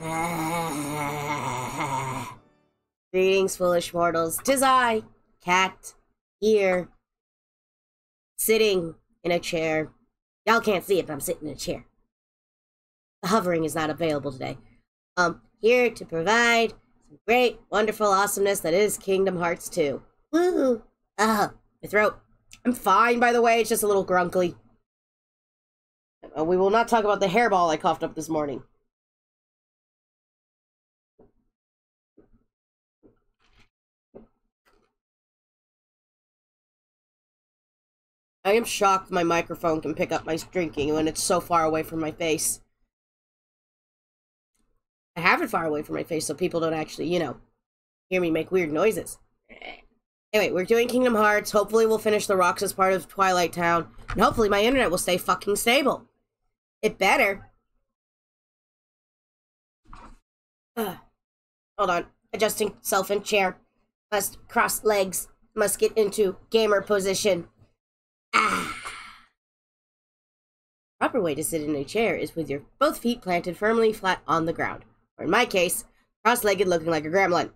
Greetings, foolish mortals. Tis I, cat, here, sitting in a chair. Y'all can't see it, but I'm sitting in a chair. The hovering is not available today. Um, here to provide some great, wonderful awesomeness that is Kingdom Hearts 2. Woo! Ah, my throat. I'm fine, by the way. It's just a little grunkly. Uh, we will not talk about the hairball I coughed up this morning. I am shocked my microphone can pick up my drinking when it's so far away from my face. I have it far away from my face so people don't actually, you know, hear me make weird noises. Anyway, we're doing Kingdom Hearts. Hopefully we'll finish the Roxas part of Twilight Town. And hopefully my internet will stay fucking stable. It better. Ugh. Hold on. Adjusting self in chair. Must cross legs. Must get into gamer position. Proper way to sit in a chair is with your both feet planted firmly flat on the ground. Or in my case, cross-legged looking like a gremlin.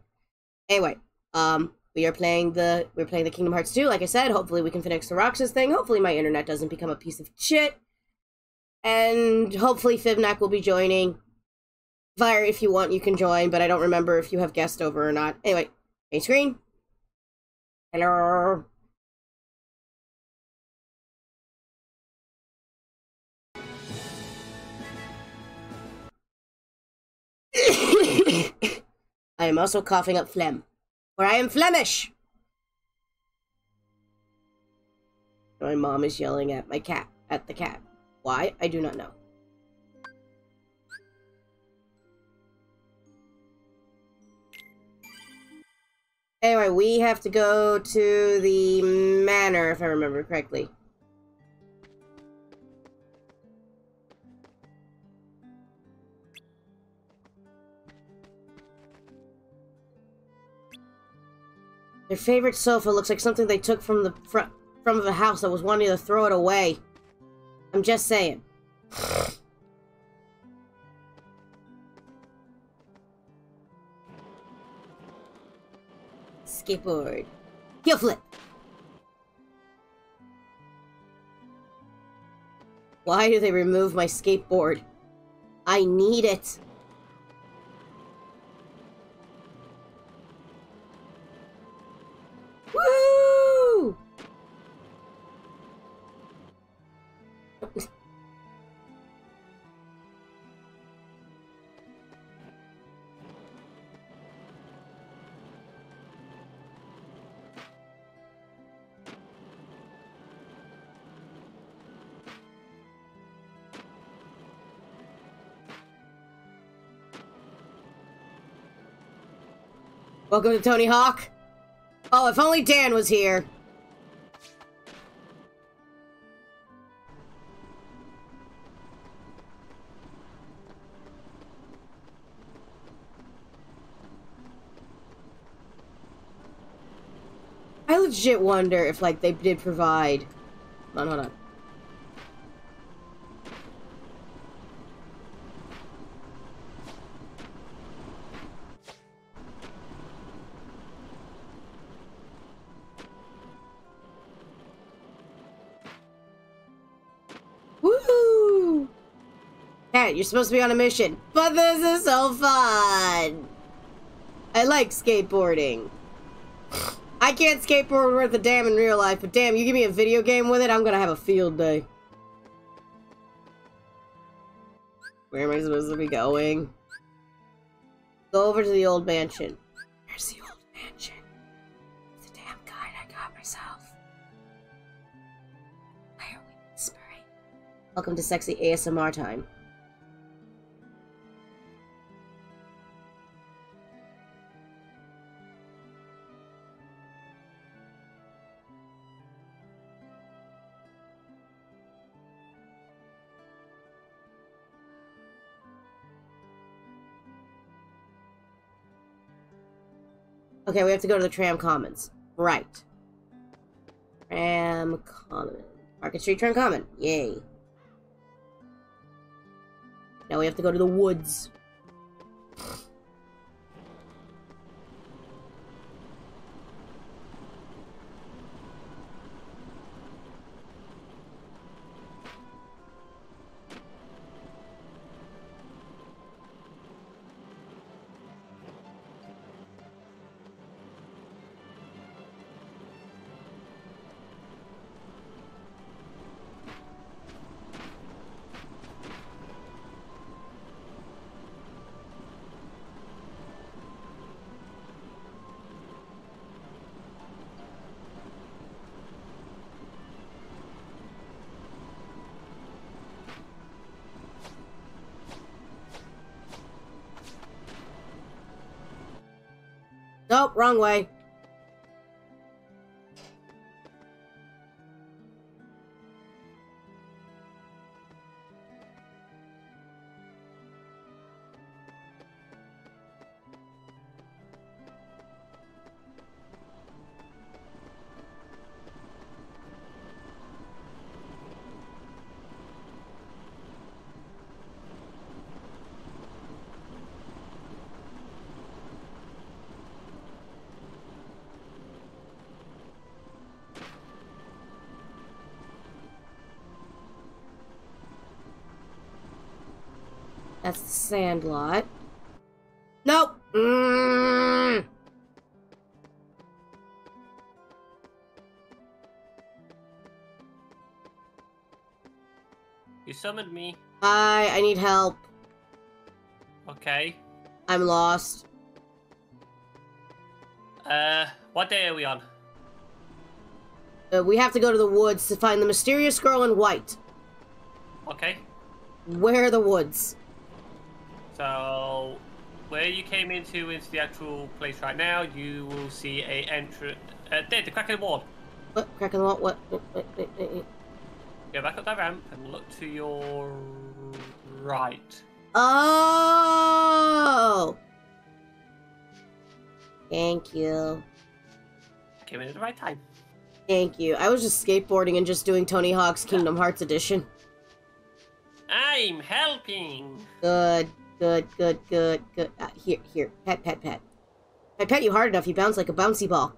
Anyway, um, we are playing the we're playing the Kingdom Hearts 2, like I said. Hopefully we can finish the Roxas thing. Hopefully my internet doesn't become a piece of shit. And hopefully Fibnack will be joining. Fire, if you want, you can join, but I don't remember if you have guest over or not. Anyway, main screen. Hello. I am also coughing up phlegm, for I am Flemish. My mom is yelling at my cat, at the cat. Why? I do not know. Anyway, we have to go to the manor, if I remember correctly. Their favorite sofa looks like something they took from the front from the house that was wanting to throw it away. I'm just saying. Skateboard. Heel flip. Why do they remove my skateboard? I need it. Welcome to Tony Hawk. Oh, if only Dan was here. I legit wonder if, like, they did provide... Hold on, hold on. You're supposed to be on a mission, but this is so fun! I like skateboarding. I can't skateboard worth a damn in real life, but damn, you give me a video game with it, I'm gonna have a field day. Where am I supposed to be going? Go over to the old mansion. Where's the old mansion? It's a damn guide I got myself. Why are we whispering? Welcome to sexy ASMR time. Okay, we have to go to the Tram Commons. Right. Tram Common. Market Street Tram Common. Yay. Now we have to go to the woods. Wrong way. That's the Sandlot. Nope. Mm. You summoned me. Hi, I need help. Okay. I'm lost. Uh, what day are we on? Uh, we have to go to the woods to find the mysterious girl in white. Okay. Where are the woods? So, where you came into into the actual place right now, you will see a entrance. Uh, there, the crack in the wall. What? Crack in the wall? What? Go back up that ramp and look to your right. Oh! Thank you. Came in at the right time. Thank you. I was just skateboarding and just doing Tony Hawk's Kingdom Hearts edition. I'm helping. Good, good, good, good, good. Uh, here, here. Pet, pet, pet. If I pet you hard enough, you bounce like a bouncy ball.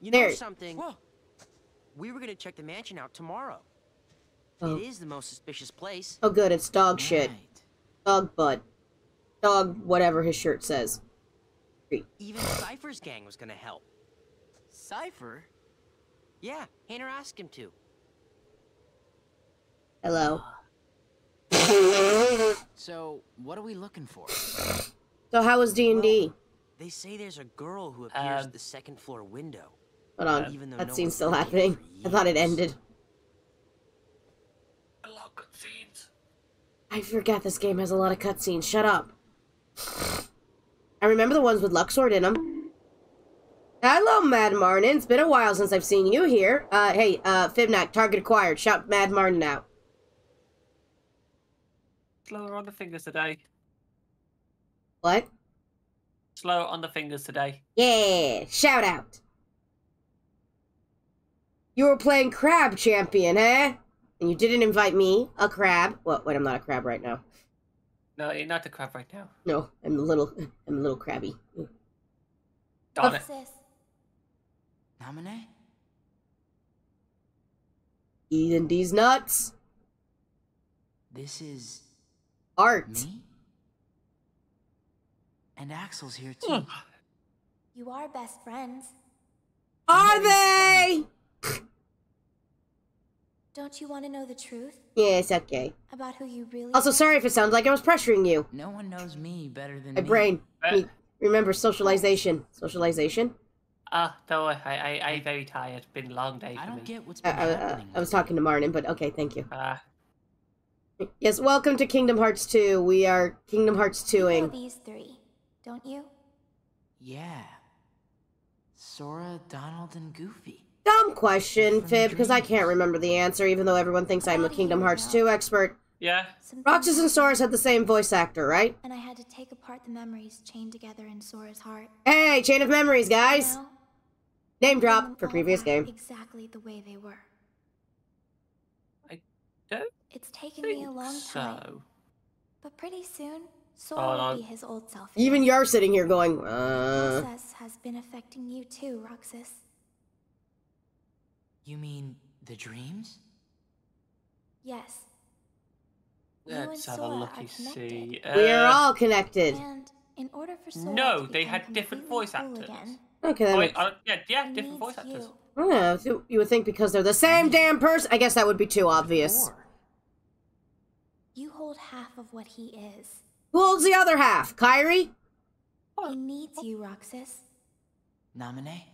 You know There. something? We were gonna check the mansion out tomorrow. Oh. It is the most suspicious place. Oh, good. It's dog shit. Dog butt. Dog whatever his shirt says. Even Seifer's gang was gonna help. Seifer? Yeah, Hayner asked him to. Hello. So, what are we looking for? So how was D&D? They say there's a girl who appears Um, at the second floor window. Hold on. Even though That no scene's one's still happening. I thought it ended. A lot of cutscenes. I forgot this game has a lot of cutscenes. Shut up. I remember the ones with Luxord in them. Hello, Mad Martin. It's been a while since I've seen you here. Uh, hey, uh, Fibnack, target acquired. Shout Mad Martin out. Slower on the fingers today. What? Slow on the fingers today. Yeah, shout out. You were playing Crab Champion, eh? And you didn't invite me, a crab. What? Wait, I'm not a crab right now. No, you're not the crab right now. No, I'm a little, I'm a little crabby. Darn it. Sis, Nominee? Eating these nuts. This is Art. me? And Axel's here too. you are best friends. Are they? Don't you want to know the truth Yes, okay. about who you really Also, sorry if it sounds like I was pressuring you. no one knows me better than My me. brain. Uh, Me- Remember socialization. Socialization. Ah, don't. I, I, I'm very tired. Been a long day I don't me. get what's I, been I, I, happening. I was talking to Martin, but okay, thank you. Ah, Yes, welcome to Kingdom Hearts 2. We are Kingdom Hearts You know 2ing. these three, don't you? Yeah. Sora, Donald, and Goofy. Dumb question, From Fib, because I can't remember the answer, even though everyone thinks I'm a Kingdom Hearts 2 expert. yeah. Some Roxas and things Sora's had the same voice actor, right? and I had to take apart the memories chained together in Sora's heart. Hey, Chain of Memories, guys! Now, Name drop for previous game. Exactly the way they were. I Don't It's taken me a long time, so. but pretty soon, Sora Hold will be his old self. Even you're sitting here going, The uh. process has been affecting you too, Roxas. You mean the dreams? Yes. Let's have a Sora look are and connected. see. We are Uh, all connected. And in order for Sora No, to they had different voice actors. Again, Okay, that Oh, makes wait, uh, yeah, yeah, different voice needs actors. you. Oh, Yeah, so you would think because they're the same damn person. I guess that would be too obvious. Or You hold half of what he is. Who holds the other half? Kairi? He needs you, Roxas. Nominee?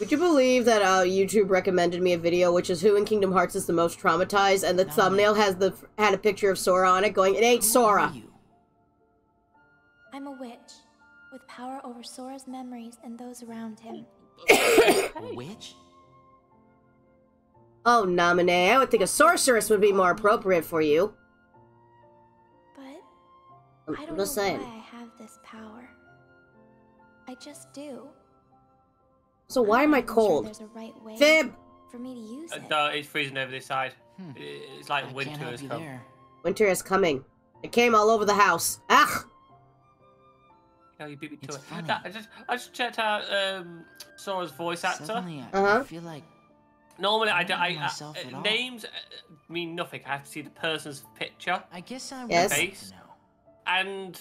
Would you believe that uh, YouTube recommended me a video, which is who in Kingdom Hearts is the most traumatized, and the No. thumbnail has the had a picture of Sora on it, going, "It ain't Who Sora." are you? I'm a witch with power over Sora's memories and those around him. Witch? Oh, Namine, I would think a sorceress would be more appropriate for you. But I'm don't just know saying. why I have this power. I just do. So why I'm am I not even sure cold? There's a right way Fib! for me to use Uh, it. no, it's freezing over this side. Hmm. It's like I winter can't help has come. there. Winter is coming. It came all over the house. Ugh! No, you beat me to It's it. funny. That- I just I just checked out um, Sora's voice actor. Suddenly, I Uh-huh. I feel like Normally, I, I do- don't I, I- myself uh, all. names uh, mean nothing. I have to see the person's picture. I guess I Yes. would like Face. to know. And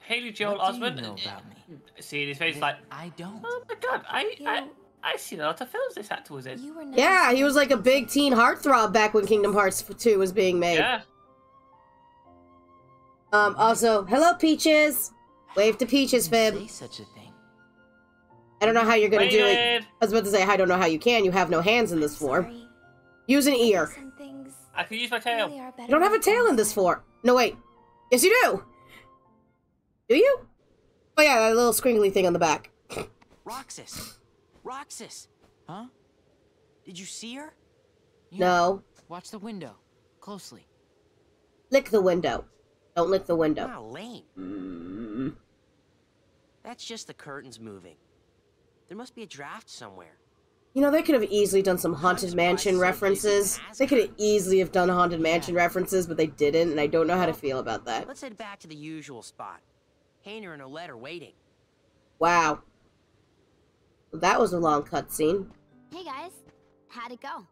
Haley Joel what do you Osment, know about me? seeing his face, like, I don't. oh my god, I, I, You- I seen a lot of films this actor was in. You were never Yeah, he was like a big teen heartthrob back when Kingdom Hearts 2 was being made. Yeah. Um, also, hello, Peaches! Wave to Peaches, You Fib. Say such a thing. I don't know how you're gonna do it. I was about to say, I don't know how you can. You have no hands in this form. Use an ear. I can use my tail. really You don't have a tail in this form. No, wait. Yes, you do! Do you? Oh, yeah, that little squiggly thing on the back. Roxas! Roxas! Huh? Did you see her? Yeah. No. Watch the window closely. Lick the window. Don't lick the window. Ah, lame. Mm. That's just the curtains moving. There must be a draft somewhere. You know, they could have easily done some Haunted Mansion references. They could have easily have done Haunted Mansion references, but they didn't, and I don't know how to feel about that. Let's head back to the usual spot. Hayner and Olette are waiting. Wow. That was a long cutscene. Hey guys, how'd it go?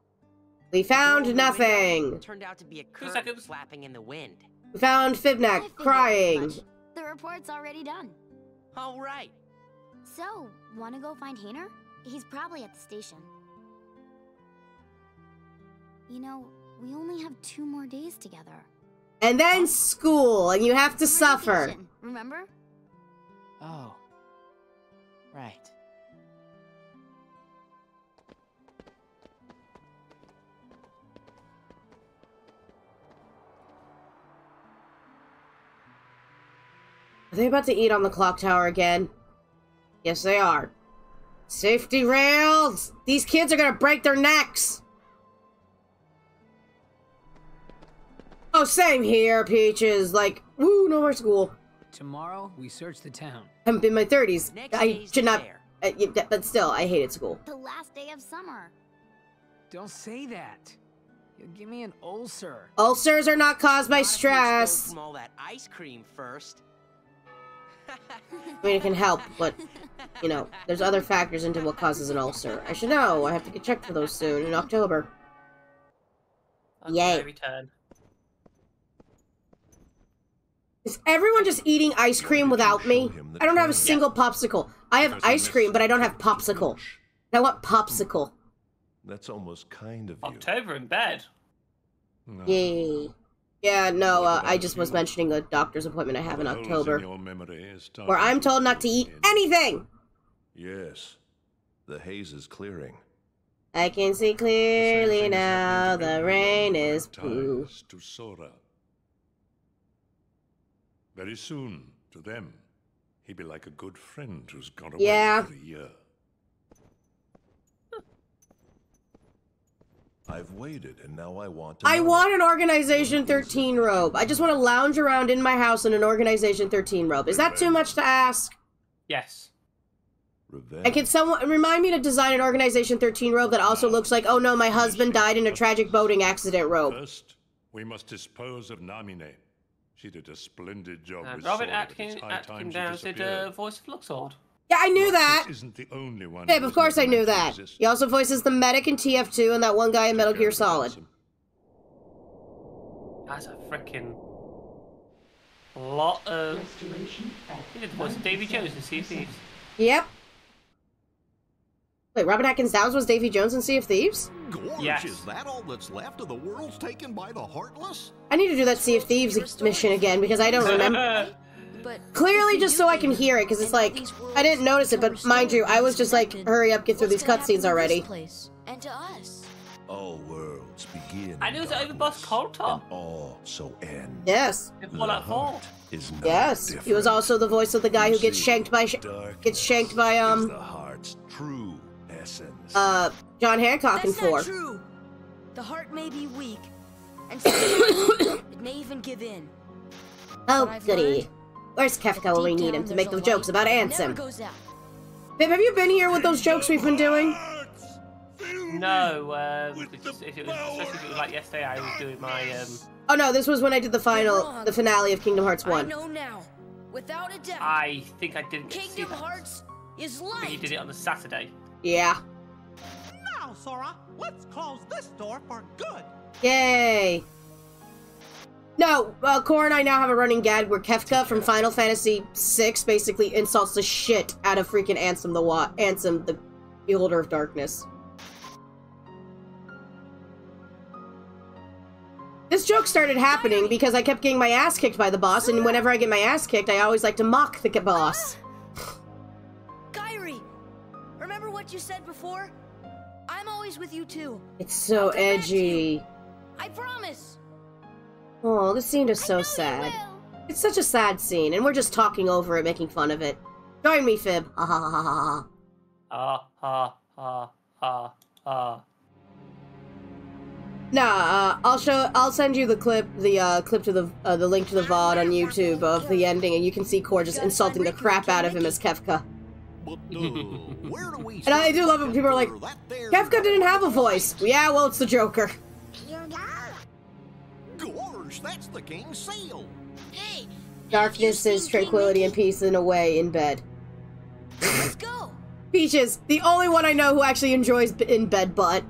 We found girl in nothing. Turned out to be a curtain seconds. flapping in the wind. We found I Fibnack crying. The report's already done. All right. So, wanna go find Hayner? He's probably at the station. You know, we only have two more days together. And then school, and you have to Summer suffer. vacation, Remember? Oh. Right. Are they about to eat on the clock tower again? Yes, they are. Safety rails! These kids are gonna break their necks! Oh, same here, Peaches. Like, woo, no more school. Tomorrow, we search the town. I'm in my 30s. Next I should not. Uh, but still, I hated school. The last day of summer. Don't say that. You'll give me an ulcer. Ulcers are not caused by Gotta feel exposed stress. From all that ice cream first. I mean, it can help, but, you know, there's other factors into what causes an ulcer. I should know. I have to get checked for those soon in October. Okay, Yay. return. Is everyone just eating ice cream without me? I don't have a single popsicle. I have ice cream, but I don't have popsicle. And I want popsicle. That's almost kind of you. October in bed. No. Yay. Yeah, no, uh, I just was mentioning a doctor's appointment I have in October. your memory is starting Where I'm told not to eat anything! Yes. The haze is clearing. I can see clearly now, the rain is ties To Sora. Very soon, to them, he'd be like a good friend who's gone away Yeah. for a year. I've waited, and now I want to. I know. want an Organization 13 robe. I just want to lounge around in my house in an Organization 13 robe. Is that too much to ask? Yes. Revenge. And can someone remind me to design an Organization 13 robe that also looks like, oh no, my husband died in a tragic boating accident robe? First, we must dispose of Namine. She did a splendid job And with Robert Sora, but Atkin, it's high time Atkin she Downes did disappeared. uh, voice of Luxord. Yeah, I knew Roxas that. isn't the only one. Babe, of course I knew that. exist. He also voices the medic in TF2 and that one guy in Metal Gear Solid. That's a freaking lot of. He did voice Davy Jones in Sea of Thieves. Yep. Wait, Robert Atkins Downes was Davy Jones in Sea of Thieves? Gorge, Yes. is that all that's left of the world's taken by the Heartless? I need to do that Sea of Thieves mission again because I don't remember. But Clearly, just so I can hear it, because it's like, I didn't notice it, but mind you, I was just like, hurry up, get through these cutscenes already. place? And to us? All worlds hearts begin. And it was over darkness, boss Coulter. And all so end. Yes. In Fallout 4. Is not Yes. He was also the voice of the guy who gets shanked by sh- gets shanked by um the heart's true essence. uh John Hancock in That's four. true. The heart may be weak, and it may even give in. Oh What goody. learned, Where's Kefka when we need him to make a those jokes about that never Ansem? goes out. Pip, have you been here with those jokes we've been doing? No, um, just- if it was, especially if it was like yesterday, I was doing my um. Oh no, this was when I did the final, the finale of Kingdom Hearts I 1. know now, without a doubt, I think I didn't get to see Kingdom that. Hearts is I think you did it on the Saturday. Yeah. Now, Sora, let's close this door for good. Yay. No, uh, Core and I now have a running gag where Kefka from Final Fantasy VI basically insults the shit out of freaking Ansem the Wa- Ansem the Beholder of Darkness. This joke started happening because I kept getting my ass kicked by the boss, and whenever I get my ass kicked, I always like to mock the boss. Kairi, remember what you said before? I'm always with you too. It's so I'll come back to edgy. I promise. Oh, this scene is so sad. It's such a sad scene, and we're just talking over it, making fun of it. Join me, Fib. Ha ha ha ha ha. Ah, ah, ah, ah, ah. Nah, uh, I'll show. I'll send you the clip, the uh, clip to the uh, the link to the VOD on YouTube of the ending, and you can see Core just insulting the crap out of him as Kefka. But, where do we And I do love it when people are like, That Kefka didn't have a voice. Yeah, well, it's the Joker. Gorge, that's the king's seal. Hey, Darkness is tranquility and peace in a way in bed. let's go. Peaches, the only one I know who actually enjoys in bed butt.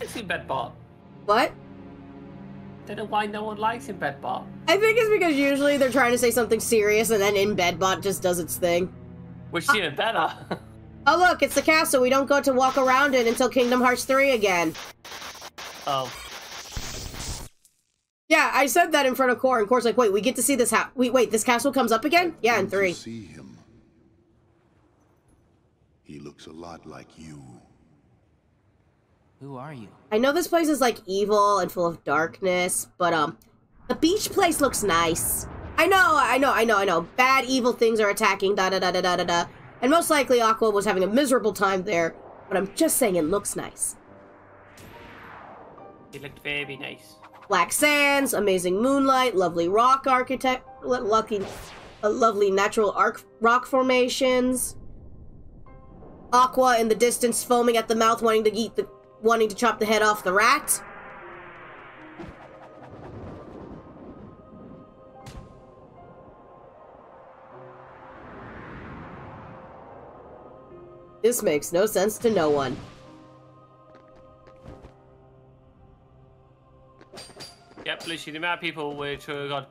It's in Bedbot. What? I Don't know why no one likes in Bedbot. I think it's because usually they're trying to say something serious, and then in bed bot just does its thing. Which is even better. Oh look, it's the castle. We don't go to walk around it until Kingdom Hearts 3 again. oh. Yeah, I said that in front of Core, and Core's like, wait, we get to see this house. Wait, wait, this castle comes up again? Yeah, in Don't three. see him. He looks a lot like you. Who are you? I know this place is like evil and full of darkness, but um, the beach place looks nice. I know, I know, I know, I know. Bad, evil things are attacking, Da da da da da da da And most likely Aqua was having a miserable time there, but I'm just saying it looks nice. It looked very nice. Black sands, amazing moonlight, lovely rock architect, lucky, uh, lovely natural arc rock formations. Aqua in the distance, foaming at the mouth, wanting to eat the, wanting to chop the head off the rat. This makes no sense to no one. Yep, literally the amount of people which have gone,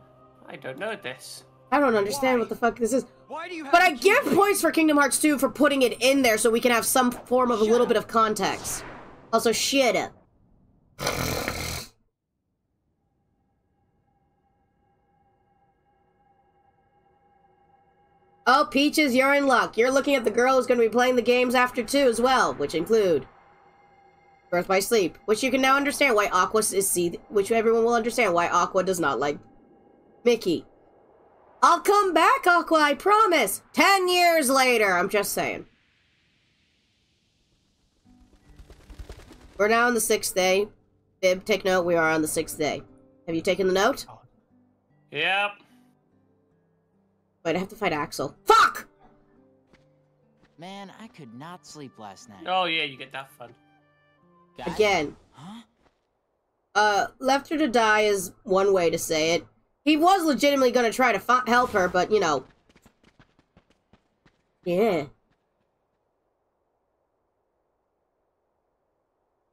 I don't know this. I don't understand what the fuck this is. Why do you have But I give points for Kingdom Hearts 2 for putting it in there so we can have some form of a little bit of context. Also, shut Peaches, you're in luck. You're looking at the girl who's going to be playing the games after 2 as well, which include Birth by Sleep, which you can now understand why Aqua is see, which everyone will understand why Aqua does not like Mickey. I'll come back, Aqua, I promise. Ten years later, I'm just saying. We're now on the sixth day. Bib, take note, we are on the sixth day. Have you taken the note? Yep. Wait, I have to fight Axel. Fuck! Man, I could not sleep last night. Oh yeah, you get that fun. Guys? Again. Huh? Uh, left her to die is one way to say it. He was legitimately gonna try to help her, but, you know. Yeah.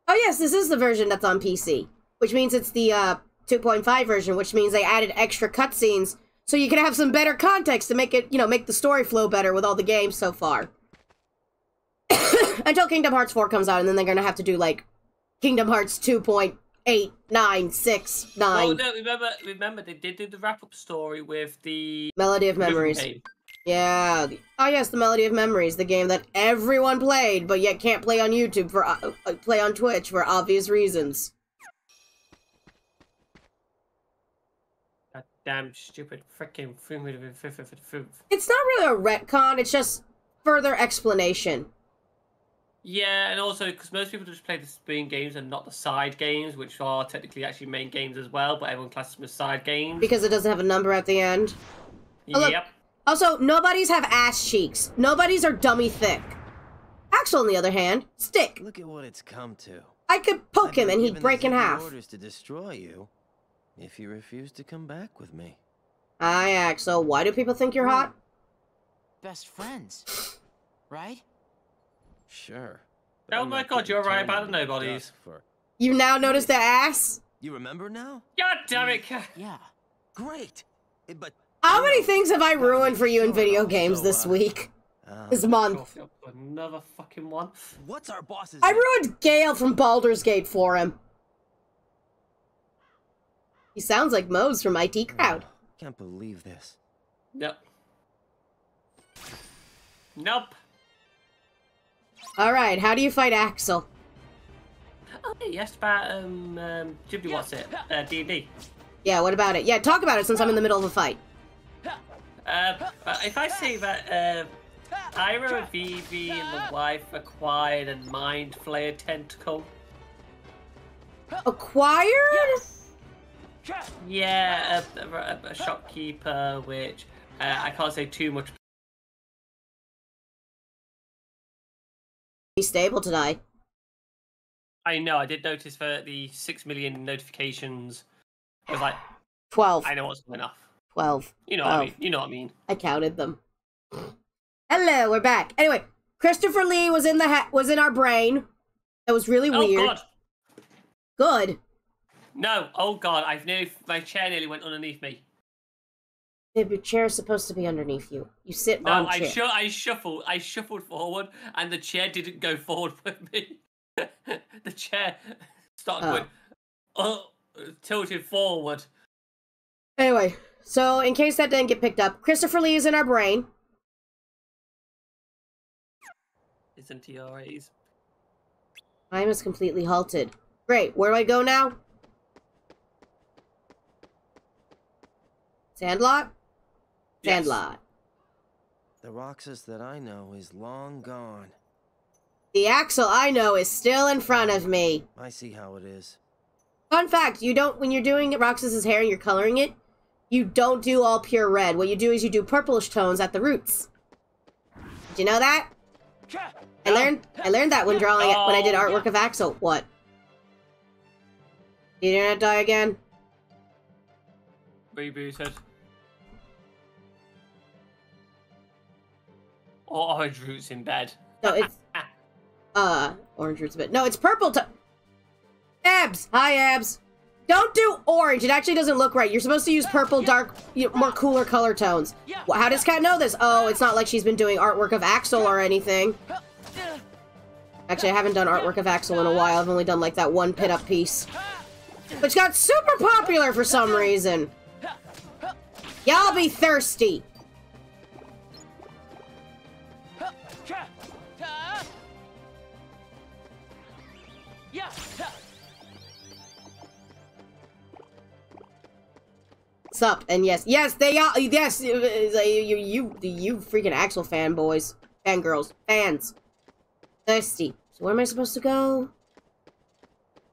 Oh yes, this is the version that's on PC. Which means it's the, uh, 2.5 version, which means they added extra cutscenes so you can have some better context to make it, you know, make the story flow better with all the games so far. Until Kingdom Hearts 4 comes out, and then they're gonna have to do, like, Kingdom Hearts 2.896 Oh no, remember remember they did do the wrap up story with the Melody of Memories. game. Yeah. Oh yes, the Melody of Memories, the game that everyone played, but yet can't play on YouTube for uh, uh, play on Twitch for obvious reasons. Damn stupid freaking thing with the It's not really a retcon. It's just further explanation. Yeah, and also because most people just play the spoon games and not the side games, which are technically actually main games as well, but everyone classes them as side games. Because it doesn't have a number at the end. Oh, look. yep. Also, nobodies have ass cheeks. Nobodies are dummy thick. Axel, on the other hand, stick. Look at what it's come to. I could poke I've him and he'd break in half. orders to destroy you if you refuse to come back with me. Hi, Axel. Why do people think you're hot? Best friends, right? Sure. Oh I'm my god, you're right about the nobodies. For... You now notice the ass? You remember now? God damn it! Yeah. Great. Eh, But How many things have I ruined for you in video games this week? uh, This month. Another fucking one. what's our boss's I ruined Gale from Baldur's Gate for him. He sounds like Moss from IT Crowd. I Can't believe this. Nope. Nope. Alright, how do you fight Axel? Oh, hey, yes, about um, um, Ghibli, what's it? Uh, D&D. Yeah, what about it? Yeah, talk about it since I'm in the middle of a fight. Uh, if I say that uh, Ira and Vivi and the wife acquired a mind flayer tentacle. Acquired? Yeah, a, a, a shopkeeper, which uh, I can't say too much. Be stable tonight. I know, I did notice for the six million notifications. I was like, 12. I know what's going off. 12. You know what I mean. You know what I mean. I counted them. Hello, we're back. Anyway, Christopher Lee was in the ha- was in our brain. That was really Oh weird. God! Good. No! Oh God! I've nearly my chair nearly went underneath me. The chair is supposed to be underneath you. You sit No, on I chair. shu- I shuffled. I shuffled forward, and the chair didn't go forward with me. the chair started Oh. going, oh, tilted forward. Anyway, so in case that didn't get picked up, Christopher Lee is in our brain. Isn't TRAs? Time is completely halted. Great. Where do I go now? Sandlot? Yes. Sandlot. The Roxas that I know is long gone. The Axel I know is still in front of me. I see how it is. Fun fact, you don't when you're doing Roxas's hair and you're coloring it, you don't do all pure red. What you do is you do purplish tones at the roots. Did you know that? I learned I learned that when drawing it when I did Oh. artwork of Axel. What? Did the internet die again? Rebooted. Or orange roots in bed. No, it's uh orange roots a bit. No, it's purple to Abs! Hi Abs! Don't do orange. It actually doesn't look right. You're supposed to use purple, dark, you know, more cooler color tones. How does Kat know this? Oh, it's not like she's been doing artwork of Axel or anything. Actually, I haven't done artwork of Axel in a while. I've only done like that one pit up piece. Which got super popular for some reason. Y'all be thirsty. Sup? And yes, yes, they are. Yes, uh, uh, you, you, you freaking Axel fanboys, fangirls, fans, thirsty. So where am I supposed to go?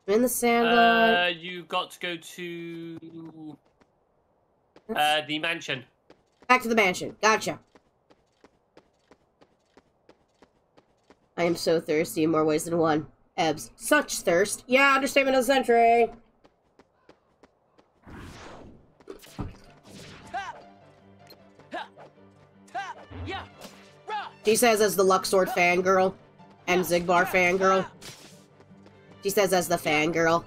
I'm in the sandlot. Uh, you got to go to uh, the mansion. Back to the mansion. Gotcha. I am so thirsty in more ways than one. Ebs. Such thirst. Yeah, understatement of the century. She says as the Luxord fangirl and Xigbar fangirl. She says as the fangirl.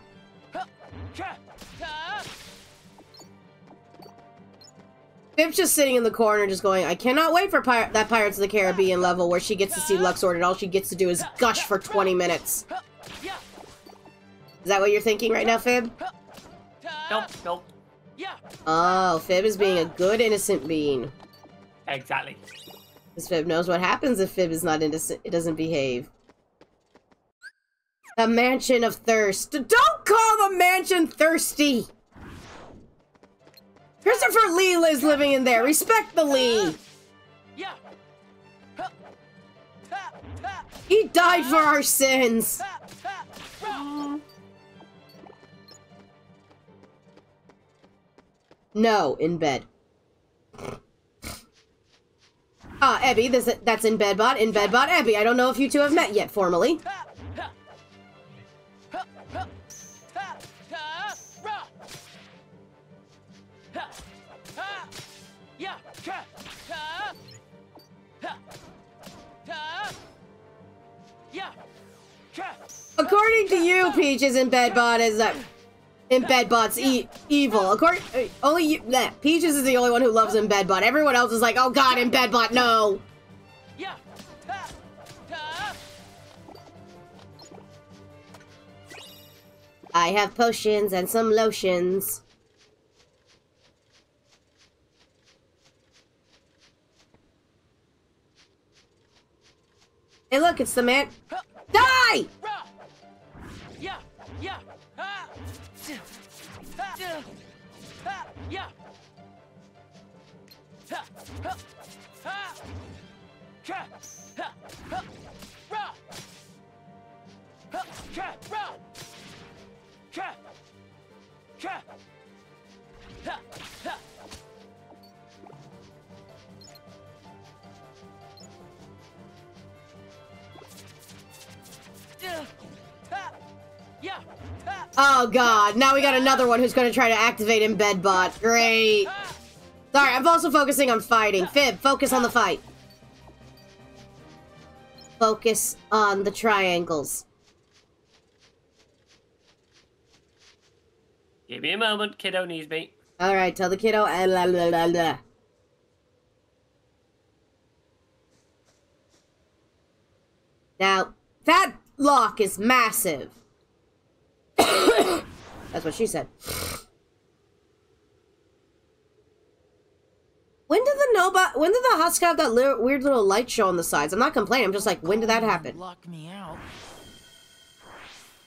Bib's just sitting in the corner, just going, I cannot wait for Pir- that Pirates of the Caribbean level where she gets to see Luxord and all she gets to do is gush for 20 minutes. Is that what you're thinking right now, Fib? Nope, nope. Oh, Fib is being a good innocent bean. Exactly. Because Fib knows what happens if Fib is not innocent. It doesn't behave. The Mansion of Thirst. Don't call the mansion thirsty! Christopher Lee is living in there. Respect the Lee. He died for our sins. No, in bed. Ah, Ebby, this, that's in Bedbot. In Bedbot, Ebby. I don't know if you two have met yet formally. According to you, Peach is in Bedbot is uh, in Bedbot's e evil. According only you, Peaches is the only one who loves in Bedbot. Everyone else is like, oh god, in Bedbot, no. I have potions and some lotions. Hey, look, it's the man. Die! Oh god, now we got another one who's gonna try to activate in Bedbot. Great. Sorry, I'm also focusing on fighting. Fib, focus on the fight. Focus on the triangles. Give me a moment, kiddo needs me. Alright, tell the kiddo. Uh, la, la, la, la. Now, that lock is massive. That's what she said. When did the Nova? When did the Husk have that li weird little light show on the sides? I'm not complaining. I'm just like, when did that happen? Lock me out.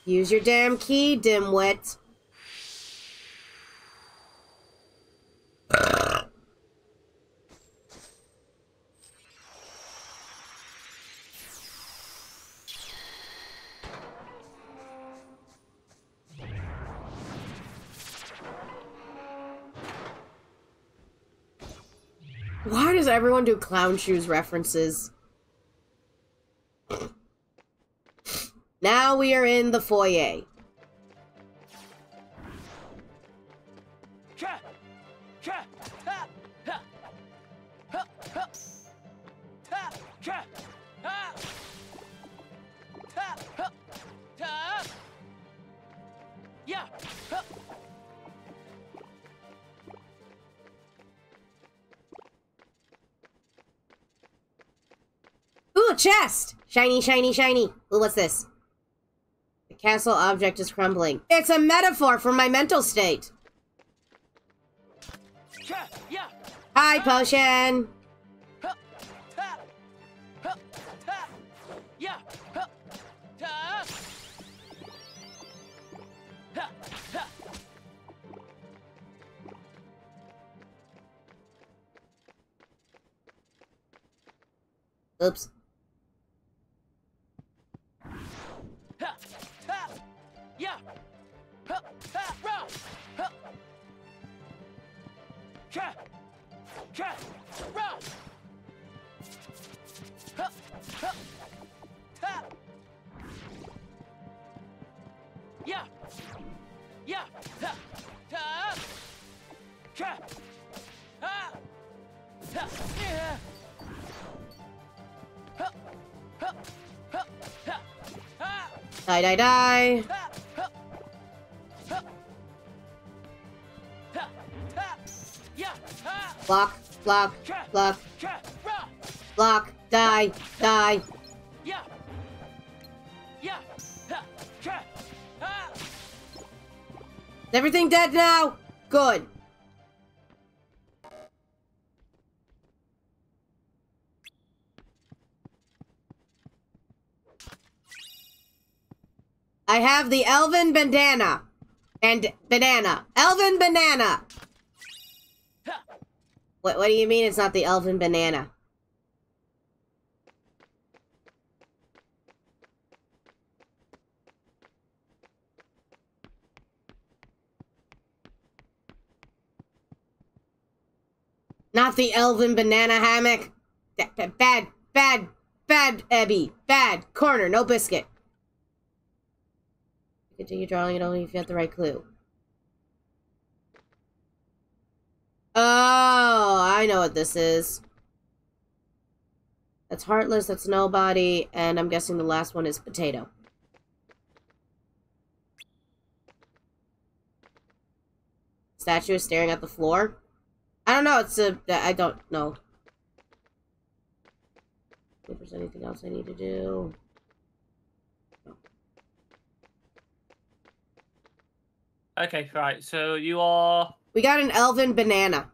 Use your damn key, dimwit. does everyone do clown shoes references? Now we are in the foyer. Ooh, chest! Shiny, shiny, shiny. Ooh, what's this? The castle object is crumbling. It's a metaphor for my mental state. Hi, potion! Oops. Die, die, die. Block, block, block. Block, die, die. Is everything dead now? Good. I have the Elven Bandana. And banana. Elven Banana! What, what do you mean it's not the Elven Banana? Not the elven banana hammock. Ba- ba- Bad, bad, bad, Ebby. Bad. Corner, no biscuit. Continue drawing it only if you have the right clue. Oh, I know what this is. That's Heartless, that's Nobody, and I'm guessing the last one is Potato. Statue is staring at the floor. I don't know. It's a. I don't know. If there's anything else I need to do. Okay, right. So you are. We got an elven banana.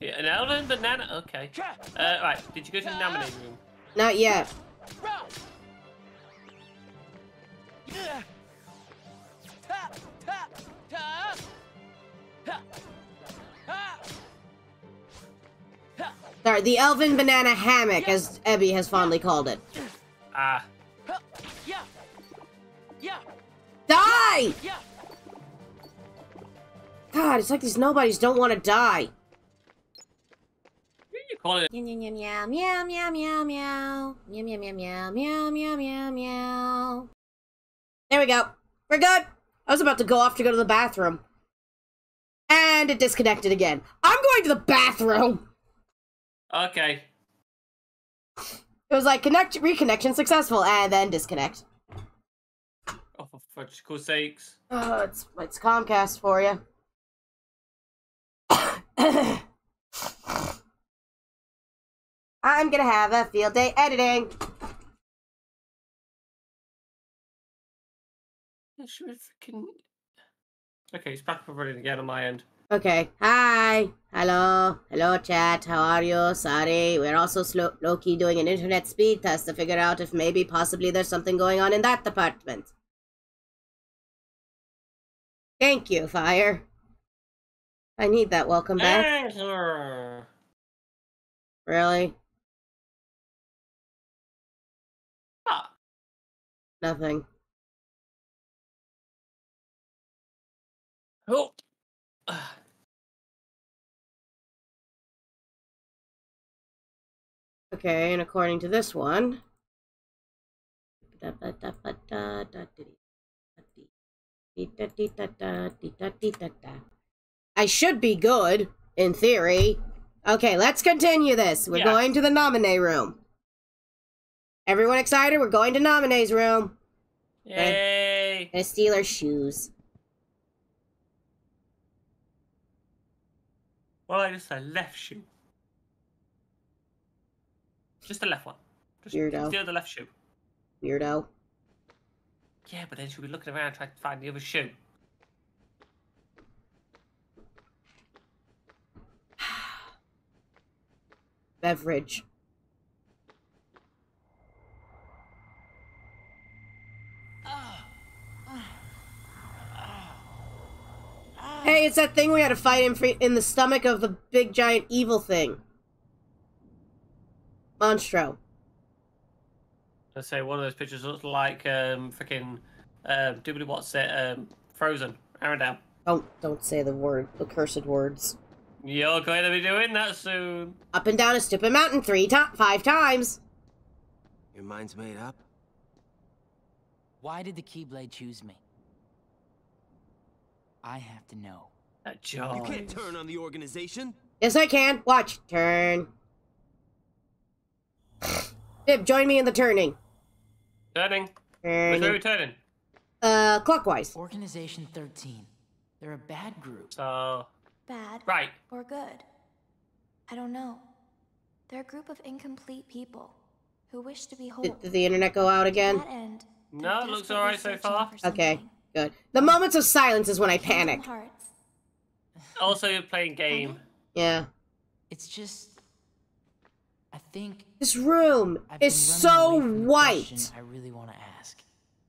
Yeah, an elven banana. Okay. Uh, right. Did you go to the nominating room? Not yet. Sorry, the elven banana hammock, as Ebby has fondly called it. Ah. Die! God, it's like these nobodies don't want to die. You call it. Meow meow meow meow meow meow meow meow meow meow meow meow meow meow meow. There we go. We're good. I was about to go off to go to the bathroom. And it disconnected again. I'm going to the bathroom. Okay. It was like connect reconnection successful and then disconnect. For fudgesicle sakes. Oh, it's it's Comcast for you. I'm gonna have a field day editing. Should freaking. Okay, it's back up running again on my end. Okay. Hi. Hello. Hello, chat. How are you? Sorry. We're also slow low-key doing an internet speed test to figure out if maybe possibly there's something going on in that department. Thank you, Fire. I need that welcome back. Really? Ah. Nothing. Oh. Okay, and according to this one. I should be good, in theory. Okay, let's continue this. We're Yeah. going to the Naminé room. Everyone excited? We're going to Naminé's room. Yay! Gonna steal her shoes. Well, I just a left shoe. Just the left one. Just Weirdo. steal the left shoe. Weirdo. Yeah, but then she'll be looking around trying to find the other shoe. Beverage. Hey, it's that thing we had to fight in, in the stomach of the big giant evil thing. Monstro. Let's say one of those pictures looks like um freaking um doobly what's it um Frozen. Arendelle. Don't don't say the word, the cursed words. You're going to be doing that soon. Up and down a stupid mountain three to- five times. Your mind's made up? Why did the Keyblade choose me? I have to know. That You can't turn on the organization. Yes, I can. Watch. Turn. Bib, join me in the turning. Turning. Which way are we Turning. turning? Uh, clockwise. Organization 13. They're a bad group. So Bad right. or good? I don't know. They're a group of incomplete people who wish to be whole. Did, did the internet go out again? end, No, it looks alright so searching far. for Okay, good. The moments of silence is when I panic. Hearts. Also, you're playing game. Yeah. It's just. I think This room I've is so away from the white. I really want to ask.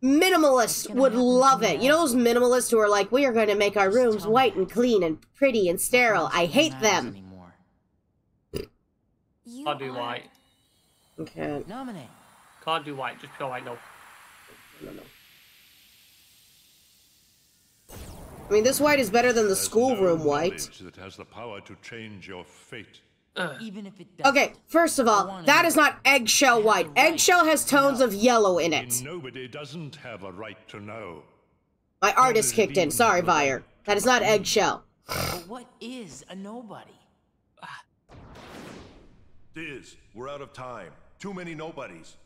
Minimalists would love me it. You know those minimalists who are like, we are going to make our rooms tell me. white and clean and pretty and sterile. I hate them. Anymore. You Can't do white. Okay. Nominate. Can't do white. Just pure white. No. No, no. I mean, this white is better than the There's schoolroom no white. that has the power to change your fate. Even if it does. Okay, first of all, that is not eggshell white. Eggshell has tones of yellow in it. Nobody doesn't have a right to know. My artist kicked in. Sorry, Vire. That is not hmm. eggshell. But what is a nobody? Diz, we're out of time. Too many nobodies.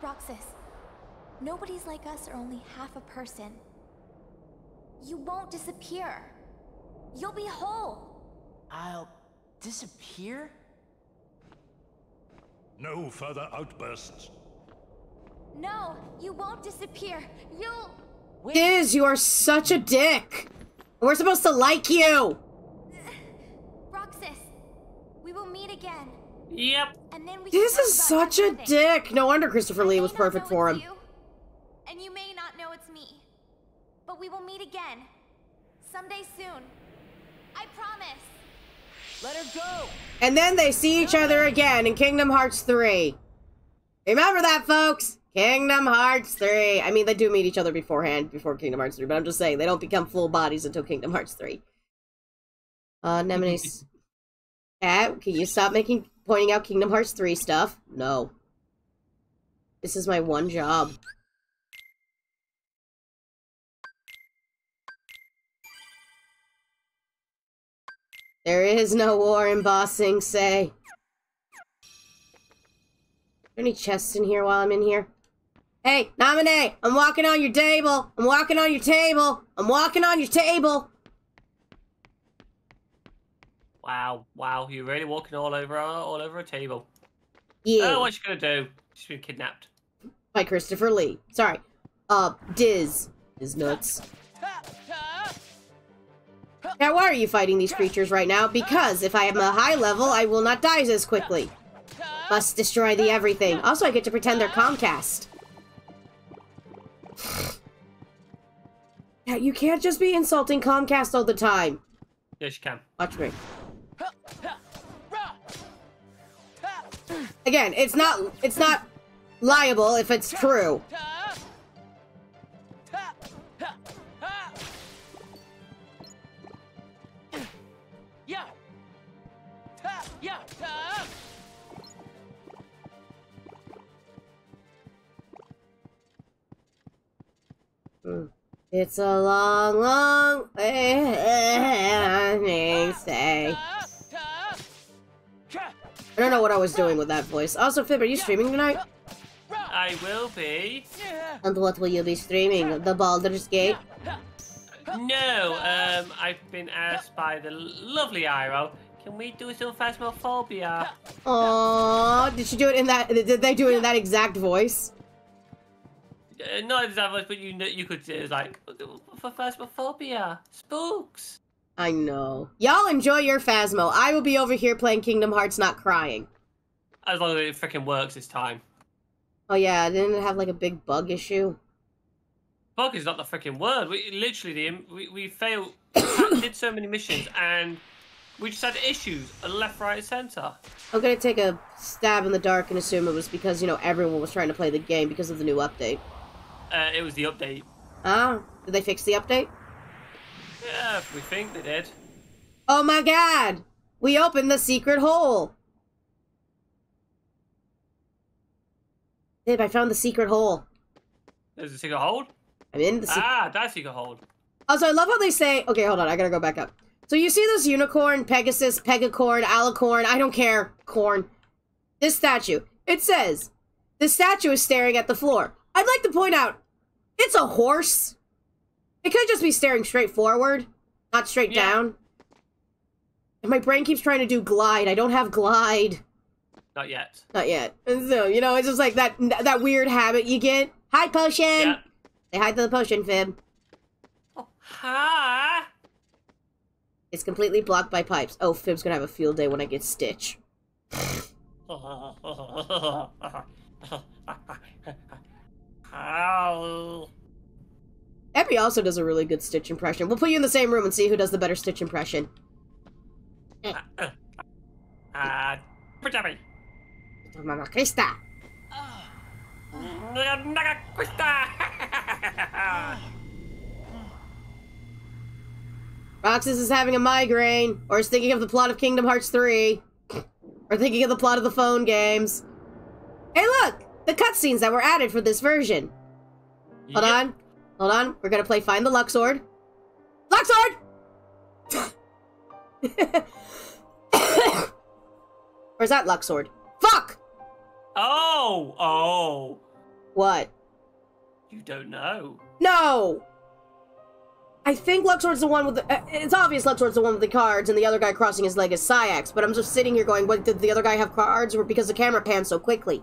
Roxas, nobodies like us are only half a person. You won't disappear. You'll be whole. I'll disappear? No further outbursts. No, you won't disappear. You'll. Diz, you are such a dick. We're supposed to like you. Roxas, we will meet again. Yep. And then we can This is about such a everything. dick. No wonder Christopher I Lee was perfect for him. you, and you may not know it's me. But we will meet again. Someday soon. I promise. Let her go! And then they see each other again in Kingdom Hearts 3. Remember that, folks? Kingdom Hearts 3. I mean, they do meet each other beforehand, before Kingdom Hearts 3, but I'm just saying, they don't become full bodies until Kingdom Hearts 3. Uh, Nemesis. Cat, can you stop making, pointing out Kingdom Hearts 3 stuff? No. This is my one job. There is no war in Ba Sing Se. there any chests in here while I'm in here? Hey, Naminé! I'm walking on your table! I'm walking on your table! I'm walking on your table! Wow. Wow. You're really walking all over all over a table. Yeah. Oh, what you gonna do? She's been kidnapped. By Christopher Lee. Sorry. Uh, Diz. Diz nuts. Now, why are you fighting these creatures right now? Because if I am a high level, I will not die as quickly. Must destroy the everything. Also, I get to pretend they're Comcast. Yeah, you can't just be insulting Comcast all the time. Yes, you can. Watch me. Again, it's not it's not liable if it's true. It's a long, long way, say. I don't know what I was doing with that voice. Also, Fib, are you streaming tonight? I will be. And what will you be streaming? The Baldur's Gate? No, um, I've been asked by the lovely Iro. Can we do some phasmophobia? Aww, did she do it in that? Did they do it in that exact voice? Uh, not exactly, but you know, you could say it's like for phasmophobia, spooks. I know. Y'all enjoy your Phasmo. I will be over here playing Kingdom Hearts, not crying. As long as it freaking works this time. Oh yeah, didn't it have like a big bug issue? Bug is not the freaking word. We literally the we we failed, did so many missions, and we just had issues, left, right, center. I'm gonna take a stab in the dark and assume it was because, you know, everyone was trying to play the game because of the new update. Uh, it was the update. Ah, did they fix the update? Yeah, we think they did. Oh my god! We opened the secret hole! Babe, I found the secret hole. There's a secret hole? I'm in the secret. Ah, that's secret hold. Also, I love how they say. Okay, hold on. I gotta go back up. So you see this unicorn, Pegasus, Pegacorn, Alicorn, I don't care, corn. This statue. It says, the statue is staring at the floor. I'd like to point out, it's a horse. It could just be staring straight forward, not straight Yeah. down. And my brain keeps trying to do glide. I don't have glide. Not yet. Not yet. And so, you know, it's just like that that weird habit you get. Hi, potion! Yeah. Say hi to the potion, Fib. Oh, Ha! It's completely blocked by pipes. Oh, Fib's gonna have a field day when I get Stitch. Ow. Epi also does a really good Stitch impression. We'll put you in the same room and see who does the better Stitch impression. Eh. Uh, Pajami. Oh, Mama Krista. Naga Krista. Roxas is having a migraine, or is thinking of the plot of Kingdom Hearts 3, or thinking of the plot of the phone games. Hey, look! The cutscenes that were added for this version. Hold Yep. on. Hold on. We're gonna play Find the Luxord. Luxord! Where's that Luxord? Fuck! Oh, oh. What? You don't know. No! I think Luxord's the one with the. Uh, it's obvious Luxord's the one with the cards, and the other guy crossing his leg is Saïx, but I'm just sitting here going, what, did the other guy have cards, or because the camera pans so quickly?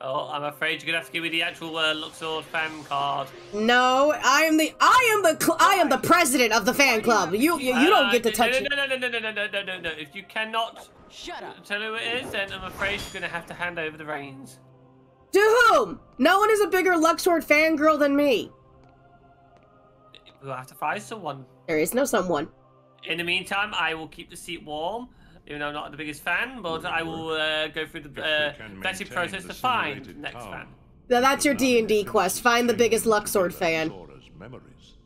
Oh, I'm afraid you're gonna have to give me the actual uh, Luxord fan card. No, I am the I am the I am the president of the fan club. You you, you don't uh, get to no, touch no, no. No no no no no no no no. If you cannot shut up, tell who it is, then I'm afraid you're gonna have to hand over the reins. To whom? No one is a bigger Luxord fangirl than me. We'll have to find someone. There is no someone. In the meantime, I will keep the seat warm even though I'm not the biggest fan, but I will uh, go through the uh, vetting maintain process to find the next fan. Now that's your D and D quest. Find the biggest Luxord fan. Memories.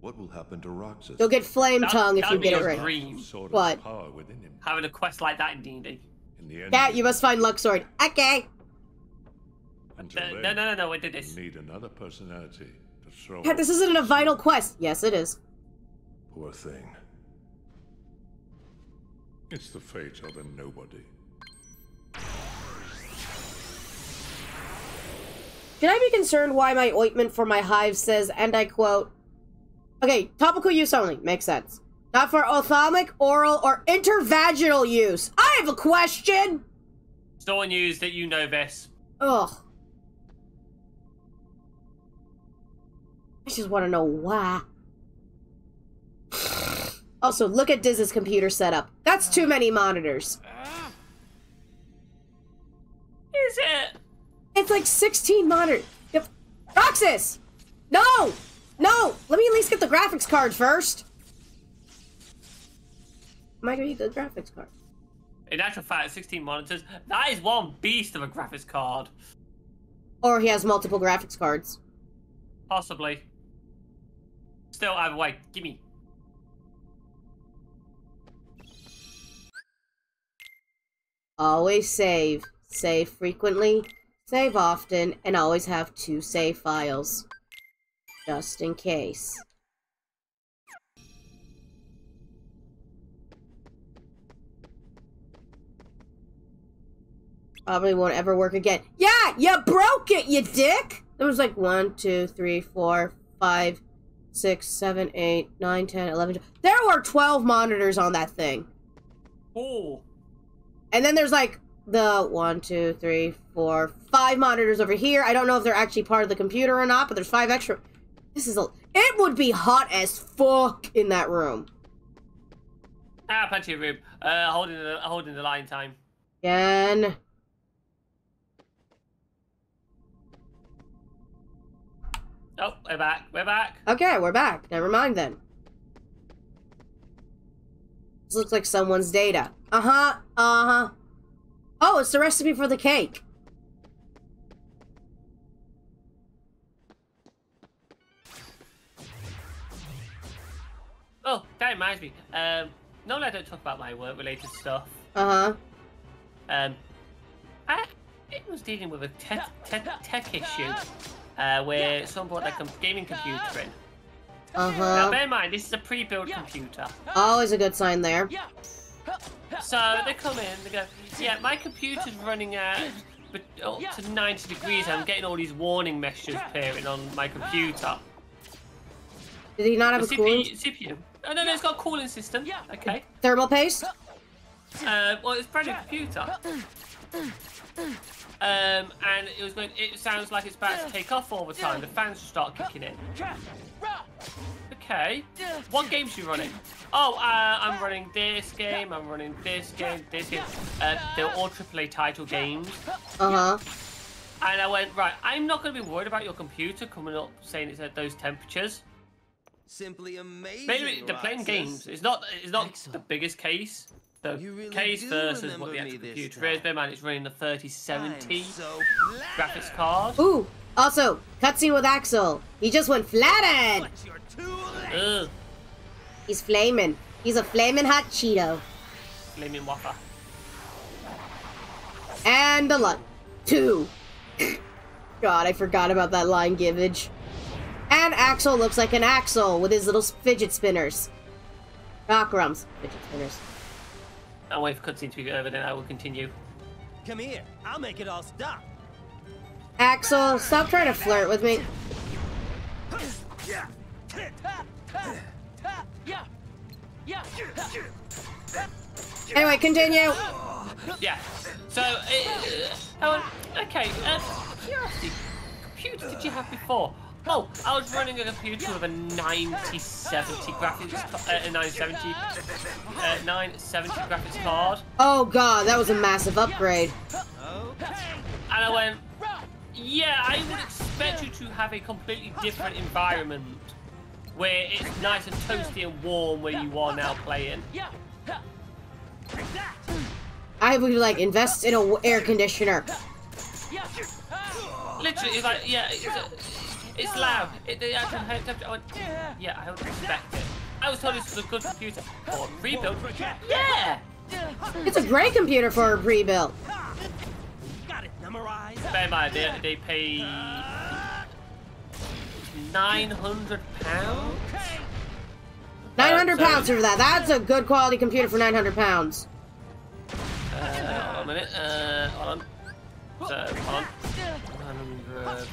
What will happen to Roxas? You'll get flame That- tongue if you get it your right. dream. What? within him. Having a quest like that in D&D. In Cat, you must find Luxord. Okay. No, no, no, no, no, I did this. you need another personality to throw. Cat, this isn't a vital quest. Yes, it is. Poor thing. It's the fate of a nobody. Can I be concerned why my ointment for my hive says, and I quote, Okay, topical use only. Makes sense. Not for ophthalmic, oral, or intervaginal use. I have a question! Someone used that you know this. Ugh. I just want to know why. Also, look at Diz's computer setup. That's too many monitors. Is it? It's like 16 monitors. Roxas! No! No! Let me at least get the graphics card first. Am I gonna get the graphics card? In actual fact, 16 monitors. That is one beast of a graphics card. Or he has multiple graphics cards. Possibly. Still, either way, gimme. Always save. Save frequently, save often, and always have two save files. Just in case. Probably won't ever work again. Yeah, you broke it, you dick! There was like one, two, three, four, five, six, seven, eight, nine, ten, eleven. There were 12 monitors on that thing. Oh. And then there's like the one, two, three, four, five monitors over here. I don't know if they're actually part of the computer or not, but there's five extra. This is a. It would be hot as fuck in that room. Ah, plenty of room. Uh, holding the holding the line time. Again. Oh, we're back. We're back. Okay, we're back. Never mind then. This looks like someone's data. Uh huh. Uh huh. Oh, it's the recipe for the cake. Oh, that reminds me. Um, normally I don't talk about my work-related stuff. Uh huh. Um, I was dealing with a tech, tech, tech issue uh, where someone brought like a gaming computer in. Uh Now, bear in mind, this is a pre-built computer. Always a good sign there. So they come in, they go, yeah, my computer's running at but up to 90 degrees. I'm getting all these warning messages appearing on my computer. Did he not have a The cooling? CPU, CPU. Oh no, no, it's got a cooling system. Yeah, okay. Thermal paste? Uh, well, it's a brand new computer. Um, and it was going. It sounds like it's about to take off all the time. The fans start kicking in. Okay. What game's you running? oh, uh, I'm running this game, I'm running this game, this game. Uh, they're all AAA title games. Uh huh. And I went, right, I'm not going to be worried about your computer coming up saying it's at those temperatures. Simply amazing. Maybe they're playing Roxas. games. It's not It's not the biggest case. The You really case do versus what remember the me actual this computer time. is. Bear in mind, it's running the 3070 I'm so graphics card. Ooh. Also, cutscene with Axel. He just went flathead. Ugh, He's flaming. He's a flaming hot Cheeto. flaming waffle. And a lot. Two. God, I forgot about that line givage. And Axel looks like an Axel with his little fidget spinners. Not grums. Fidget spinners. I'll wait for cutscene to be over, then I will continue. Come here. I'll make it all stop. Axel, stop trying to flirt with me. Anyway, continue. Yeah. So, uh, oh, okay. Uh, curiosity. Computer did you have before? Oh, I was running a computer with a 9070 graphics, uh, a 970, uh, 970 graphics card, Oh god, that was a massive upgrade. and I went, yeah, I would expect you to have a completely different environment where it's nice and toasty and warm where you are now playing. I would like invest in a air conditioner. Literally, it's like, yeah, it's, uh, it's loud. It, the actual head temperature, I went, yeah, I would expect it. I was told this was a good computer for a rebuild. Yeah! It's a great computer for a pre-built. Got it memorized. Bear in mind, they, they pay 900 pounds? 900 pounds for that. That's a good quality computer for 900 pounds. Uh, hold on a minute. Uh, hold on. So, hold on. 100.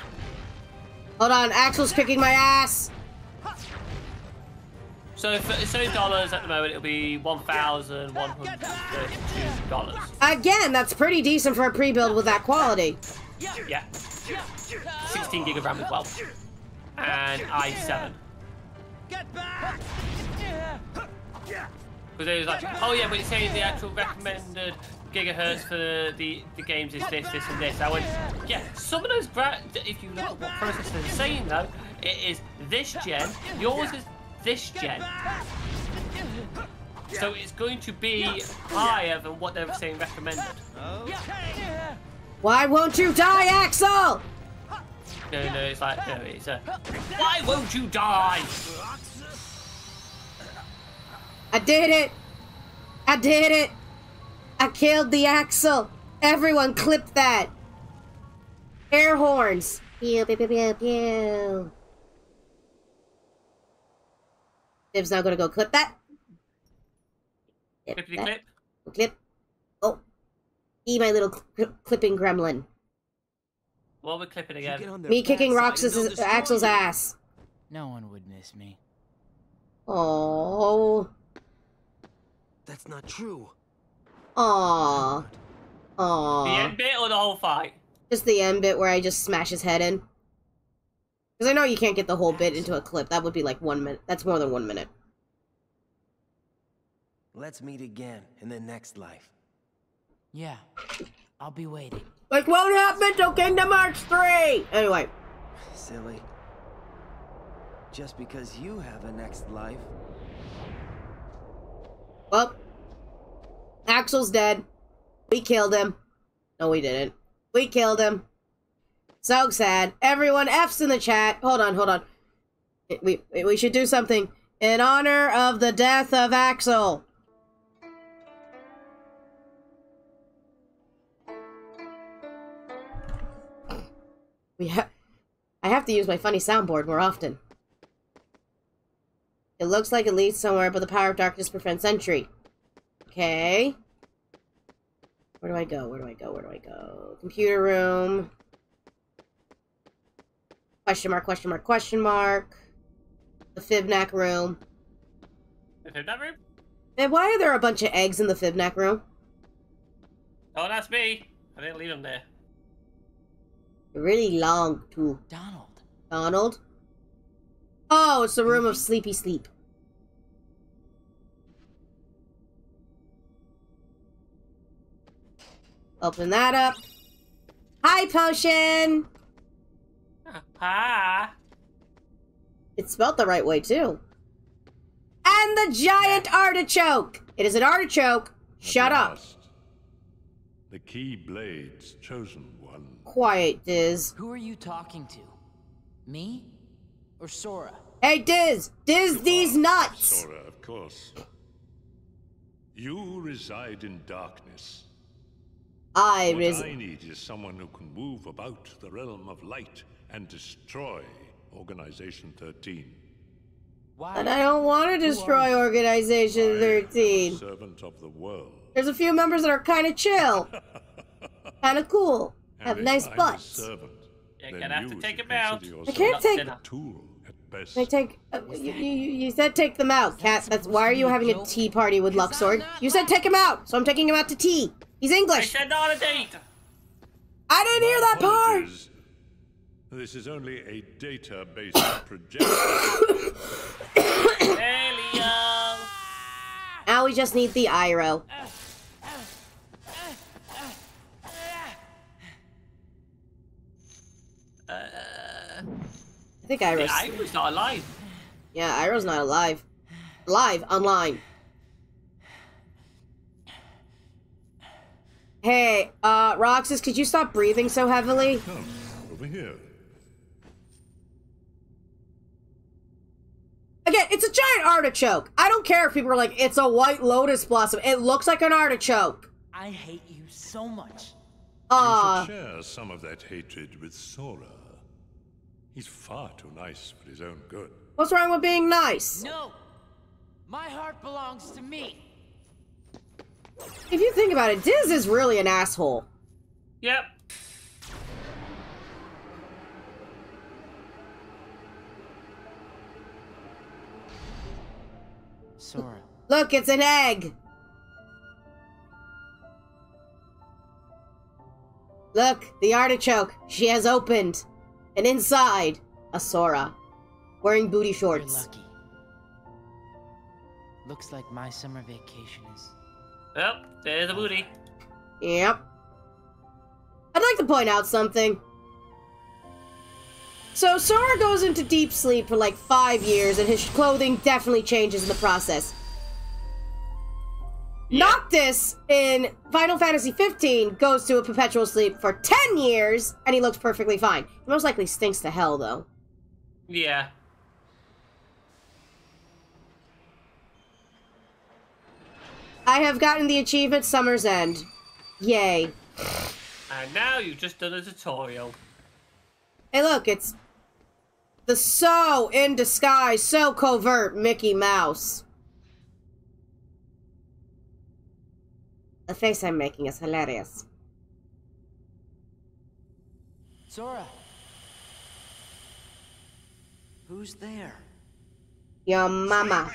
Hold on, Axel's kicking my ass. So, for, so in dollars at the moment, it'll be $1,132. Again, that's pretty decent for a pre-build with that quality. Yeah. 16 gig of RAM as well. And i7. Get back. Because it was like, oh yeah, but it's saying the actual recommended gigahertz for the, the games is this, this, and this. I went, yeah, some of those, gra- if you look at what processors are saying though, it is this gen, yours is this gen. So it's going to be higher than what they were saying recommended. Why won't you die, Axel? No, no, it's like, no, it's a, why won't you die? I did it. I did it. I killed the Axel. Everyone clip that. Air horns. Pew, pew, pew, pew, pew. Div's now gonna go clip that. Clip Clippity that. clip. Clip. Oh. Be my little cl- clipping gremlin. What we're clipping again. Me kicking Roxas' Axel's ass. No one would miss me. Oh. That's not true. Aw. The Aw. end bit or the whole fight? Just the end bit where I just smash his head in. Because I know you can't get the whole bit into a clip. That would be like one minute. That's more than one minute. Let's meet again in the next life. Yeah, I'll be waiting. Like, won't happen till Kingdom Hearts 3! Anyway. Silly. Just because you have a next life. Well, Axel's dead. We killed him. No, we didn't. We killed him. So sad. Everyone F's in the chat. Hold on, hold on. We, we should do something in honor of the death of Axel. We ha- I have to use my funny soundboard more often. It looks like it leads somewhere, but the power of darkness prevents entry. Okay. Where do I go? Where do I go? Where do I go? Computer room. Question mark, question mark, question mark. The Fibnack room. Is it that room? And why are there a bunch of eggs in the Fibnack room? Oh, that's me. I didn't leave them there. Really long, too. Donald. Donald? Oh, it's the room of sleepy sleep. Open that up. Hi, potion! Ah. It's spelled the right way, too. And the giant artichoke! It is an artichoke. At Shut up. last, The Keyblade's chosen one. Quiet, Diz. Who are you talking to? Me? Or Sora? Hey, Diz! Diz these nuts! Sora, of course. You reside in darkness. I what res- I need is someone who can move about the realm of light and destroy Organization 13. Why? And I don't want to destroy Organization I am 13. servant of the world. There's a few members that are kind of chill. kind of cool. And Have nice I'm butts. servant, You're gonna have to take them out. consider I can't take- Dinner. a tool at best. They take. Uh, you, you, you said take them out, Cat. That's why are you having a tea party with Luxord? You said take him out, so I'm taking him out to tea. He's I English. said not a date. I didn't hear that part. Apologies. This is only a data-based projection. Helium. Now we just need the Iroh. Uh, I think The Iroh's. Iron's not alive. Yeah, Iroh's not alive. Live online. Hey, uh, Roxas, could you stop breathing so heavily? Come, over here. Again, it's a giant artichoke. I don't care if people are like, it's a white lotus blossom. It looks like an artichoke. I hate you so much. Uh, you should share some of that hatred with Sora. He's far too nice for his own good. what's wrong with being nice? No! My heart belongs to me. If you think about it, Diz is really an asshole. Yep. Sora. Look, it's an egg. Look, the artichoke. She has opened. And inside, a Sora. Wearing booty You're shorts. lucky. Looks like my summer vacation is. Yep. There's the oh. booty. Yep. I'd like to point out something. So Sora goes into deep sleep for like five years, and his clothing definitely changes in the process. Noctis in Final Fantasy 15 goes to a perpetual sleep for 10 years, and he looks perfectly fine. He most likely stinks to hell, though. Yeah. I have gotten the achievement Summer's End. Yay. And now you've just done a tutorial. Hey, look, it's the so in disguise, so covert Mickey Mouse. The face I'm making is hilarious. Sora! Who's there? Your mama.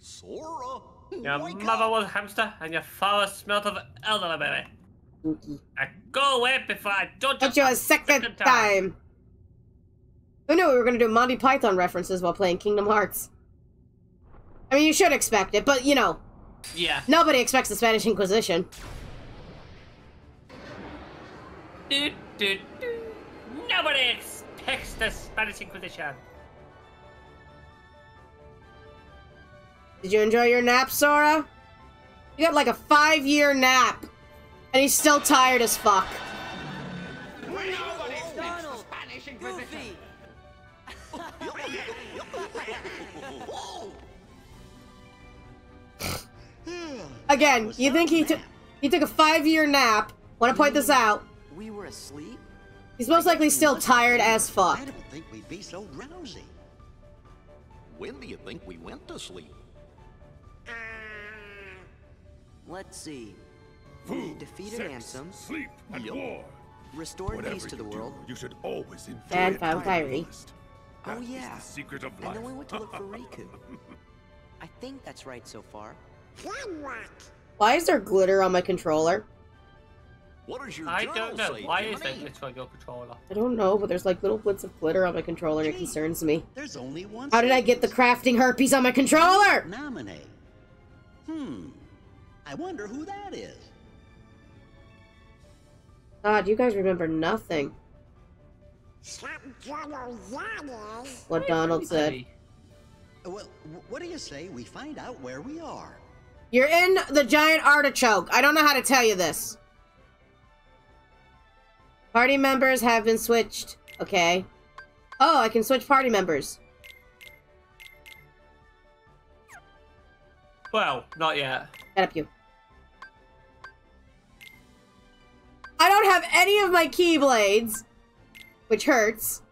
Sora? Your Wake mother up. was a hamster and your father smelled of elderberry. Spooky. Now go away before I don't Hit you a second time. Who oh, knew we were going to do Monty Python references while playing Kingdom Hearts? I mean, you should expect it, but you know, Yeah. nobody expects the Spanish Inquisition. Do, do, do. Nobody expects the Spanish Inquisition. Did you enjoy your nap, Sora? You got like a five year nap, and he's still tired as fuck. Donald! Goofy! Again, you think he took he took a five year nap? Want to point this out? We were asleep? He's most likely still tired as fuck. I don't think we'd be so drowsy. When do you think we went to sleep? Let's see. We defeated Ansem, sleep, and Yup. war. restored Whatever peace to the you do, world. you should always enjoy And it found by Kairi. fullest. Oh, That is yeah. the secret of And life. then we went to look for Riku. I think that's right so far. Why is there glitter on my controller? What does your I don't know. say, Why is there glitter on your controller? I don't know, but there's like little bits of glitter on my controller and it concerns me. There's only one. How did I get the crafting herpes on my controller? Nominate. Hmm. I wonder who that is. God, you guys remember nothing. What Donald said. Well, what do you say we find out where we are? You're in the giant artichoke. I don't know how to tell you this. Party members have been switched. Okay. Oh, I can switch party members. Well, not yet. Shut up, you. I don't have any of my keyblades, which hurts.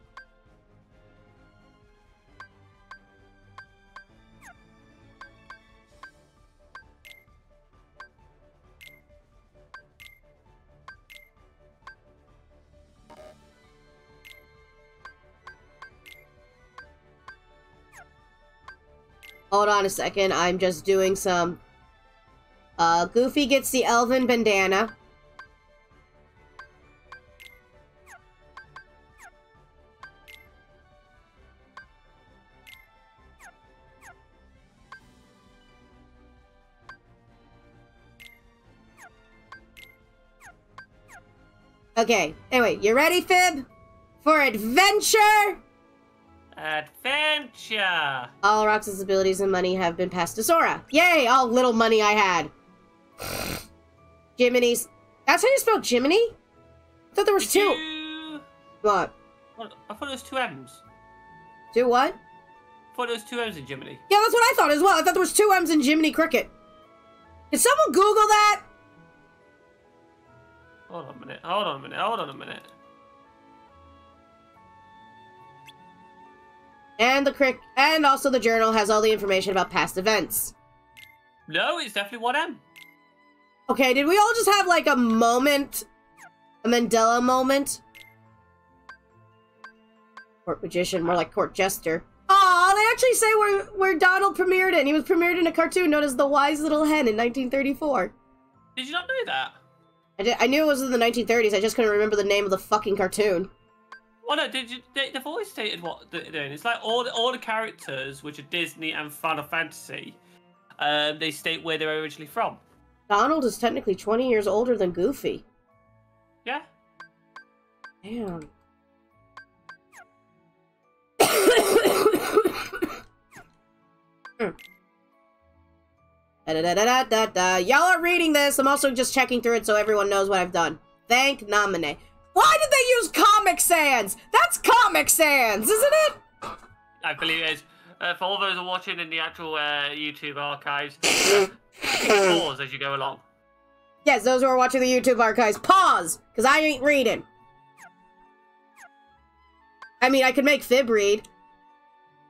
Hold on a second. I'm just doing some. Uh, Goofy gets the elven bandana. Okay. Anyway, you ready, Fib? For adventure? Adventure! All Roxas' abilities and money have been passed to Sora. Yay! All little money I had. Jiminy's. That's how you spell Jiminy? I thought there was Did two. What? I thought it was two M's. Two what? I thought it was two M's in Jiminy. Yeah, that's what I thought as well. I thought there was two M's in Jiminy Cricket. Did someone Google that? Hold on a minute. Hold on a minute. Hold on a minute. And the crick and also the journal has all the information about past events. No, it's definitely one M. Okay, did we all just have like a moment? A Mandela moment? Court magician, more like court jester. Aw, they actually say where where Donald premiered in. He was premiered in a cartoon known as The Wise Little Hen in 1934. Did you not know that? I, did, I knew it was in the 1930s. I just couldn't remember the name of the fucking cartoon. Well, no, did you, they, they've always stated what they're doing. It's like all the, all the characters, which are Disney and Final Fantasy, um, they state where they're originally from. Donald is technically 20 years older than Goofy. Yeah. Damn. Da-da-da-da-da-da. Y'all are reading this. I'm also just checking through it so everyone knows what I've done. Thank Naminé. Why did they use Comic Sans? That's Comic Sans, isn't it? I believe it is. Uh, for all those who are watching in the actual uh, YouTube archives, pause as you go along. Yes, those who are watching the YouTube archives, pause, because I ain't reading. I mean, I could make Fib read.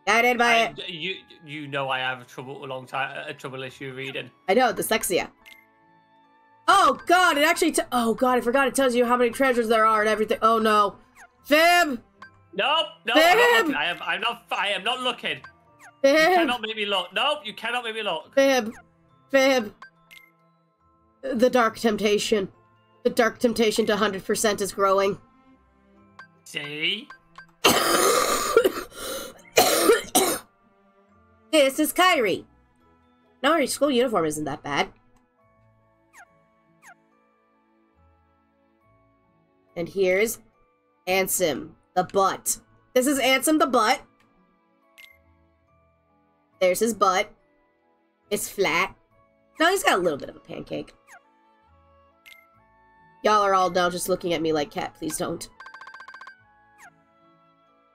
Guided by And you you know I have a trouble a long time a trouble issue reading. I know, the dyslexia. Oh god, it actually t- Oh god, I forgot it tells you how many treasures there are and everything. Oh no. Fib! Nope, no, I'm not Fib! looking. I am I'm not I am not looking. You cannot make me look. Nope, you cannot make me look. Fib! Fib! The dark temptation. The dark temptation to 100% is growing. See? This is Kairi. No, her school uniform isn't that bad. And here's Ansem, the butt. This is Ansem the butt. There's his butt. It's flat. No, he's got a little bit of a pancake. Y'all are all now just looking at me like, cat, please don't.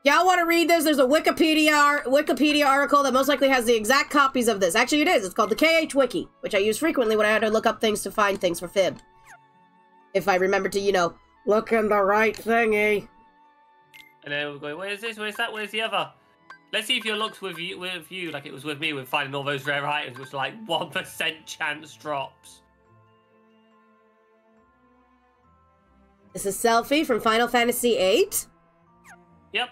Y'all want to read this? There's a Wikipedia Wikipedia article that most likely has the exact copies of this. Actually, it is. It's called the KH Wiki, which I use frequently when I had to look up things to find things for Fib. If I remember to, you know, look in the right thingy. And then we're going, where's this? Where's that? Where's the other? Let's see if your luck's with you, with you like it was with me with finding all those rare items, which like 1% chance drops. This is Seifer from Final Fantasy VIII. Yep.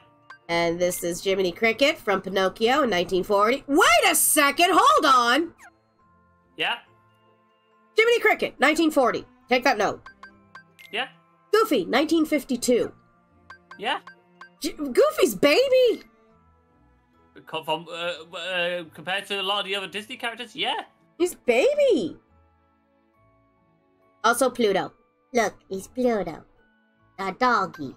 And this is Jiminy Cricket from Pinocchio in 1940. Wait a second, hold on! Yep. Jiminy Cricket, 1940. Take that note. Yeah. Goofy, 1952. Yeah. J- Goofy's baby! From, uh, uh, compared to a lot of the other Disney characters, yeah. He's baby! Also Pluto. Look, he's Pluto. A doggy.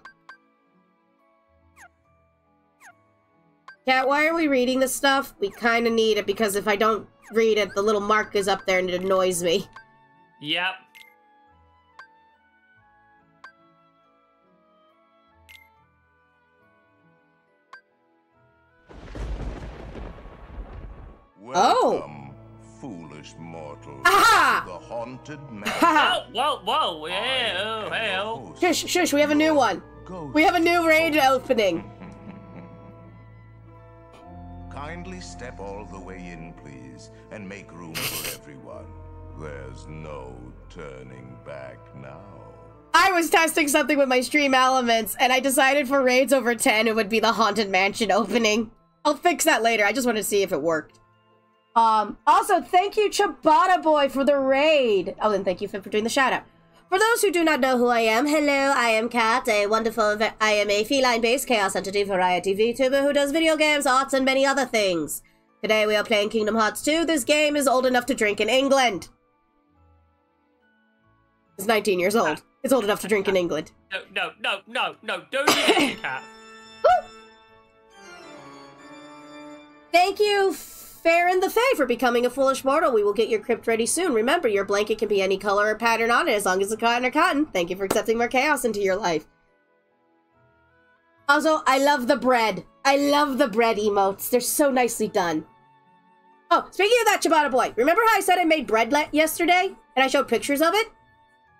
Cat, why are we reading this stuff? We kind of need it because if I don't read it, the little mark is up there and it annoys me. Yep. Oh. Welcome, foolish mortals, Aha! to the haunted mansion. Whoa, whoa, whoa, yeah, oh, hey, oh. Shush, shush, we have a new one. We have a new raid opening. Kindly step all the way in, please, and make room for everyone. There's no turning back now. I was testing something with my stream elements, and I decided for raids over 10, it would be the Haunted Mansion opening. I'll fix that later. I just wanted to see if it worked. Um, also, thank you, Ciabatta Boy, for the raid. Oh, and thank you, Finn, for doing the shout out. For those who do not know who I am, hello, I am Kat, a wonderful, I am a feline-based chaos entity variety VTuber who does video games, arts, and many other things. Today we are playing Kingdom Hearts 2. This game is old enough to drink in England. It's 19 years old. It's old enough to drink in England. No, no, no, no, no, don't do that, cat. Thank you, Fair and the Fae, for becoming a foolish mortal. We will get your crypt ready soon. Remember, your blanket can be any color or pattern on it as long as it's cotton or cotton. Thank you for accepting more chaos into your life. Also, I love the bread. I love the bread emotes. They're so nicely done. Oh, speaking of that, Ciabatta boy, remember how I said I made bread yesterday? And I showed pictures of it?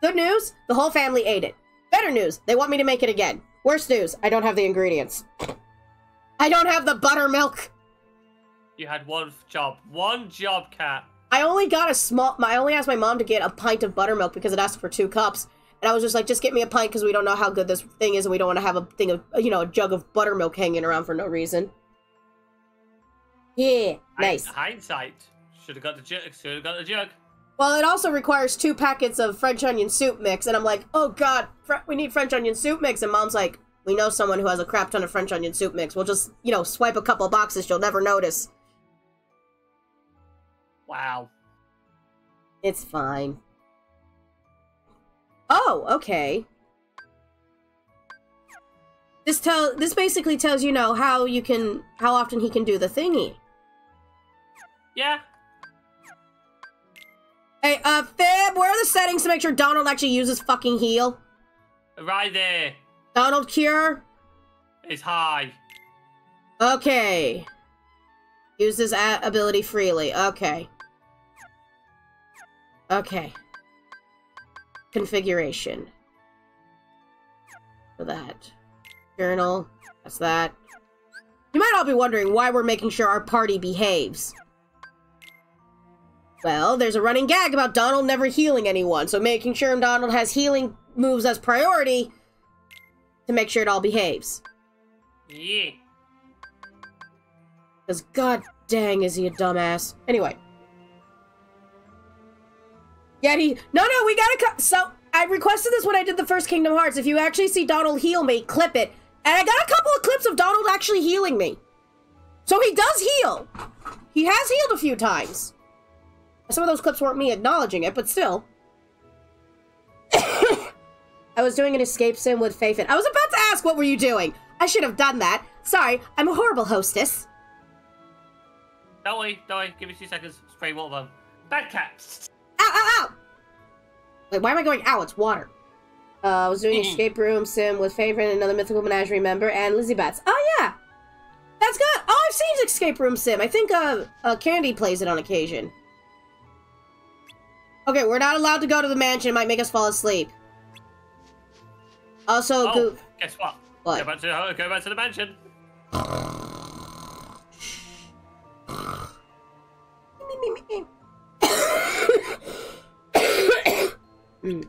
Good news, the whole family ate it. Better news, they want me to make it again. Worst news, I don't have the ingredients. I don't have the buttermilk. You had one job. One job, cat. I only got a small. I only asked my mom to get a pint of buttermilk because it asked for two cups, and I was just like, "Just get me a pint because we don't know how good this thing is, and we don't want to have a thing of you know a jug of buttermilk hanging around for no reason." Yeah, nice. Hindsight. Should have got the jug. Should have got the jug. Well, it also requires two packets of French onion soup mix, and I'm like, "Oh God, we need French onion soup mix," and Mom's like, "We know someone who has a crap ton of French onion soup mix. We'll just you know swipe a couple boxes. You'll never notice." Wow. It's fine. Oh, okay. This tell this basically tells you know how you can how often he can do the thingy. Yeah. Hey, uh, Fib, where are the settings to make sure Donald actually uses fucking heal? Right there. Donald cure? It's high. Okay. Use this ability freely. Okay. Okay. Configuration. For that. Journal. That's that. You might all be wondering why we're making sure our party behaves. Well, there's a running gag about Donald never healing anyone, so making sure Donald has healing moves as priority to make sure it all behaves. Yeah. Because god dang is he a dumbass. Anyway. Yeah, he... No, no, we gotta cut... So, I requested this when I did the first Kingdom Hearts. If you actually see Donald heal me, clip it. And I got a couple of clips of Donald actually healing me. So he does heal. He has healed a few times. Some of those clips weren't me acknowledging it, but still. I was doing an escape sim with Faith. I was about to ask, what were you doing? I should have done that. Sorry, I'm a horrible hostess. Don't worry, don't worry. Give me two seconds. Spray water on. Bad cat. Ow, ow, ow! Wait, why am I going ow? It's water. Uh, I was doing escape room sim with Favorite and another mythical menagerie member and Lizzie Bats. Oh, yeah! That's good! Oh, I've seen escape room sim. I think, uh, uh, Candy plays it on occasion. Okay, we're not allowed to go to the mansion. It might make us fall asleep. Also, Oh, guess what? What? Go back to uh, go back to the mansion. Hmm.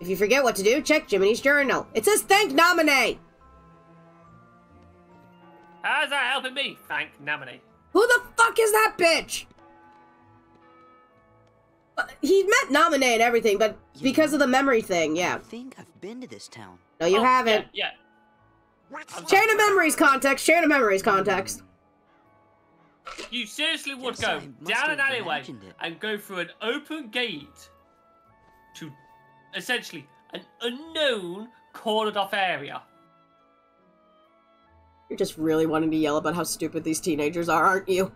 If you forget what to do, check Jiminy's journal. It says thank Naminé. How's that helping me? Thank Naminé. Who the fuck is that bitch? Uh, He meant Naminé and everything, but because of the memory thing, yeah. I think I've been to this town. No, you Oh, haven't. Yeah. Chain of memories context. Chain of memories context. Yeah. You seriously would Guess go down an alleyway and go through an open gate to essentially an unknown, cornered off area. You're just really wanting to yell about how stupid these teenagers are, aren't you?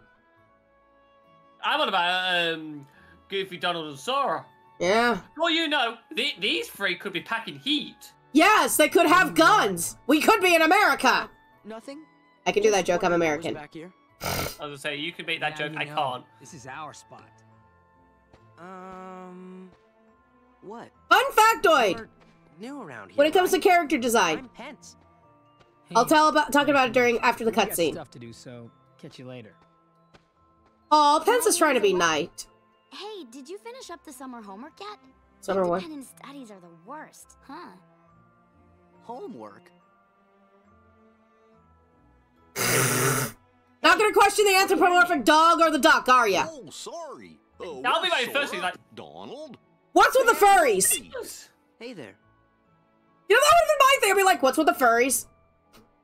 I'm on about um, Goofy, Donald, and Sora. Yeah. Well, you know, the, these three could be packing heat. Yes, they could have guns. We could be in America. Nothing? I can do that joke. I'm Wondering what was American. Back here? I was gonna say you can make that Now joke. I know. can't. This is our spot. Um, what? Fun factoid. New around here. When it comes to character design, I'm Pence. I'll tell about talk about it during after the cutscene. stuff to do, so catch you later. Oh, Pence is trying to be knight. Hey, did you finish up the summer homework yet? Summer what? Independent studies are the worst, huh? Homework. Not gonna question the anthropomorphic dog or the duck, are ya? Oh, sorry. Oh, That'll be my Sora? first thing, like- Donald. What's with the furries? Hey there. You know that would have been my thing. I'd be like, what's with the furries?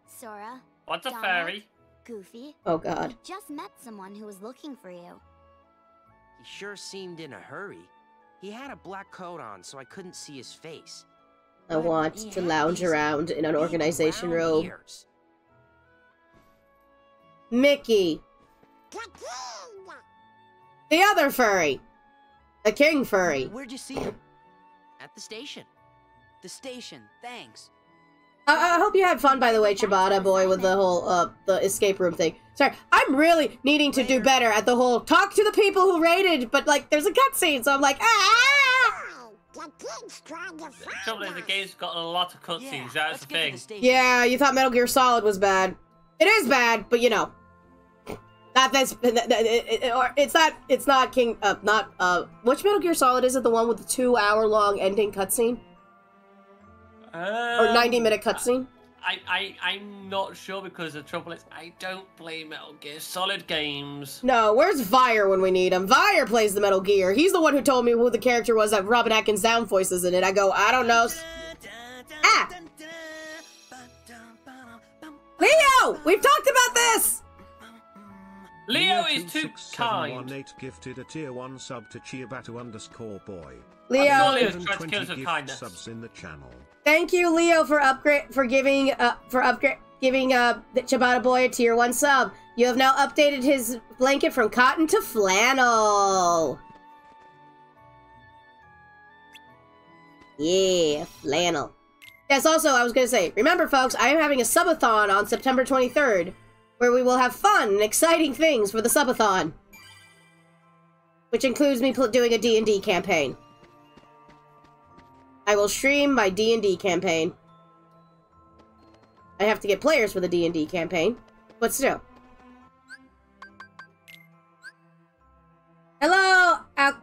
Sora, What's a Donald? fairy? Goofy, Oh I God. just met someone who was looking for you. He sure seemed in a hurry. He had a black coat on, so I couldn't see his face. I want to lounge around in an organization robe. ears. Mickey, the other furry, the king furry. Where'd you see him? At the station. The station, thanks. I, I hope you had fun, by the way, Ciabatta boy, with the whole uh the escape room thing. Sorry, I'm really needing to do better at the whole talk to the people who raided, but like there's a cutscene, so I'm like ah. The kid's trying to trouble is the game's got a lot of cutscenes. Yeah, That's the thing. the. Yeah, you thought Metal Gear Solid was bad. It is bad, but you know, not that's it, it, or it's not it's not King uh not uh which Metal Gear Solid is it? The one with the two hour long ending cutscene or Um, ninety minute cutscene? I, I, I'm not sure because the trouble is I don't play Metal Gear Solid games. No, where's Vire when we need him? Vire plays the Metal Gear. He's the one who told me who the character was that Robin Atkin Downes voices in it. I go, I don't know. Ah! Leo! We've talked about this! Leo is too kind. 267118 gifted a tier 1 sub to Chiabatu underscore boy. Leo, Leo's tried to kill us 120 with gift kindness. subs in the channel. thank you, Leo, for upgrade for giving uh for upgrade giving uh the Ciabatta boy a tier one sub. You have now updated his blanket from cotton to flannel. Yeah, flannel. Yes, also, I was going to say, remember, folks, I am having a subathon on September 23rd, where we will have fun and exciting things for the subathon. Which includes me doing a D&D campaign. I will stream my D&D campaign. I have to get players for the D&D campaign, but still. Hello, Al...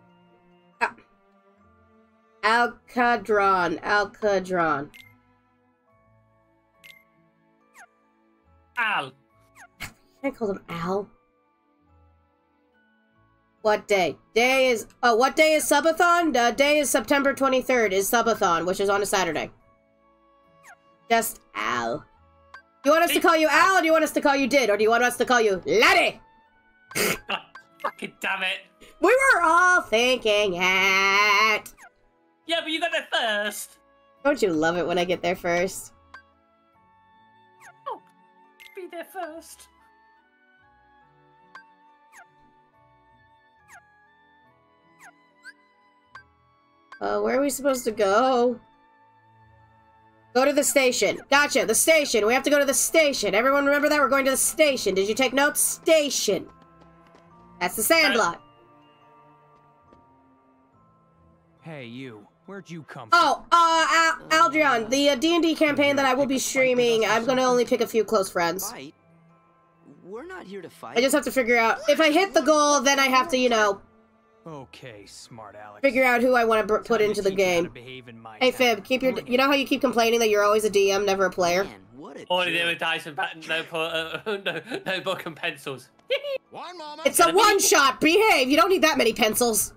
Al... Alcadron, Alcadron. Al. Can I call him Al? What day? Day is oh, what day is subathon? Uh, day is September 23rd is subathon, which is on a Saturday. Just Al. Do you want us to call you Al, or do you want us to call you Did, or do you want us to call you Laddie? Fucking damn it. We were all thinking it. Yeah, but you got there first. Don't you love it when I get there first? Oh, be there first. Uh, where are we supposed to go? Go to the station. Gotcha, the station. We have to go to the station. Everyone remember that? We're going to the station. Did you take notes? Station. That's the sandlot. Hey, you. Where'd you come from? Oh, uh, Al- Aldrian, the uh, D&D campaign that I will be streaming, I'm gonna only pick a few close friends. Fight? We're not here to fight. I just have to figure out, if I hit the goal, then I have to, you know, Okay, smart Alex. figure out who I want to put into the game. Hey, Fib, keep your, you know how you keep complaining that you're always a DM, never a player? All you do with dice and bat- no, uh, no, no book and pencils. One moment. It's a one-shot, behave! You don't need that many pencils.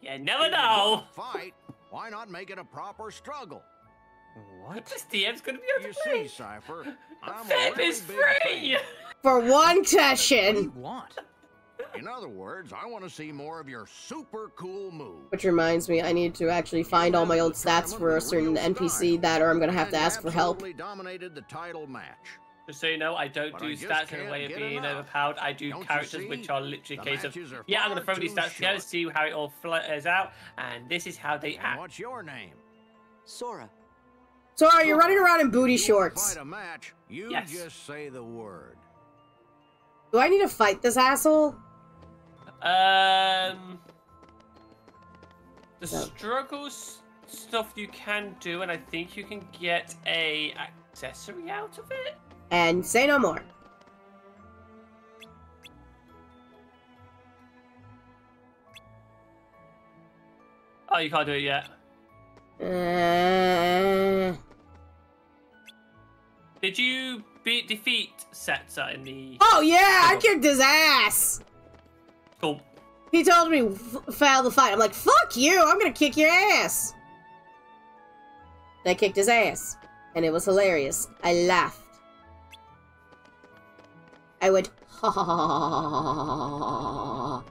You never know. Fight. Why not make it a proper struggle? What? This DM's gonna be able You to play. see, Seifer, I'm Fib is free. For one session. want? In other words, I want to see more of your super cool move. Which reminds me, I need to actually find all my old stats for a certain NPC that, or I'm gonna have to ask for help. Dominated the title match. Just so you know, I don't But do I stats in a way of being enough. overpowered. I do Don't characters which are literally a case of, yeah, I'm going to throw these too stats together, short. see how it all flutters out, and this is how they And act. what's your name? Sora. Sora, you're running around in booty You shorts. Fight a match. You Yes. just say the word. Do I need to fight this asshole? Um, the struggles stuff you can do, and I think you can get a accessory out of it. And say no more. Oh, you can't do it yet. Uh, Did you beat defeat Setzer in the? oh yeah, I kicked his ass. Cool. He told me foul the fight. I'm like, fuck you! I'm gonna kick your ass. They kicked his ass, and it was hilarious. I laughed. I went ha ha ha ha ha ha ha.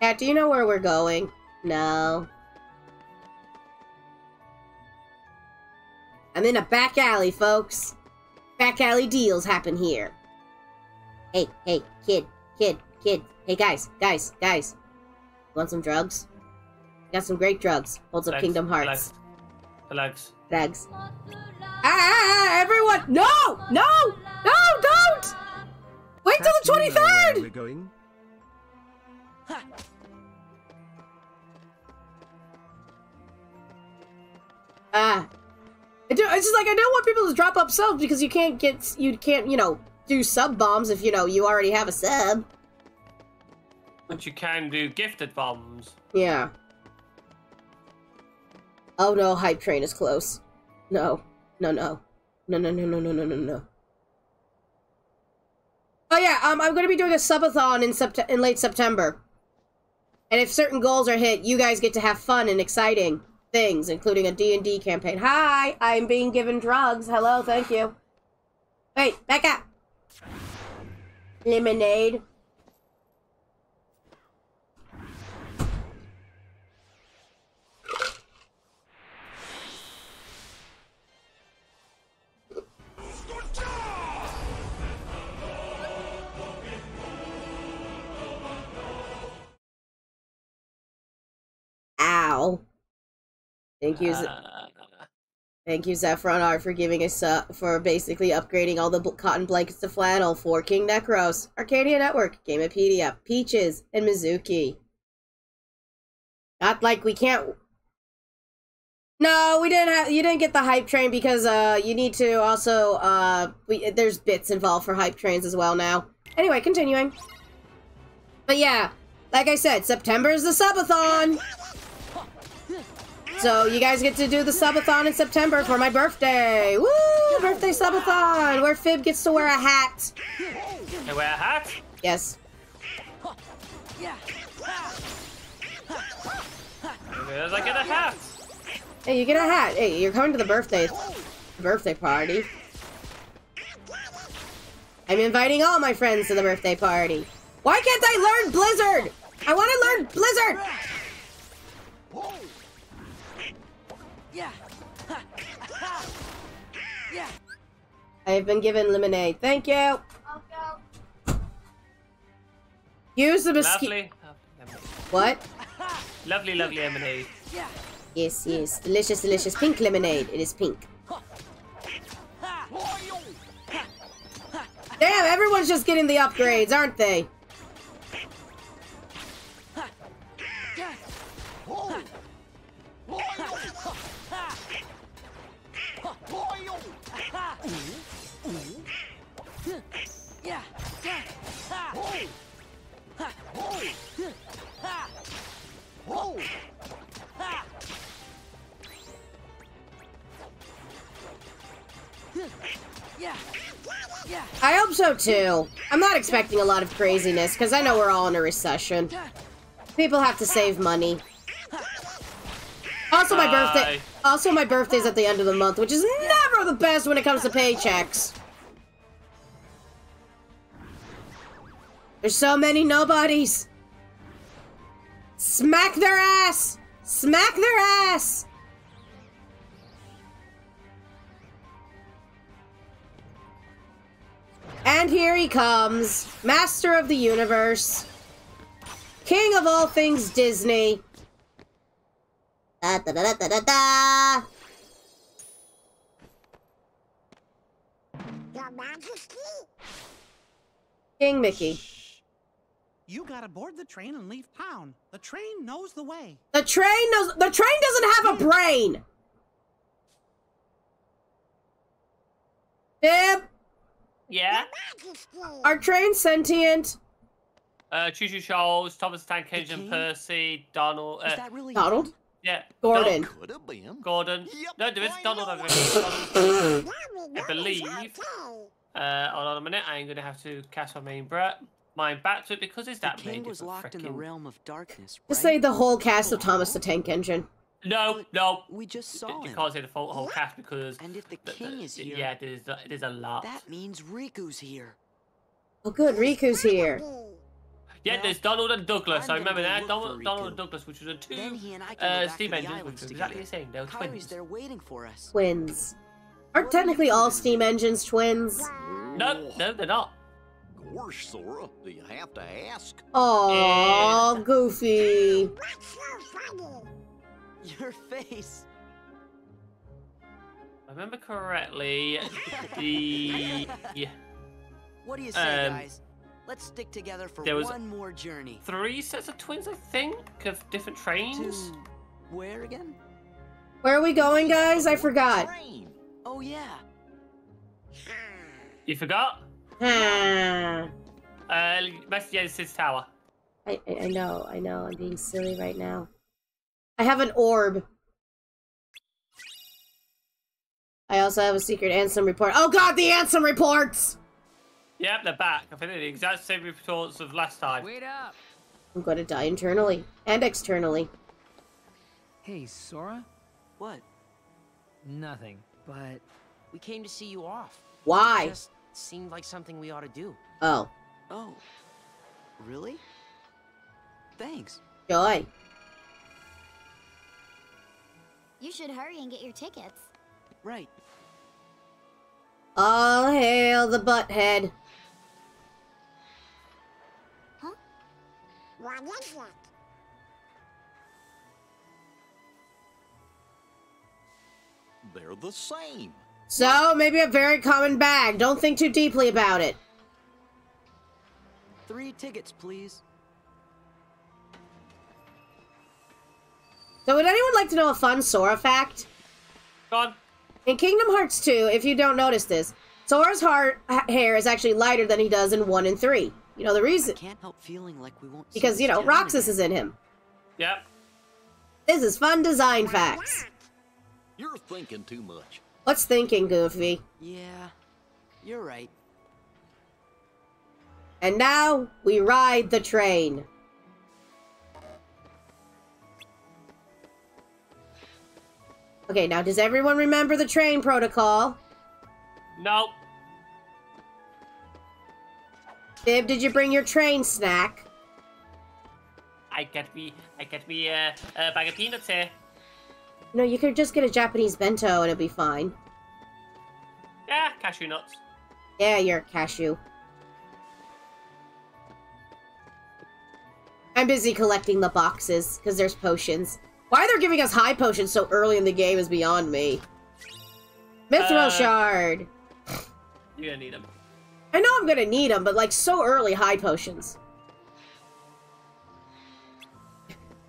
Cat, do you know where we're going? No. I'm in a back alley, folks. Back alley deals happen here. Hey, hey, kid, kid, kid. Hey, guys, guys, guys. Want some drugs? Got some great drugs. Holds up Legs, Kingdom Hearts. legs. The legs. Ah, ah, ah, everyone! No! No! No, don't! Wait till the Cat, do you know where 23rd! We're going? Ah. I do, it's just like, I don't want people to drop up subs because you can't get, you can't, you know, do sub bombs if, you know, you already have a sub. But you can do gifted bombs. Yeah. Oh no, hype train is close. No. No, no. No, no, no, no, no, no, no, no. Oh yeah, um, I'm gonna be doing a subathon in sept- in late September. And if certain goals are hit, you guys get to have fun and exciting things, including a D&D campaign. Hi, I'm being given drugs. Hello, thank you. Wait, back up. Lemonade. Ow. Thank you, Uh, thank you, Zephron Art, for giving us uh, for basically upgrading all the bl- cotton blankets to flannel for King Necros, Arcadia Network, Gamepedia, Peaches, and Mizuki. Not like we can't. No, we didn't have. You didn't get the hype train because uh, you need to also uh, we there's bits involved for hype trains as well now. Anyway, continuing. But yeah, like I said, September is the subathon. So you guys get to do the subathon in September for my birthday. Woo! Birthday subathon, where Fib gets to wear a hat. I wear a hat. Yes. Where's I get a hat? Hey, you get a hat. Hey, you're coming to the birthday birthday party. I'm inviting all my friends to the birthday party. Why can't I learn Blizzard? I want to learn Blizzard. Yeah. yeah. I have been given lemonade. Thank you. Use the mosquito. Lovely. Oh, what? Lovely, lovely lemonade. Yes, yes. Delicious, delicious pink lemonade. It is pink. Damn, everyone's just getting the upgrades, aren't they? I hope so too. I'm not expecting a lot of craziness because I know we're all in a recession. People have to save money. Also, my birthday. Also, my birthday's at the end of the month, which is never the best when it comes to paychecks. There's so many nobodies. Smack their ass! Smack their ass! And here he comes, master of the universe, king of all things Disney. Da da da da da da. Your Majesty? King Mickey. You gotta board the train and leave town. The train knows the way. The train knows. The train doesn't have a brain. Fib, Yeah. are trains sentient? Uh, Choo Choo Shoals, Thomas the Tank Engine, Percy, Donald. Uh, Is that really Donald? Yeah. Gordon. Donald- Could have been. Gordon. No, there is Donald over here. Donald, I believe. Uh, hold on a minute. I'm gonna have to cast my main brat. Mine back to it because is The that king made was different locked in the realm of darkness, Just right? say the whole cast of Thomas the Tank Engine. No, no. We just saw You him. can't say the full whole cast because. And if the the- king the- is here, Yeah, there's there's a lot. that means Riku's here. Oh, good. Riku's here. Yeah, there's Donald and Douglas. I'm remember that. Donald, Donald and Douglas, which was a two Then he and I can go uh, back steam engines, which islands was exactly the same. They were Kairi's twins. there waiting for us. Twins. Aren't technically all steam engines twins? No, no, they're not. Of course, Sora. Do you have to ask? Oh, Goofy. What's so funny? Your face. If I remember correctly, the What do you say, Um, guys? Let's stick together for there was- one more journey. three sets of twins, I think, of different trains. To where again? Where are we going, guys? I forgot. Train. Oh yeah. You forgot? Ah. Uh, Massachusetts Tower. I, I I know, I know. I'm being silly right now. I have an orb. I also have a secret Ansem report. Oh god, the Ansem reports! Yep, they're back. I think they're the exact same reports of last time. Wait up! I'm gonna die internally and externally. Hey, Sora? What? Nothing, but We came to see you off. Why? Just seemed like something we ought to do. Oh, Oh. Really? Thanks. joy. You should hurry and get your tickets. Right. All hail the butthead. What is it? They're the same. So, maybe a very common bag. Don't think too deeply about it. Three tickets, please. So, would anyone like to know a fun Sora fact? Go. In Kingdom Hearts 2, if you don't notice this, Sora's heart, hair is actually lighter than he does in 1 and 3. You know the reason? Can't help feeling like we won't. Because, you know, Roxas again. is in him. Yep. This is fun design facts. You're thinking too much. What's thinking, Goofy? Yeah, you're right. And now, we ride the train. Okay, now does everyone remember the train protocol? No. Fib, did you bring your train snack? I get me, I get me uh, a bag of peanuts here. No, you could just get a Japanese bento and it'll be fine. Yeah, cashew nuts. Yeah, you're a cashew. I'm busy collecting the boxes, because there's potions. Why they're giving us high potions so early in the game is beyond me. Mithril Uh, shard! You're gonna need them. I know I'm gonna need them, but like so early high potions.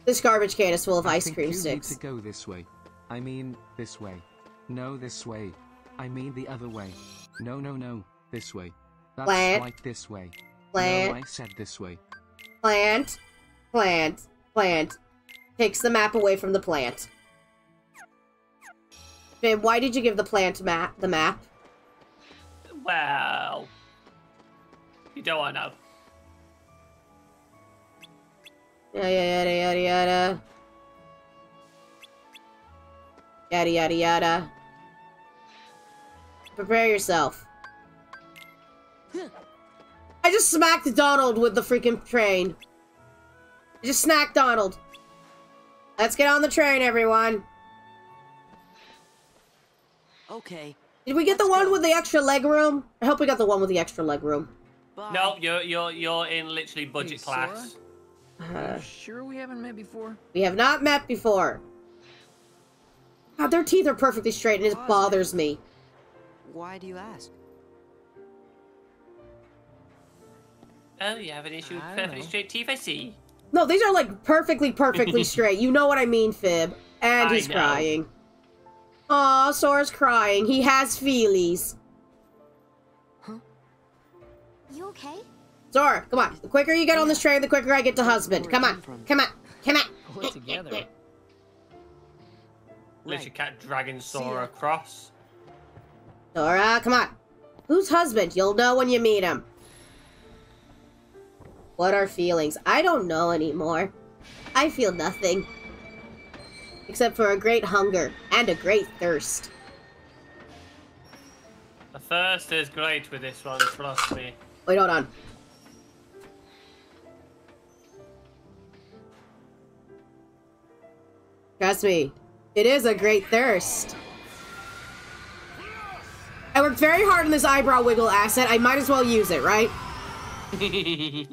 This garbage can is full of I ice think cream you sticks. need to go this way. I mean, this way. No, this way. I mean the other way. No, no, no. This way. That's Plant. like this way. Plant. No, I said this way. Plant, plant, plant. Takes the map away from the plant. Babe, why did you give the plant map the map? Well, you don't want to know. Yada yada yada yada. Yada yada yada. Prepare yourself. I I just smacked Donald with the freaking train. I just snacked Donald. Let's get on the train, everyone. Okay. Did we get the one with the extra leg room? I hope we got the one with the extra leg room. No, you're you're you're in literally budget Hey, Sora? class. Uh, Sure we haven't met before? we have not met before. God, their teeth are perfectly straight and it bothers me. Why do you ask? Oh, you have an issue with perfectly know. straight teeth, I see. No, these are like perfectly, perfectly straight. You know what I mean, Fib. And he's know. crying. Aw, Sora's crying. He has feelies. You okay? Sora, come on. The quicker you get on this train, the quicker I get to husband. Come on. Come on. Come on. Pull it together. Literally cat dragging Sora across. Sora, come on. Who's husband? You'll know when you meet him. What are feelings? I don't know anymore. I feel nothing. Except for a great hunger and a great thirst. The thirst is great with this one, trust me. Wait, hold on. Trust me, it is a great thirst. I worked very hard on this eyebrow wiggle asset. I might as well use it, right?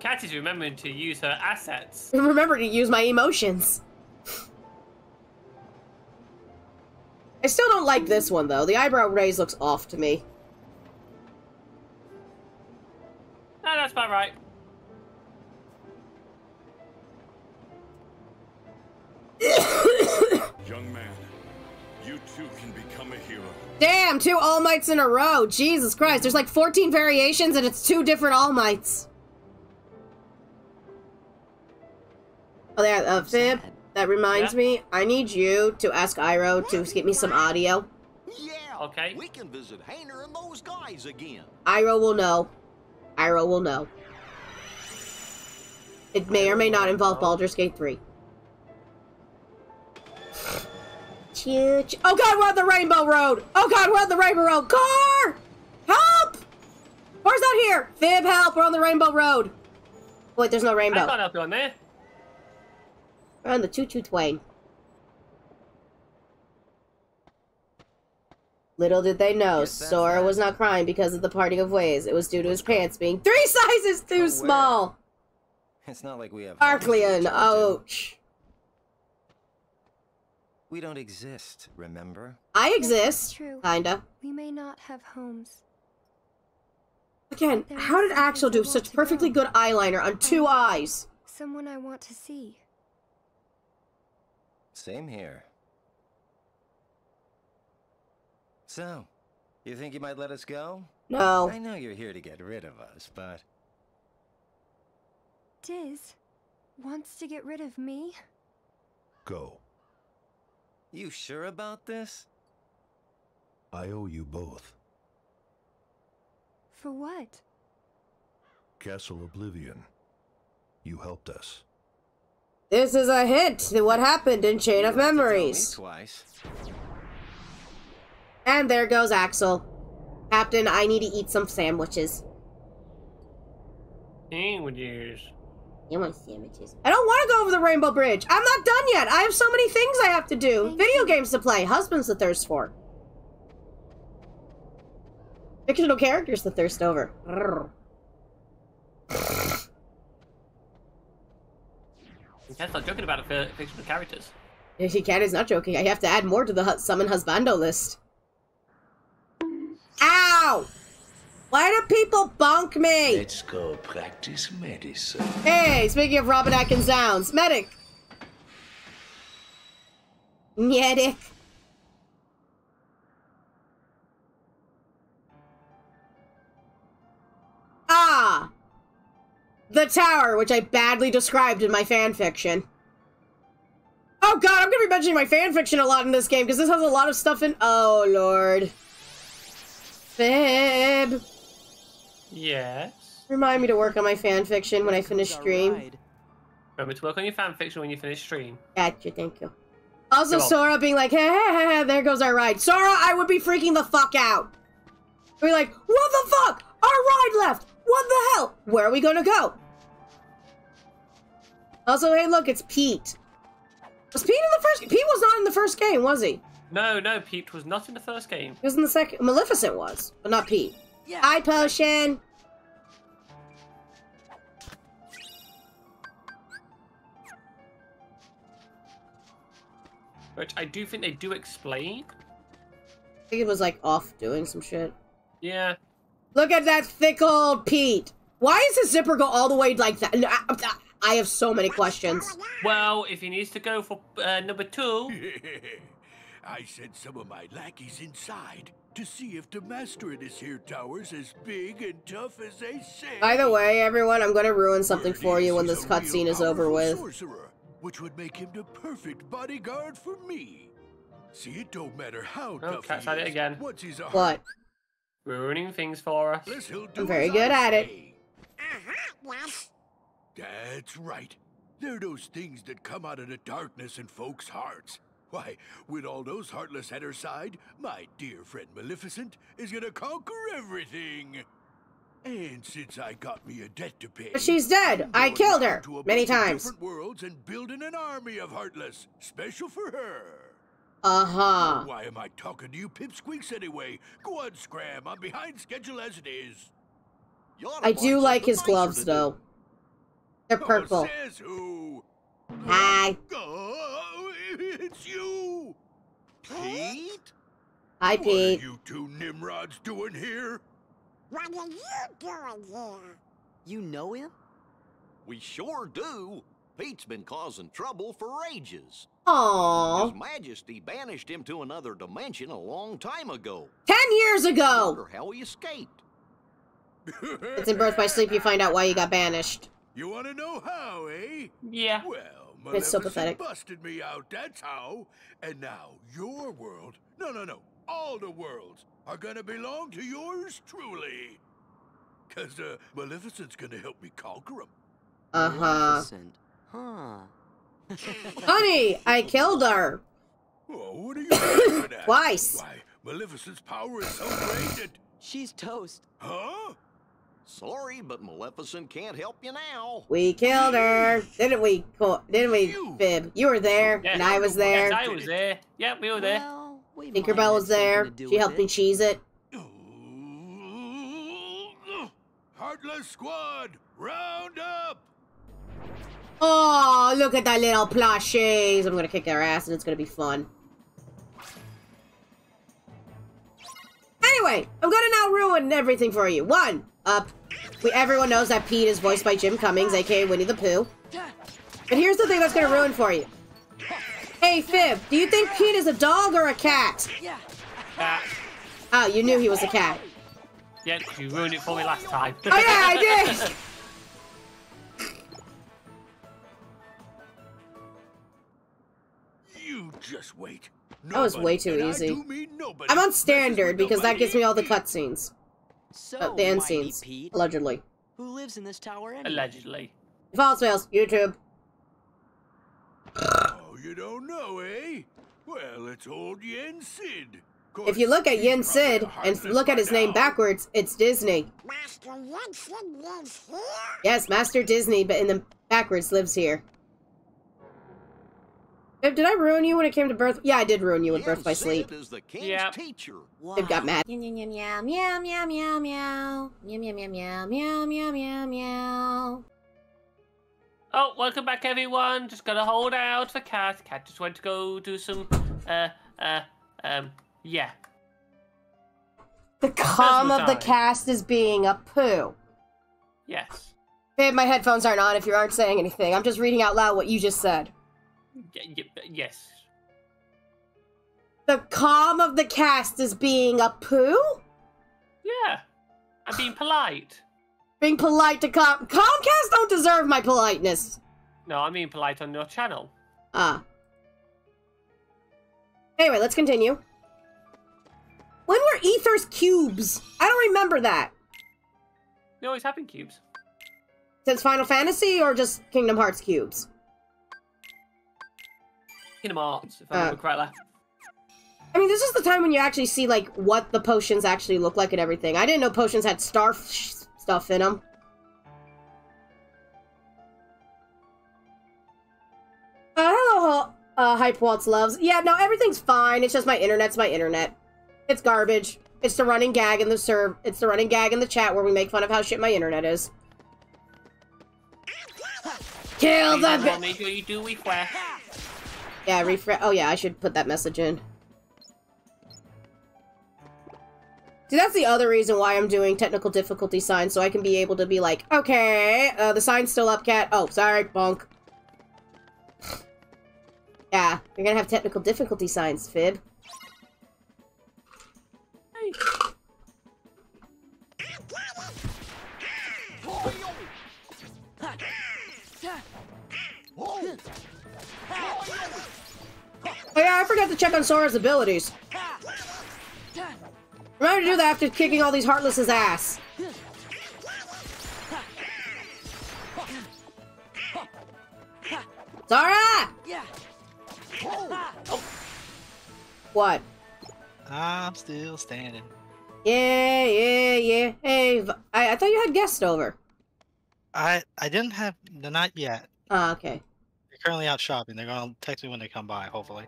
Cat is remembering to use her assets. Remember to use my emotions. I still don't like this one, though. The eyebrow raise looks off to me. No, that's about right. Hero. Damn, two All Mights in a row. Jesus Christ, there's like 14 variations and it's two different All Mights. Oh, there, uh, Fib, that reminds Yeah? me, I need you to ask Iroh to get me some audio. Yeah. Okay. We can visit Hayner and those guys again. Iroh will know. Iroh will know. It may or may not involve Baldur's Gate 3. Choo choo- Oh god, we're on the Rainbow Road! Oh god, we're on the Rainbow Road! Car! Help! Car's not here! Fib, help! We're on the Rainbow Road! Wait, there's no I rainbow. can't help you on there. We're on the Choo Choo Twain. Little did they know, Sora was not crying because of the parting of ways. It was due to his pants being three sizes too small. It's not like we have. Arcleon, ouch. We don't exist, remember? I exist, true. kinda. We may not have homes. Again, There how is did Axel do such perfectly go. good eyeliner on two um, eyes? Someone I want to see. Same here. So, you think you might let us go? No. I know you're here to get rid of us, but Diz wants to get rid of me. Go. You sure about this? I owe you both. For what? Castle Oblivion. You helped us. This is a hint to what happened in Chain of Memories. Twice. And there goes Axel. Captain, I need to eat some sandwiches. Sandwiches. You want sandwiches? I don't want to go over the Rainbow Bridge. I'm not done yet. I have so many things I have to do. Video games to play. Husbands to thirst for. Fictional characters to thirst over. Not joking about it for fictional characters. Cat is not joking. I have to add more to the hu- summon husbando list. Ow! Why do people bonk me? Let's go practice medicine. Hey, speaking of Robin Atkin Downes, medic. Medic. Ah! The tower, which I badly described in my fanfiction. Oh god, I'm gonna be mentioning my fanfiction a lot in this game because this has a lot of stuff in. Oh lord. Fib. Yes. Remind me to work on my fanfiction when I finish stream. Remember to work on your fanfiction when you finish stream. Gotcha, thank you. Also, You're. Sora being like, hey, hey, hey, hey, there goes our ride. Sora, I would be freaking the fuck out. We're like, what the fuck? Our ride left. What the hell? Where are we gonna go? Also, hey, look, it's Pete. Was Pete in the first? Pete was not in the first game, was he? No, no, Pete was not in the first game. He was in the second. Maleficent was, but not Pete. Eye potion. Which I do think they do explain. I think it was like off doing some shit. Yeah. Look at that thick old Pete. Why does his zipper go all the way like that? No, I, I have so many questions. Well, if he needs to go for uh, number two, I sent some of my lackeys inside to see if the master in this here tower's as big and tough as they say. By the way, everyone, I'm gonna ruin something for you when this cutscene is over with. Sorcerer, which would make him the perfect bodyguard for me. See, it don't matter how Oh, tough cat's he at it is. again. Once he's a What? ruining things for us. Unless he'll do I'm very good I at it. say. That's right. They're those things that come out of the darkness in folks' hearts. Why, with all those heartless at her side, my dear friend Maleficent is gonna conquer everything. And since I got me a debt to pay, she's dead. I killed her many times. Different worlds and building an army of heartless, special for her. Uh huh. Why am I talking to you pipsqueaks anyway? Go on, Scram. I'm behind schedule as it is. I do like his gloves though. They're purple. Says who? Hi. Oh, it's you! Pete? Hi, Pete. What Pete. are you two Nimrods doing here? What are you doing here? You know him? We sure do. Pete's been causing trouble for ages. Aww. His Majesty banished him to another dimension a long time ago. Ten years ago! Wonder how he escaped. It's in Birth by Sleep you find out why you got banished. You want to know how, eh? Yeah. Well, It's so Maleficent pathetic. busted me out, that's how. And now your world, no, no, no, all the worlds are gonna belong to yours truly. Cause uh, Maleficent's gonna help me conquer them. Uh huh. Maleficent. Huh. Honey, I killed her. Oh, what are you laughing? Twice. Why, Maleficent's power is so great that... She's toast. Huh? Sorry, but Maleficent can't help you now. We killed her. Didn't we? Didn't we, Fib? You were there, Yes. and I was there. Yes, I was there. Yeah, we were there. Well, we might Tinkerbell have was there. She helped it. me cheese it. Heartless Squad, round up! Oh, look at that little plushies. I'm gonna kick their ass, and it's gonna be fun. Anyway, I'm gonna now ruin everything for you. One, up. We, everyone knows that Pete is voiced by Jim Cummings, aka Winnie the Pooh. But here's the thing that's gonna ruin for you. Hey, Fib, do you think Pete is a dog or a cat? Cat. Oh, you knew he was a cat. Yeah, 'cause you ruined it for me last time. Oh, yeah, I did. You just wait. That was way too and I easy. mean I'm on standard with because that gives me all the cutscenes. So, Uh, the end Mighty scenes. Pete, Allegedly. who lives in this tower anyway? Allegedly. If all else fails, YouTube. Oh, you don't know, eh? Well, it's old Yen Sid. If you look at Yen Sid and look at his name backwards, it's Disney. Master Yen Sid lives here? Yes, Master Disney, but in the backwards lives here. Fib, Did I ruin you when it came to birth? Yeah, I did ruin you with Birth by Sleep. is the king's Yep. teacher. Fib got mad. Meow meow meow meow meow meow meow meow meow meow meow meow meow meow meow. Oh, welcome back, everyone. Just gotta hold out for Cat. Cat just went to go do some, uh, uh, um, yeah. The calm of the cast is being a poo. Yes. Fib, my headphones aren't on if you aren't saying anything. I'm just reading out loud what you just said. Yes. The calm of the cast is being a poo? Yeah. I'm being polite. Being polite to Com- Comcast don't deserve my politeness. No, I'm being polite on your channel. Ah. Anyway, let's continue. When were ethers cubes? I don't remember that. They always have been cubes. Since Final Fantasy or just Kingdom Hearts cubes? Kingdom Hearts, if I Uh. remember correctly. I mean, this is the time when you actually see, like, what the potions actually look like and everything. I didn't know potions had star stuff in them. Uh, hello, uh, Hype Waltz loves. Yeah, no, everything's fine. It's just my internet's my internet. It's garbage. It's the running gag in the serve. It's the running gag in the chat where we make fun of how shit my internet is. Kill the Please, Yeah, refresh. Oh yeah, I should put that message in. See, that's the other reason why I'm doing technical difficulty signs, so I can be able to be like, okay, uh, the sign's still up, cat. Oh, sorry, bonk. yeah, you're gonna have technical difficulty signs, Fib. Oh yeah, I forgot to check on Sora's abilities. Remember to do that after kicking all these Heartless's ass. Sora! What? I'm still standing. Yeah, yeah, yeah. Hey, I, I thought you had guests over. I I didn't have the night yet. Ah, okay. They're currently out shopping. They're gonna text me when they come by. Hopefully,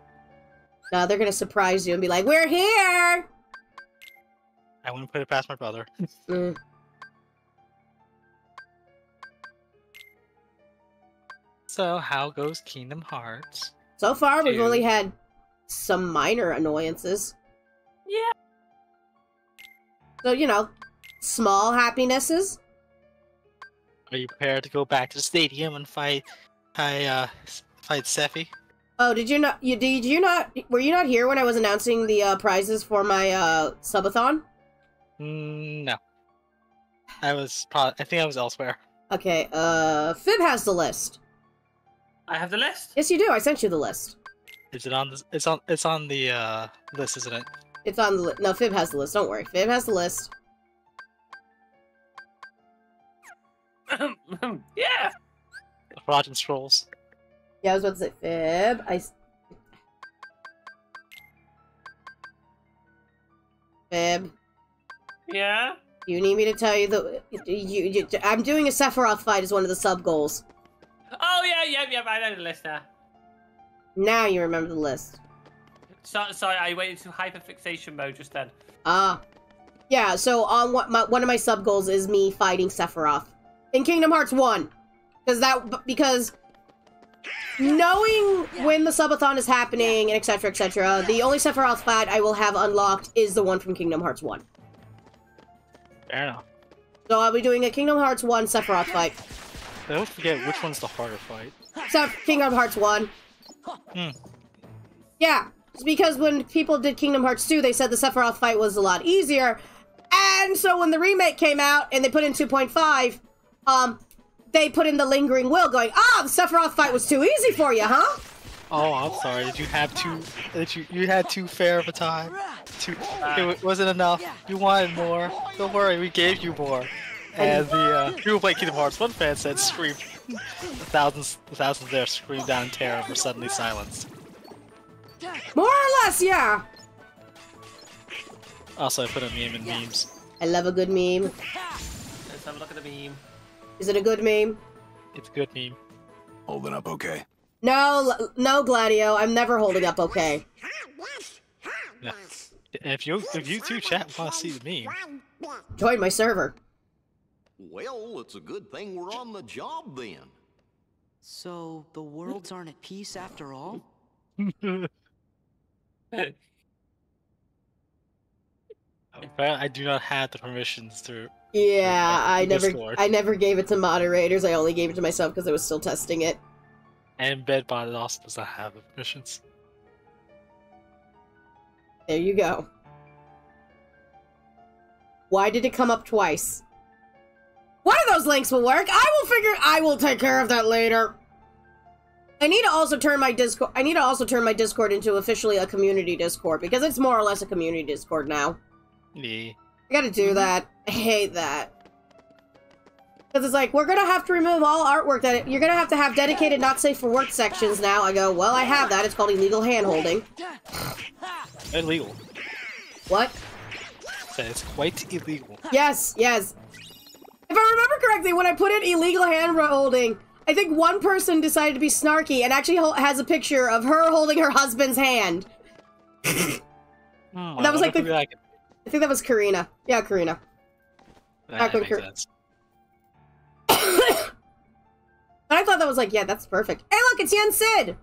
Now they're gonna surprise you and be like, "We're here." I wouldn't put it past my brother. Mm. So how goes Kingdom Hearts? So far, we've only had some minor annoyances. Yeah. So you know, small happinesses. Are you prepared to go back to the stadium and fight? I uh fight Sephi. Oh, did you not? You did you not? Were you not here when I was announcing the uh, prizes for my uh, subathon? Mm, no. I was probably. I think I was elsewhere. Okay. Uh, Fib has the list. I have the list. Yes, you do. I sent you the list. Is it on the? It's on. It's on the uh list, isn't it? It's on the li- no. Fib has the list. Don't worry. Fib has the list. yeah. Rotten Scrolls. Yeah, I was about to say Fib. I. Fib. Yeah. You need me to tell you the you, you I'm doing a Sephiroth fight as one of the sub goals. Oh yeah, yeah, yeah. I know the list now. Now you remember the list. So, sorry, I went into hyperfixation mode just then. Ah. Yeah, so on what my one of my sub goals is me fighting Sephiroth in Kingdom Hearts 1. Cuz that because knowing when the subathon is happening and etc etc, the only Sephiroth fight I will have unlocked is the one from Kingdom Hearts 1. Fair enough. So I'll be doing a Kingdom Hearts 1 Sephiroth fight. I always forget which one's the harder fight. Except Kingdom Hearts 1. Hmm. Yeah, it's because when people did Kingdom Hearts 2, they said the Sephiroth fight was a lot easier. And so when the remake came out and they put in 2.5, um, they put in the lingering will going, ah, the Sephiroth fight was too easy for you, huh? Oh, I'm sorry. Did you have too? Did you you had too fair of a time? Too, it wasn't enough. You wanted more. Don't worry, we gave you more. And the uh, people who play Kingdom Hearts one fan said, "Scream." The thousands, the thousands there screamed down in terror and were suddenly silenced. More or less, yeah. Also, I put a meme in memes. I love a good meme. Let's have a look at the meme. Is it a good meme? It's a good meme. Holding up okay? No, no, Gladio, I'm never holding up okay. Yeah. If you if you two chat want to see the meme, Join my server. Well, it's a good thing we're on the job then. So the worlds aren't at peace after all? I do not have the permissions to. Yeah, I never, Discord. I never gave it to moderators. I only gave it to myself because I was still testing it. And Bedbot also does not have the permissions. There you go. Why did it come up twice? One of those links will work. I will figure. I will take care of that later. I need to also turn my Discord. I need to also turn my Discord into officially a community Discord because it's more or less a community Discord now. Yeah. I gotta do that. I hate that. Because it's like, we're gonna have to remove all artwork that you're gonna have to have dedicated not safe for work sections now. I go, well, I have that. It's called illegal handholding. illegal. What? So it's quite illegal. Yes, yes. If I remember correctly, when I put in illegal hand holding, I think one person decided to be snarky and actually has a picture of her holding her husband's hand. Hmm, that was like the. Wonder if I think that was Karina. Yeah, Karina. That Back makes Kar- sense. But I thought that was like, yeah, that's perfect. Hey, look, it's Yen Sid.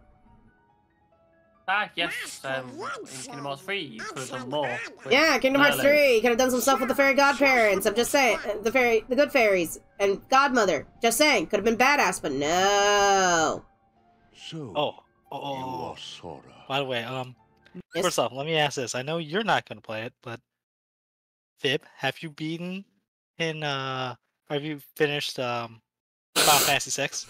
Ah, yes. Um, in Kingdom Hearts 3, you could have done more. Yeah, Kingdom Hearts Merlin. 3. Could have done some stuff with the fairy godparents. I'm just saying. uh, The fairy, the good fairies, and godmother. Just saying. Could have been badass, but no. So, Oh, oh, you oh. are Sora. By the way, um, Yes. first off, let me ask this. I know you're not going to play it, but Fib, have you beaten in, uh, have you finished, um, Final Fantasy 6?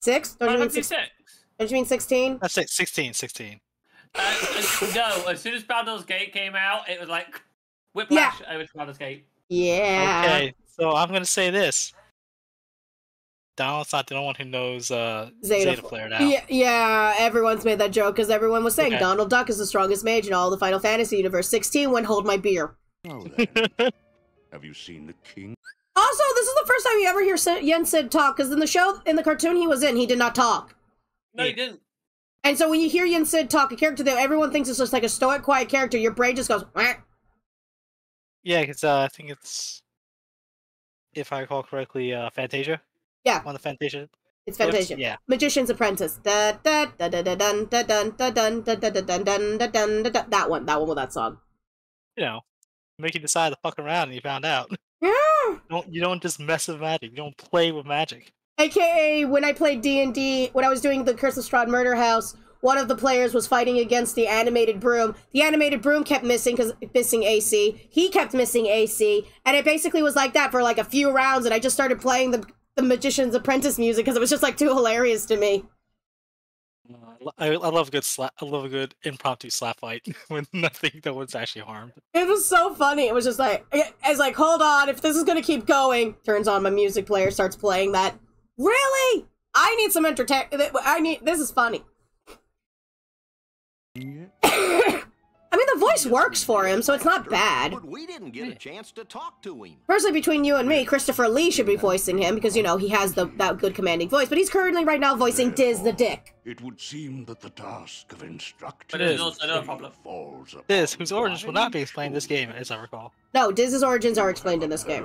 Six? Don't you Final mean Fantasy six? 6? Don't you mean 16? That's it, 16, 16. Uh, uh, no, as soon as Baldur's Gate came out, it was like whiplash yeah. over to Baldur's Gate. Yeah. Okay, so I'm going to say this. Donald's not the only one who knows, uh, Zeta, Zeta, player now. Yeah, yeah, everyone's made that joke because everyone was saying Okay. Donald Duck is the strongest mage in all the Final Fantasy universe. 16 went hold my beer. Now then, have you seen the king? Also, this is the first time you ever hear Sid- Yen Sid talk because in the show, in the cartoon he was in, he did not talk. No, he didn't. And so when you hear Yen Sid talk, a character that everyone thinks is just like a stoic, quiet character, your brain just goes, Wah. Yeah, because uh, I think it's, if I recall correctly, uh, Fantasia. Yeah. One of the Fantasia. It's? Fantasia. Yeah. Magician's Apprentice. Da da da da da dun da dun da dun da da da dun dun da dun da dun. That one. That one with that song. You know, make you decide to fuck around and you found out. Yeah. don't you don't just mess with magic. You don't play with magic. AKA when I played D&D, when I was doing the Curse of Strahd Murder House, one of the players was fighting against the animated broom. The animated broom kept missing because missing AC. He kept missing AC, and it basically was like that for like a few rounds. And I just started playing the the Magician's Apprentice music because it was just like too hilarious to me. I, I love a good slap. I love a good impromptu slap fight when nothing no one's actually harmed. It was so funny. It was just like, I was like, hold on, if this is gonna keep going, turns on my music player, starts playing that. Really? I need some entertain. I need. This is funny. I mean, the voice works for him, so it's not bad. But we didn't get a chance to talk to him. Personally, between you and me, Christopher Lee should be voicing him because you know he has the that good commanding voice. But he's currently right now voicing Diz the Dick. It would seem that the task of instructing But there's also another three problem. falls upon This, whose origins will not be explained in this game, as I recall. No, Diz's origins are explained in this game.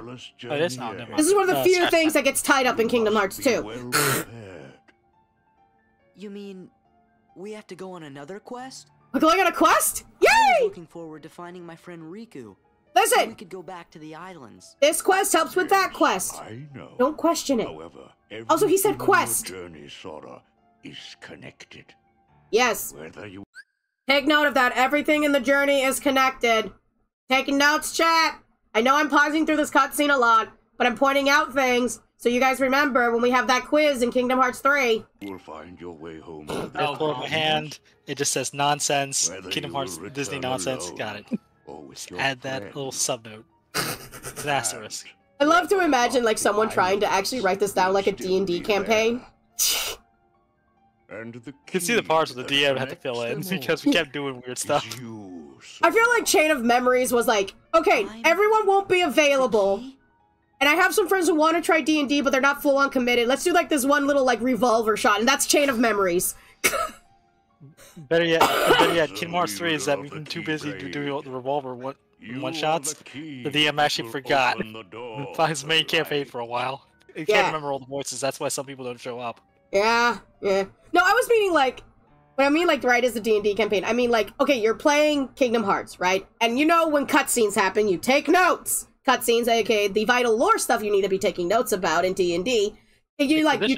Oh, it is not. This is one of the Uh, few things that gets tied up in Kingdom Hearts 2. You mean we have to go on another quest? We're going on a quest? I was looking forward to finding my friend Riku. Listen! We could go back to the islands. This quest helps with that quest. I know. Don't question it. However, Also, he said quest. Your journey, Sora, is connected. Yes. Whether you Take note of that. Everything in the journey is connected. Taking notes, chat. I know I'm pausing through this cutscene a lot, but I'm pointing out things so you guys remember when we have that quiz in Kingdom Hearts 3. You will find your way home. I pull up my hand. It just says nonsense. Whether Kingdom Hearts Disney nonsense. alone Got it. Just your add that friends. little subnote. An asterisk. I love to imagine like someone trying to actually write this down like a D&D campaign. And the You can see the parts where the DM had to fill in because we kept doing weird stuff. I feel like Chain of Memories was like, okay, everyone won't be available. And I have some friends who want to try D&D, but they're not full on committed. Let's do like this one little like revolver shot, and that's Chain of Memories. Better yet, better yet, Kingdom Hearts 3 is that we've been too busy to do the revolver one one shots. The DM actually forgot by his main campaign for a while. He Yeah. can't remember all the voices. That's why some people don't show up. Yeah, yeah. No, I was meaning like what I mean like right as the D and D campaign. I mean like okay, you're playing Kingdom Hearts, right? And you know when cutscenes happen, you take notes. Cutscenes, aka the vital lore stuff, you need to be taking notes about in D and D. You like you,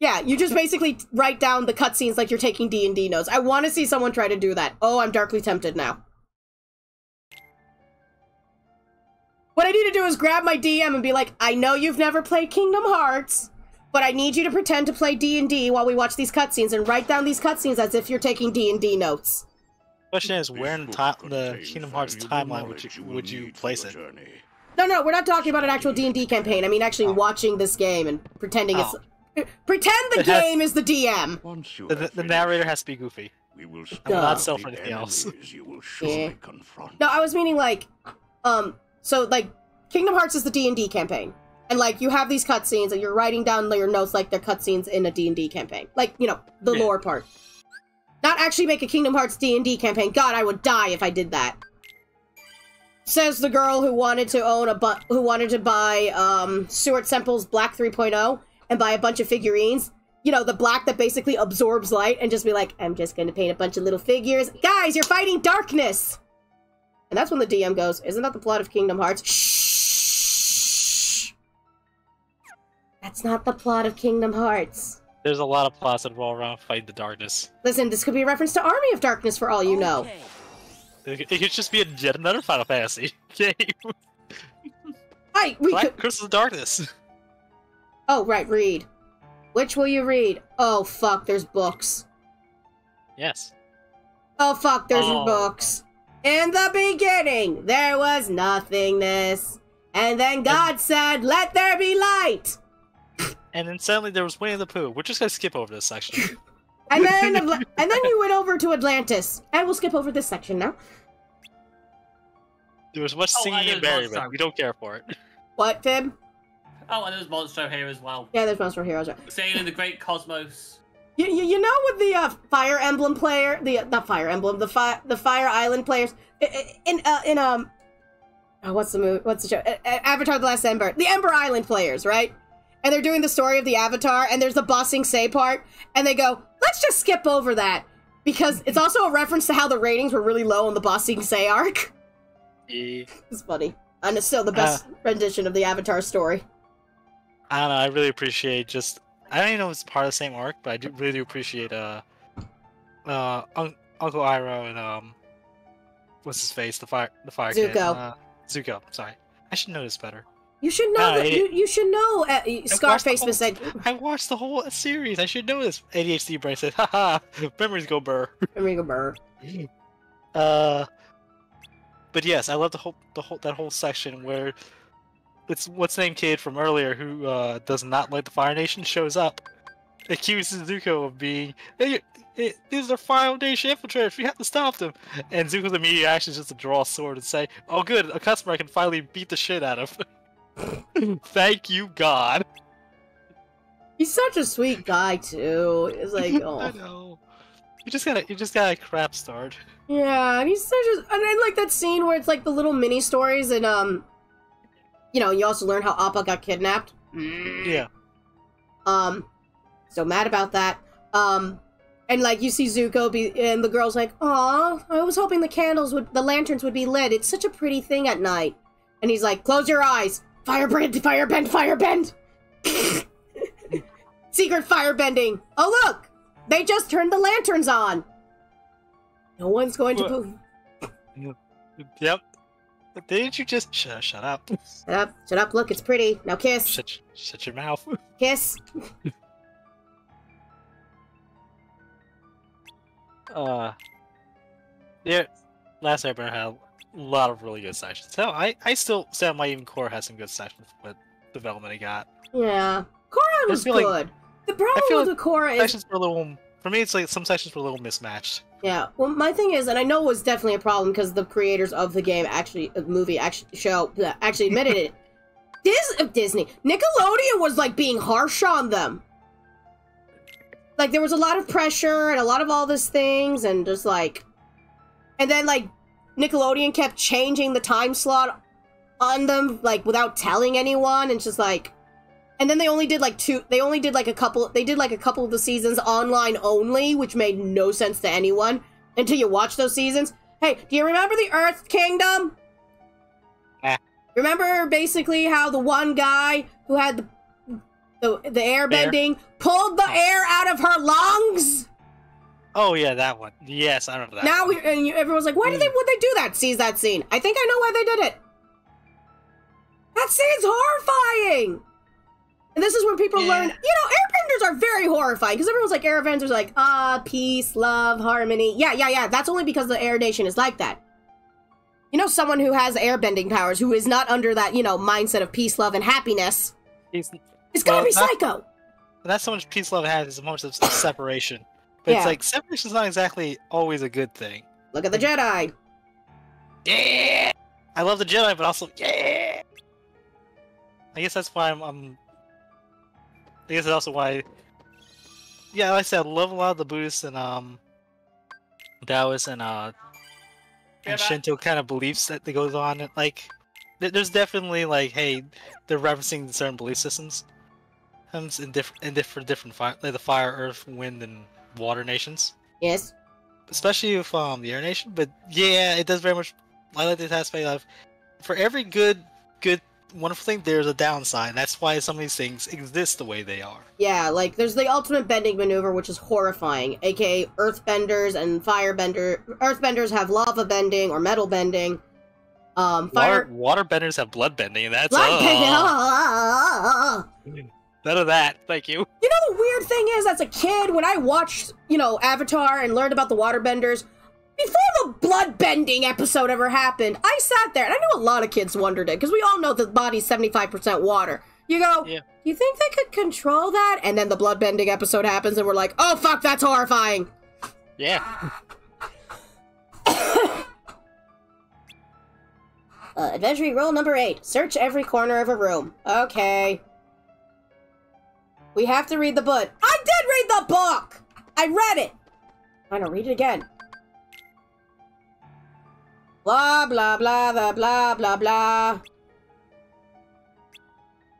yeah, you just basically write down the cutscenes like you're taking D and D notes. I want to see someone try to do that. Oh, I'm darkly tempted now. What I need to do is grab my DM and be like, I know you've never played Kingdom Hearts, but I need you to pretend to play D&D while we watch these cutscenes and write down these cutscenes as if you're taking D&D notes. Question is, where in the, the Kingdom Hearts timeline would you would you place it? No, no, we're not talking about an actual D&D campaign. I mean actually watching this game and pretending it's Oh. Pretend the It has- game is the DM. Once you The, the narrator has to be goofy. We will I'm not Duh. self for anything else. you will Yeah. confront. No, I was meaning like, um, so like Kingdom Hearts is the D and D campaign, and like you have these cutscenes, and you're writing down your notes like they're cutscenes in a D and D campaign, like you know the Yeah. lore part. Not actually make a Kingdom Hearts D and D campaign. God, I would die if I did that. Says the girl who wanted to own a bu- who wanted to buy um Stuart Semple's Black 3.0 and buy a bunch of figurines. You know, the black that basically absorbs light and just be like, I'm just gonna paint a bunch of little figures. Guys, you're fighting darkness! And that's when the DM goes, Isn't that the plot of Kingdom Hearts? Shh! That's not the plot of Kingdom Hearts. There's a lot of plots that revolve around fighting the darkness. Listen, this could be a reference to Army of Darkness for all you know. It, could just be a, yet another Final Fantasy game. Right, we Black could. Crystal Darkness. Oh, right, read. Which will you read? Oh, fuck, there's books. Yes. Oh, fuck, there's Oh. books. In the beginning, there was nothingness. And then God said, Let there be light. And then suddenly there was Winnie the Pooh. We're just gonna skip over this section. And then, and then you went over to Atlantis. And we'll skip over this section now. There was much Oh, singing I and know, merriment. We don't care for it. What, Fib? Oh, and there's Monstro here as well. Yeah, there's Monster Heroes. Right? Sailing the great cosmos. You, you, you know with the uh, Fire Emblem player, the uh, not Fire Emblem, the fire the Fire Island players i- i- in uh, in um, oh, what's the movie? What's the show? Avatar: The Last Ember. The Ember Island players, right? And they're doing the story of the Avatar, and there's the Ba Sing Se part, and they go, let's just skip over that because it's also a reference to how the ratings were really low on the Ba Sing Se arc. Yeah. It's funny, and it's still the best rendition of the Avatar story. I don't know. I really appreciate just. I don't even know if it's part of the same arc, but I do really do appreciate uh, uh, Un- Uncle Iroh and um, what's his face, the fire, the fire kid. Zuko. Uh, Zuko. Sorry, I should know this better. You should know No, that. You, you should know. Uh, I watched the Scarface was said. I watched the whole series. I should know this. ADHD brain said, "Haha, memories go burr." Memories go burr. Uh, but yes, I love the whole the whole that whole section where it's what's name kid from earlier who uh, does not like the Fire Nation shows up, accuses Zuko of being hey, hey, these are Fire Nation infiltrators. We have to stop them. And Zuko's immediate action is just to draw a sword and say, "Oh, good, a customer I can finally beat the shit out of." Thank you, God. He's such a sweet guy too. It's like, I oh, know. You just gotta, you just got a crap start. yeah. And he's such a. And I like that scene where it's like the little mini stories, and um, you know, you also learn how Appa got kidnapped. Yeah. Um, so mad about that. Um, and like you see Zuko be, and the girl's like, "Aw, I was hoping the candles would, the lanterns would be lit. It's such a pretty thing at night." And he's like, "Close your eyes, firebend, firebend, firebend." Secret firebending. Oh look, they just turned the lanterns on. No one's going to move. Yep. Didn't you just shut, shut up? Shut up, shut up. Look, it's pretty. Now kiss, Shut, shut your mouth. kiss. Uh, yeah, Last Airbender had a lot of really good sections. So I, I still say my even Korra has some good sections with development it got. Yeah, Korra was feel like- good. the problem with like the Korra is were a little. For me, it's like some sections were a little mismatched. Yeah. Well, my thing is, and I know it was definitely a problem because the creators of the game, actually, uh, movie, actually, show, actually admitted it. Dis- uh, Disney, Nickelodeon was like being harsh on them. Like there was a lot of pressure and a lot of all these things, and just like, and then like Nickelodeon kept changing the time slot on them, like without telling anyone, and just like, and then they only did like two. They only did like a couple. They did like a couple of the seasons online only, which made no sense to anyone until you watch those seasons. Hey, do you remember the Earth Kingdom? Ah. Remember basically how the one guy who had the the, the air bending pulled the air out of her lungs? Oh yeah, that one. Yes, I remember that. Now we, and you, everyone's like, why did they would they do that? Sees that scene. I think I know why they did it. That scene's horrifying. And this is where people learn, you know, airbenders are very horrifying because everyone's like, airbenders are like, ah, peace, love, harmony. Yeah, yeah, yeah. That's only because the air nation is like that. You know, someone who has airbending powers who is not under that, you know, mindset of peace, love, and happiness He's, is gonna well, be psycho. that's so much peace love has is so much of separation. But Yeah. it's like separation's not exactly always a good thing. Look at the Jedi. Yeah. I love the Jedi, but also yeah. I guess that's why I'm. I'm I guess that's also why. Yeah, like I said, I love a lot of the Buddhist and um, Taoist and uh, and Shinto kind of beliefs that that goes on. Like, there's definitely like, hey, they're referencing certain belief systems, um, in different in different different fire, like the fire, earth, wind, and water nations Yes. especially with um the Air Nation. But yeah, it does very much. I like this aspect of for every good, good, wonderful thing, there's a downside. That's why some of these things exist the way they are. Yeah, like there's the ultimate bending maneuver, which is horrifying, aka earthbenders and firebender. Earthbenders have lava bending or metal bending. Um, fire. Water, water benders have blood bending, and that's Blood uh, bending. ah. None of that. Thank you. You know the weird thing is, as a kid, when I watched, you know, Avatar and learned about the waterbenders, before the blood bending episode ever happened, I sat there and I know a lot of kids wondered it because we all know the body's seventy five percent water. You go, Yeah. you think they could control that? And then the blood bending episode happens, and we're like, oh fuck, that's horrifying. Yeah. Uh, adventure rule number eight: search every corner of a room. Okay. We have to read the book. I did read the book. I read it. I'm gonna read it again. Blah blah blah blah blah blah blah.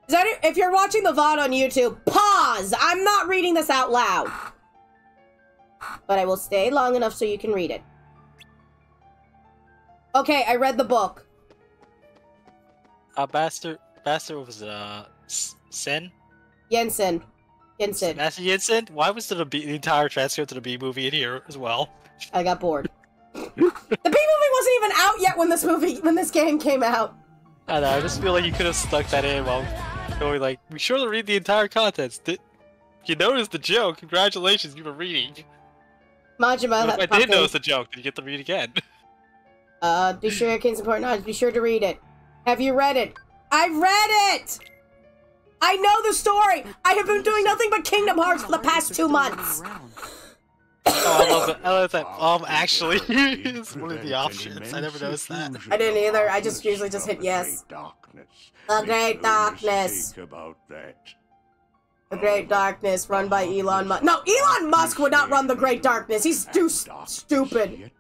Is that? If you're watching the VOD on YouTube, pause. I'm not reading this out loud, but I will stay long enough so you can read it. Okay, I read the book. Uh, Bastard, Bastard was uh S- Sen. Jensen. Jensen. Master Jensen. Why was there a B, the entire transcript of the B movie in here as well? I got bored. the B movie wasn't even out yet when this movie when this game came out. I know. I just feel like you could have stuck that in while going like, "Be sure to read the entire contents." Did you notice the joke? Congratulations, you were reading. Majima, that if I did notice the joke? Did you get to read again? Uh, be sure King's important knowledge. Be sure to read it. Have you read it? I read it. I know the story. I have been doing nothing but Kingdom Hearts for the past two months. oh, I love it. I love that. Um, actually, is one of the options. I never noticed that. I didn't either. I just usually just hit yes. The Great Darkness. Think about that. The Great Darkness, run by Elon Musk. No, Elon Musk would not run the Great Darkness. He's too s- stupid.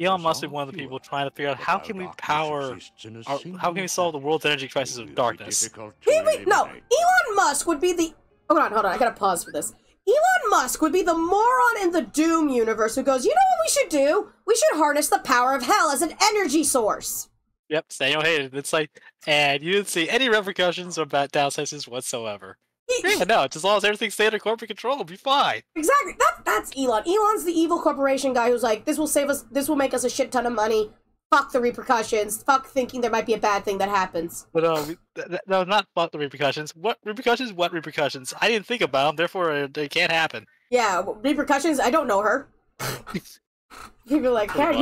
Elon Musk is one of the people trying to figure out how can we power, our, how can we solve the world's energy crisis of darkness. He be, no, Elon Musk would be the. Hold on, hold on. I gotta pause for this. Elon Musk would be the moron in the Doom universe who goes, you know what we should do? We should harness the power of hell as an energy source. Yep, Samuel hated it. It's like, and you didn't see any repercussions or bad downsides whatsoever. Yeah, no, just as long as everything stayed under corporate control, it'll be fine. Exactly. That that's Elon. Elon's the evil corporation guy who's like, this will save us. This will make us a shit ton of money. Fuck the repercussions. Fuck thinking there might be a bad thing that happens. But uh, we- th- th- no, not fuck the repercussions. What repercussions? What repercussions? I didn't think about them, therefore uh, they can't happen. Yeah, repercussions. I don't know her. People like, cat,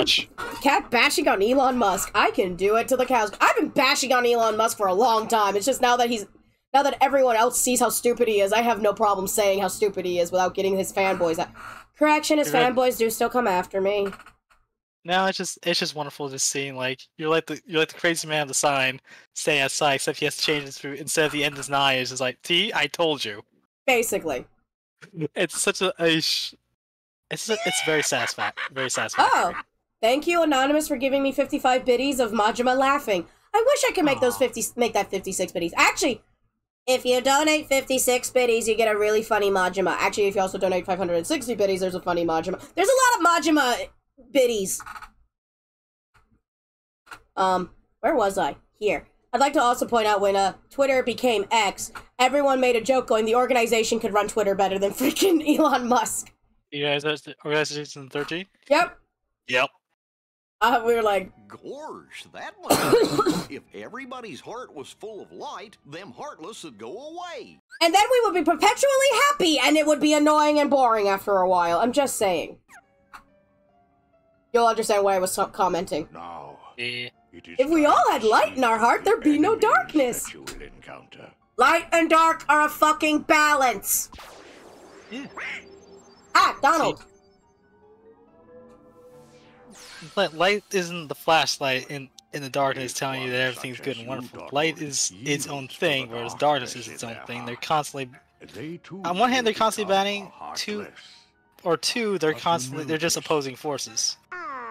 cat bashing on Elon Musk. I can do it to the cows. I've been bashing on Elon Musk for a long time. It's just now that he's now that everyone else sees how stupid he is, I have no problem saying how stupid he is without getting his fanboys out. Correction, his right. fanboys do still come after me. No, it's just it's just wonderful just seeing like you're like the you're like the crazy man of the sign staying outside, except he has to change it through instead of the end is nigh, it's just like T, I told you. Basically. It's such a, a sh- it's a, it's very satisfying, very satisfying. Oh, thank you, Anonymous, for giving me 55 biddies of Majima laughing. I wish I could make those 50, make that 56 biddies. Actually, if you donate 56 biddies, you get a really funny Majima. Actually, if you also donate 560 biddies, there's a funny Majima. There's a lot of Majima biddies. Um, where was I? Here. I'd like to also point out when uh Twitter became X, everyone made a joke going the organization could run Twitter better than freaking Elon Musk. You guys organization thirteen? Yep. Yep. Uh, we were like, Gorge, that must If everybody's heart was full of light, them heartless would go away. And then we would be perpetually happy, and it would be annoying and boring after a while. I'm just saying. You'll understand why I was commenting. Now, Yeah. If we all had light in our heart, there'd be no darkness. you will encounter. Light and dark are a fucking balance. Yeah. Ah, Donald. But light isn't the flashlight in in the darkness telling you that everything's good and wonderful. Light is its own thing, whereas darkness is its own thing. They're constantly on one hand they're constantly battling, two or two they're constantly they're just opposing forces.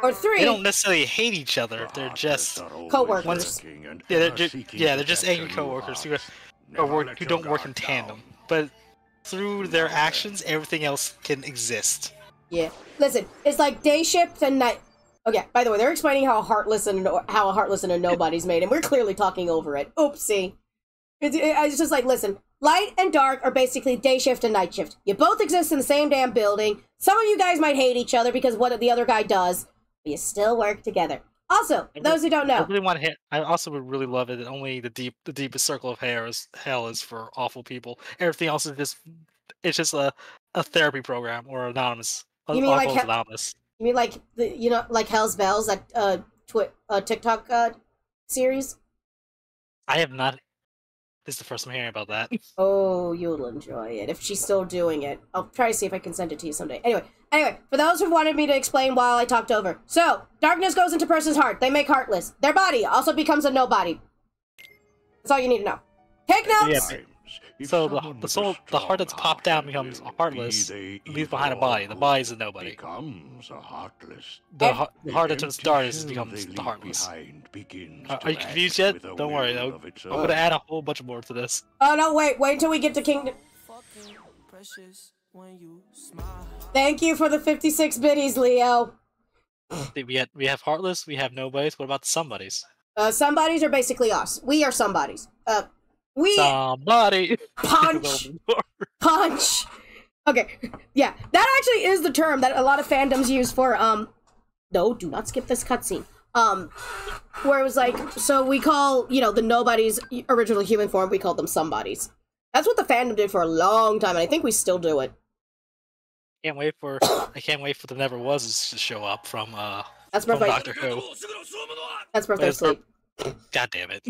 Or three. They don't necessarily hate each other. They're just Co-workers. Yeah, they're just, yeah, they're just angry coworkers who, or work, who don't work in tandem. But through their actions, everything else can exist. Yeah. Listen, it's like day shift and night. Okay. By the way, they're explaining how heartless and how a heartless and a nobody's made, and we're clearly talking over it. Oopsie. It's, it's just like, listen, light and dark are basically day shift and night shift. You both exist in the same damn building. Some of you guys might hate each other because what the other guy does, but you still work together. Also, for those who don't know, I really want to hit. I also would really love it that only the deep, the deepest circle of hair is hell is for awful people. Everything else is just, it's just a, a therapy program or anonymous. You mean like Awful is he- anonymous. You mean like the you know like Hell's Bells that uh twi- uh TikTok uh series. I have not. This is the first I'm hearing about that. Oh, you'll enjoy it if she's still doing it. I'll try to see if I can send it to you someday. Anyway, anyway, for those who wanted me to explain while I talked over. So, darkness goes into person's heart. They make heartless. Their body also becomes a nobody. That's all you need to know. Take notes. Yeah, so the, the soul, the heart that's popped down becomes heartless, leaves behind a body. The body is a nobody. Becomes a heartless. The, heart- the heart that The turns darkness becomes the leave heartless. behind begins Are, are you confused yet? Don't worry, will though. I'm gonna add a whole bunch more to this. Oh no, wait, wait until we get to Kingdom. Thank you for the 56 biddies, Leo. We had we have heartless, we have nobodies. What about the somebodies? Uh, somebodies are basically us. We are somebodies. Uh, we Somebody. punch, punch. Okay, yeah, that actually is the term that a lot of fandoms use for um. No, do not skip this cutscene. Um, where it was like, so we call you know the nobodies original human form. We called them somebodies. That's what the fandom did for a long time, and I think we still do it. Can't wait for I can't wait for the never was to show up from uh That's from. Doctor Who. That's Birth by Sleep. God damn it.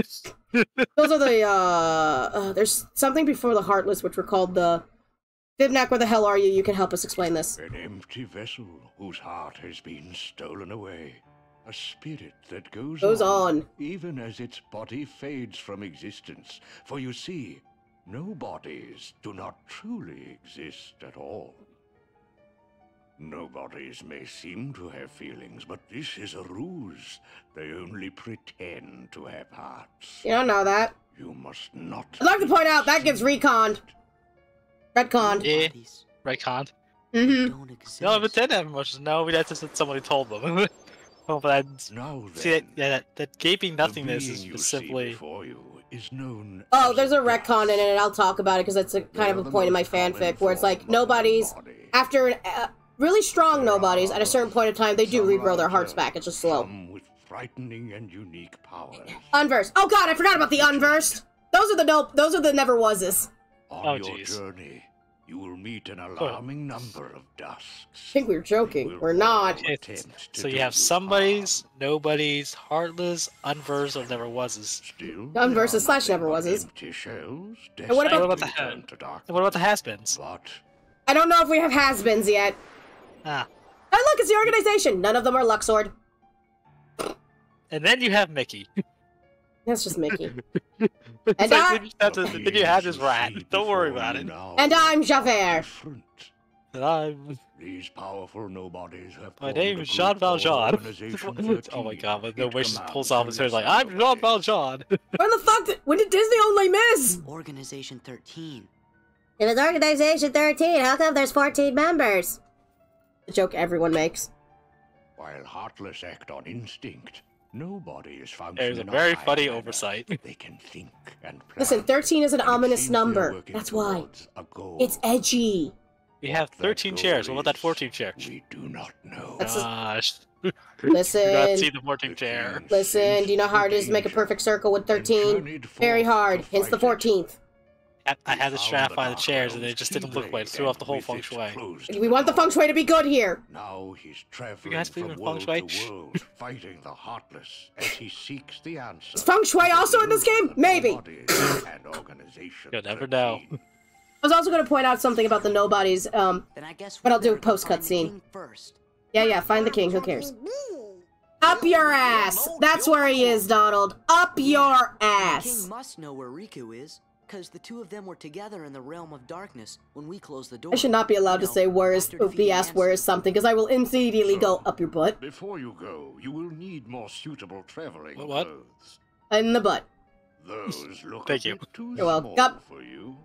Those are the uh, uh there's something before the heartless which were called the Fibnack, where the hell are you? You can help us explain this. An empty vessel whose heart has been stolen away. A spirit that goes, Goes on. even as its body fades from existence. For you see, no bodies do not truly exist at all. Nobodies may seem to have feelings, but this is a ruse. They only pretend to have hearts. You don't know that. You must not. I'd like to point out that gets reconned. Retconned. Yeah. Right, Con? Mm-hmm. No, but then have much. No, that's just what somebody told them. oh, but I'd, Now see that, yeah, that, that gaping nothingness being is you just see simply. before you is known Oh, there's a retcon in it, and I'll talk about it because that's a kind of a point in my fanfic where it's like nobody's after an, uh, really strong nobodies, at a certain point in time, they do regrow their hearts back. It's just slow. with frightening and unique powers. Unversed. Oh god, I forgot about the unversed. Those are the nope. Those are the never wases. On Oh, your jeez. journey, you will meet an alarming number of dusks. I think we were joking. We're not. So you have somebody's, nobodies, heartless, unversed, or never wases. Still, Unversed slash never wases. empty shells. And what about- what about the destined to turn to dark. And what about the has-beens? But I don't know if we have has-beens yet. Ah. Oh look, it's the organization. None of them are Luxord. And then you have Mickey. That's just Mickey. It's And like, I- then, you have to, then you have this rat. Don't worry about it. And I'm Javert. And I'm. These powerful nobodies have My formed name a is group Jean called Valjean. Organization oh my 13. god, but no It way she commands pulls off his hair the like, I'm Jean Valjean. When the fuck did, when did Disney only miss? Organization 13. It was Organization 13. How come there's 14 members? The joke everyone makes. While heartless act on instinct, nobody is found. There's a very funny oversight. They can think and plan. Listen, 13 is an ominous number. That's why. towards a goal. It's edgy. We have 13 chairs. What about that 14 chair? We do not know. That's a- Gosh. Listen. Do not see the 14 chair. Listen, do you know how hard it is to make a perfect circle with 13? Very hard. Hence the 14th. I, I had to stratify the chairs and it just didn't look right. It threw off the whole feng shui. We want the feng shui to be good here. Now he's traveling guys believe from in world feng to shui? world, fighting the Heartless as he seeks the answer. Is feng shui also in this game? Maybe. and organization. You'll never know. I was also going to point out something about the nobodies, um, Then I guess but I'll do a post find the cutscene. First. Yeah, yeah, find the king. Who cares? Up your ass. That's where he is, Donald. Up your ass! The ass. king must know where Riku is, because the two of them were together in the realm of darkness when we closed the door. I should not be allowed to say where is or be asked where is something because I will immediately go up your butt Before you go, you will need more suitable traveling What- what? clothes. in the butt. Those look Thank a you. bit too You're welcome. small for you.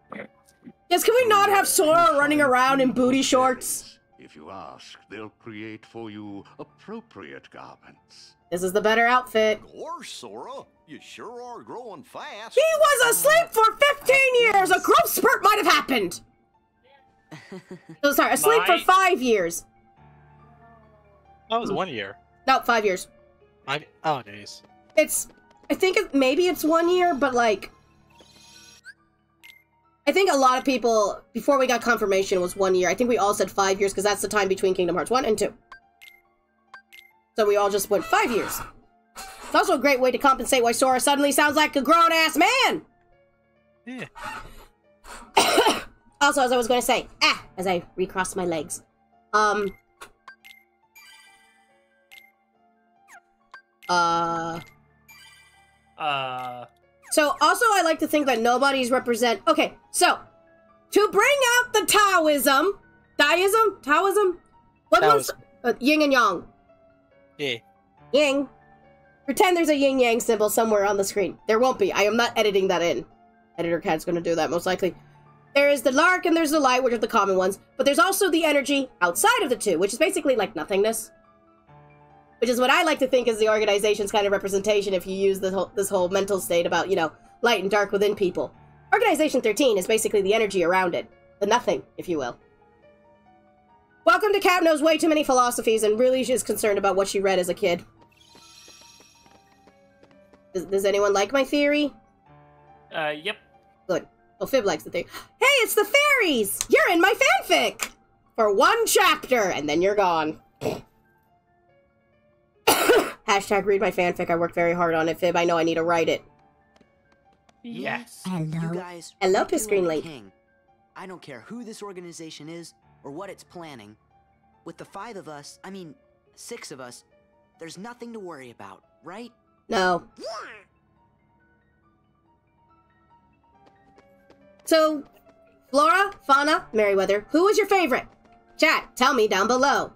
Yes, can we not have Sora running around in booty shorts? If you ask, they'll create for you appropriate garments. This is the better outfit. Of course, Sora. You sure are growing fast. He was asleep for 15 years. A growth spurt might have happened. Oh, sorry, asleep for five years. That was one year. No, five years. I, oh, jeez. It's, I think it, maybe it's one year, but like, I think a lot of people before we got confirmation was one year. I think we all said five years because that's the time between Kingdom Hearts one and two. So we all just went five years. It's also a great way to compensate why Sora suddenly sounds like a grown ass man. Yeah. Also, as I was going to say, ah, as I recrossed my legs. Um. Uh. Uh, So, also, I like to think that nobodies represent. Okay, so to bring out the Taoism, Taoism, Taoism, what Taoism. uh, Yin and Yang? Yeah. Yin. Pretend there's a yin yang symbol somewhere on the screen. There won't be. I am not editing that in. Editor Cat's to do that most likely. There is the lark and there's the light, which are the common ones, but there's also the energy outside of the two, which is basically like nothingness. Which is what I like to think is the organization's kind of representation if you use this whole, this whole mental state about, you know, light and dark within people. Organization 13 is basically the energy around it. The nothing, if you will. Welcome to Cat Knows Way Too Many Philosophies and really is concerned about what she read as a kid. Does, does anyone like my theory? uh, yep. Good. Well, Fib likes the theory. Hey, it's the fairies! You're in my fanfic! For one chapter, and then you're gone. Hashtag read my fanfic. I worked very hard on it, Fib. I know I need to write it. Yes. You guys, Hello, Riku Piss Green the Lake. I don't care who this organization is or what it's planning. With the five of us, I mean, six of us, there's nothing to worry about, right? No. So, Flora, Fauna, Merryweather, who was your favorite? Chat, tell me down below.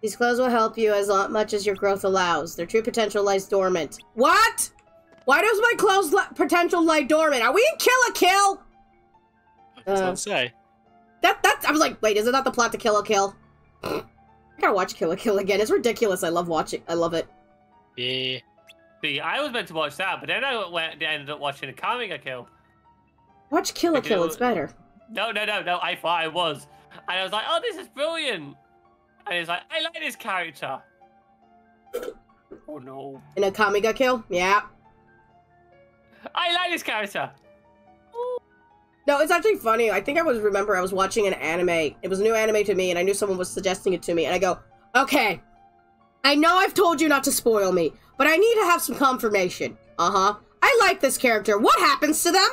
These clothes will help you as much as your growth allows. Their true potential lies dormant. What? Why does my clothes li- potential lie dormant? Are we in Kill la Kill? That's Uh, what I'm saying. That that I was like, wait, isn't that the plot to Kill la Kill? I gotta watch Kill la Kill again. It's ridiculous. I love watching. I love it. Yeah. See, I was meant to watch that, but then I went, ended up watching Akame ga Kill. Watch Kill la Kill. It's better. No, no, no, no. I thought I was, and I was like, "Oh, this is brilliant." And he's like, "I like this character." Oh no! In Akame ga Kill, yeah. I like this character. No, it's actually funny. I think I was remember I was watching an anime. It was a new anime to me, and I knew someone was suggesting it to me, and I go, okay. I know I've told you not to spoil me, but I need to have some confirmation. Uh huh. I like this character. What happens to them?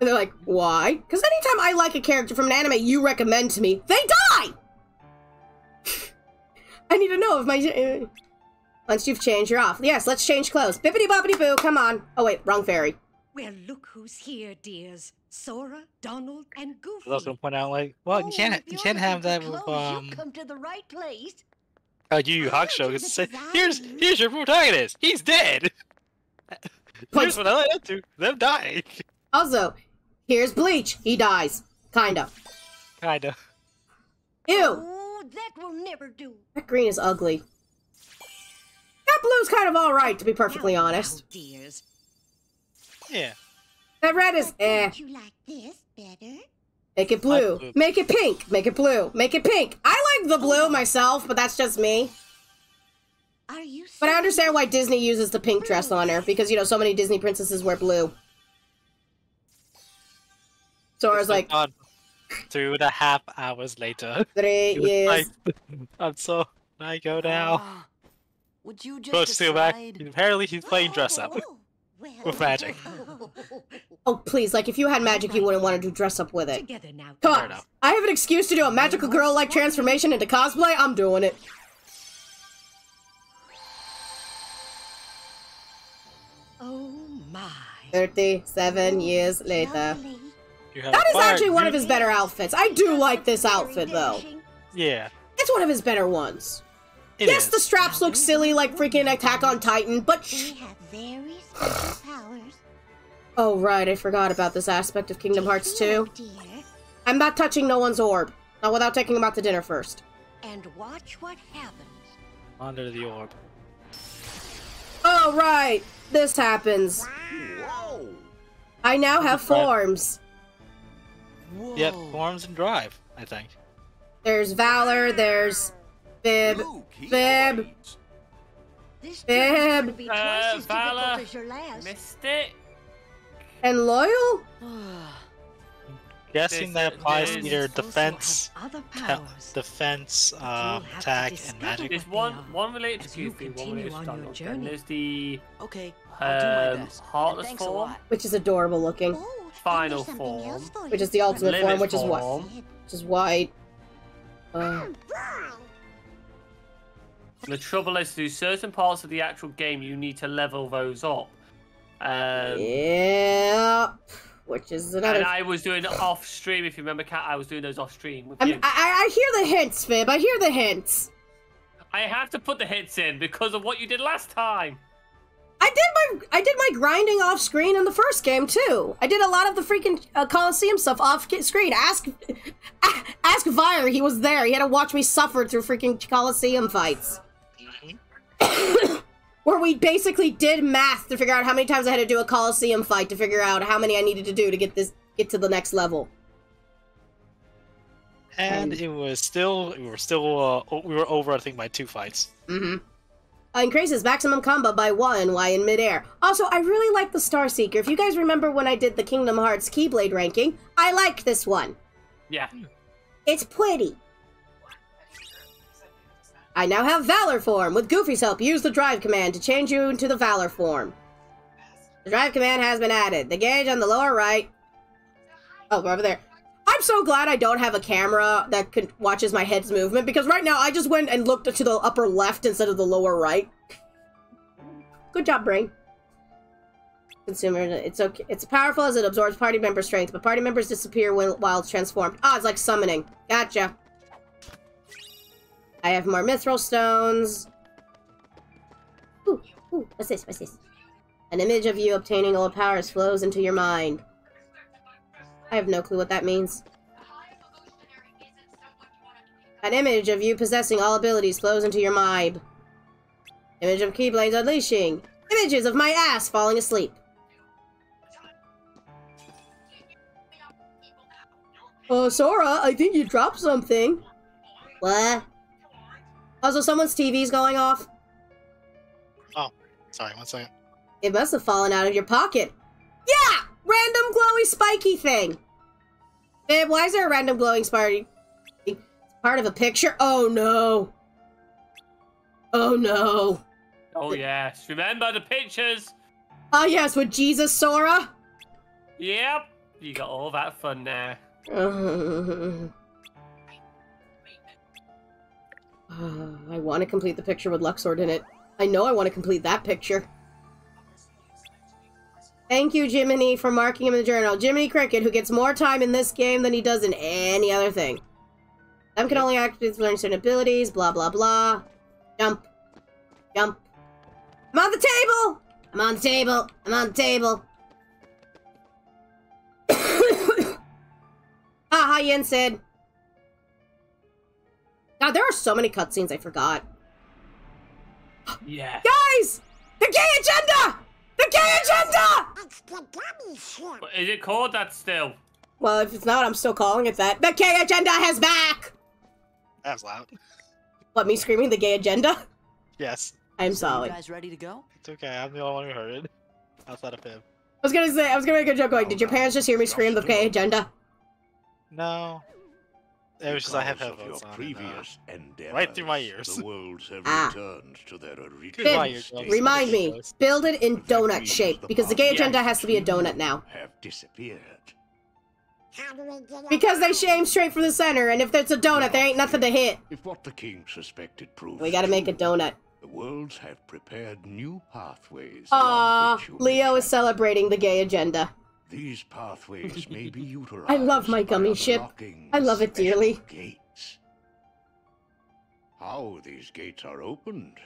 And they're like, why? Because anytime I like a character from an anime you recommend to me, they die! I need to know if my. Once you've changed, you're off. Yes, let's change clothes. Bippity boppity boo, come on. Oh, wait, wrong fairy. Well, look who's here, dears. Sora, Donald, and Goofy. I was gonna point out, like, well, you can't, you can't have that with um, You come to the right place. uh, Yu Yu Hakusho. Because say, here's, here's your protagonist. He's dead. Here's what I like up to them dying. Also, here's Bleach. He dies. Kinda. Kinda. Ew! Oh, that will never do. That green is ugly. That blue's kind of alright, to be perfectly honest. Dears. Yeah. That red is eh. Don't you like this better? Make it blue. Make it pink. Make it blue. Make it pink. I like the blue myself, but that's just me. Are you But I understand why Disney uses the pink dress on her because you know so many Disney princesses wear blue. So I was like, God, two and a half hours later. Three years. like, I'm so. I go now. Would you just Goes to back. Apparently, he's playing dress up oh, with magic. oh please, like if you had magic, you wouldn't want to do dress up with it. Together now. Come on. I have an excuse to do a magical girl-like transformation into cosplay. I'm doing it. Oh my. Thirty-seven years later. That is actually one of his better outfits. I do like this outfit though. Yeah. It's one of his better ones. It yes, is. the straps look silly like freaking Attack on Titan, but shh. very special powers? Oh right, I forgot about this aspect of Kingdom Hearts 2. I'm not touching no one's orb. Not without taking them out to dinner first. And watch what happens. Under the orb. Oh right, this happens. I now have Right. forms. Yep, forms and drive, I think. There's Valor, there's Fib, Fib, Fib, Uh, Valor, Mystic. and Loyal? Guessing that applies to either defense, Other ta- powers. defense, uh, attack, and magic. There's one one related to you Goofy, one related to on your Donald. Then there's the Okay, I'll do my um. Heartless form. Which is adorable looking. Final form, Which is the ultimate Limit form, which is what? Which is white. Uh, The trouble is, through certain parts of the actual game, you need to level those up. Um, yeah. Which is another. And I was doing off stream. If you remember, Cat, I was doing those off stream with I'm, you. I, I hear the hints, Fib. I hear the hints. I have to put the hits in because of what you did last time. I did my I did my grinding off screen in the first game too. I did a lot of the freaking uh, Coliseum stuff off screen. Ask ask Vire. He was there. He had to watch me suffer through freaking Coliseum fights. Where we basically did math to figure out how many times I had to do a Coliseum fight to figure out how many I needed to do to get this get to the next level. And it was still, we were still, uh, we were over, I think, by two fights. Mm-hmm. Uh, increases maximum combo by one while in midair. Also, I really like the Star Seeker. If you guys remember when I did the Kingdom Hearts Keyblade ranking, I like this one. Yeah. It's pretty. I now have Valor form. With Goofy's help, use the drive command to change you into the Valor form. The drive command has been added. The gauge on the lower right. Oh, over there. I'm so glad I don't have a camera that watches my head's movement because right now I just went and looked to the upper left instead of the lower right. Good job, brain. Consumer, it's okay. It's powerful as it absorbs party member strength, but party members disappear when while transformed. Ah, it's like summoning. Gotcha. I have more mithril stones. Ooh, ooh, what's this? What's this? An image of you obtaining all powers flows into your mind. I have no clue what that means. An image of you possessing all abilities flows into your mind. Image of Keyblades unleashing. Images of my ass falling asleep. Uh, Sora, I think you dropped something. What? Also, someone's TV's going off. Oh, sorry, one second. It must have fallen out of your pocket. Yeah! Random glowy spiky thing. Babe, why is there a random glowing spiky? It's part of a picture? Oh no. Oh no. Oh yes, remember the pictures? Oh yes, with Jesus Sora. Yep, you got all that fun there. Uh, I want to complete the picture with Luxord in it. I know I want to complete that picture. Thank you, Jiminy, for marking him in the journal. Jiminy Cricket, who gets more time in this game than he does in any other thing. Them can only activate learn certain abilities, blah, blah, blah. Jump. Jump. I'm on the table! I'm on the table! I'm on the table! ah, hi, Yen Sid. God, there are so many cutscenes I forgot. Yeah. Guys! The gay agenda! The gay agenda! But Is it called that still? Well, if it's not, I'm still calling it that. The gay agenda has back! That was loud. What, me screaming the gay agenda? Yes. I'm So you sorry. guys ready to go? It's okay. I'm the only one who heard it. Outside of him. I was gonna say, I was gonna make a joke going, did your oh, parents just hear me scream the gay agenda? No. It was just I have headphones your on. previous and, uh, endeavors, right through my ears. The worlds have Ah. returned to their original ears, state. Remind me, build it in donut shape, because the gay agenda has to be a donut now. Have disappeared. Because they aim straight from the center, and if there's a donut, there ain't nothing to hit. If what the king suspected proves We gotta make a donut. The worlds have prepared new pathways. along Aww, Leo is celebrating the gay agenda. These pathways may be utilized. I love my gummy ship. I love it dearly. Gates. How these gates are opened,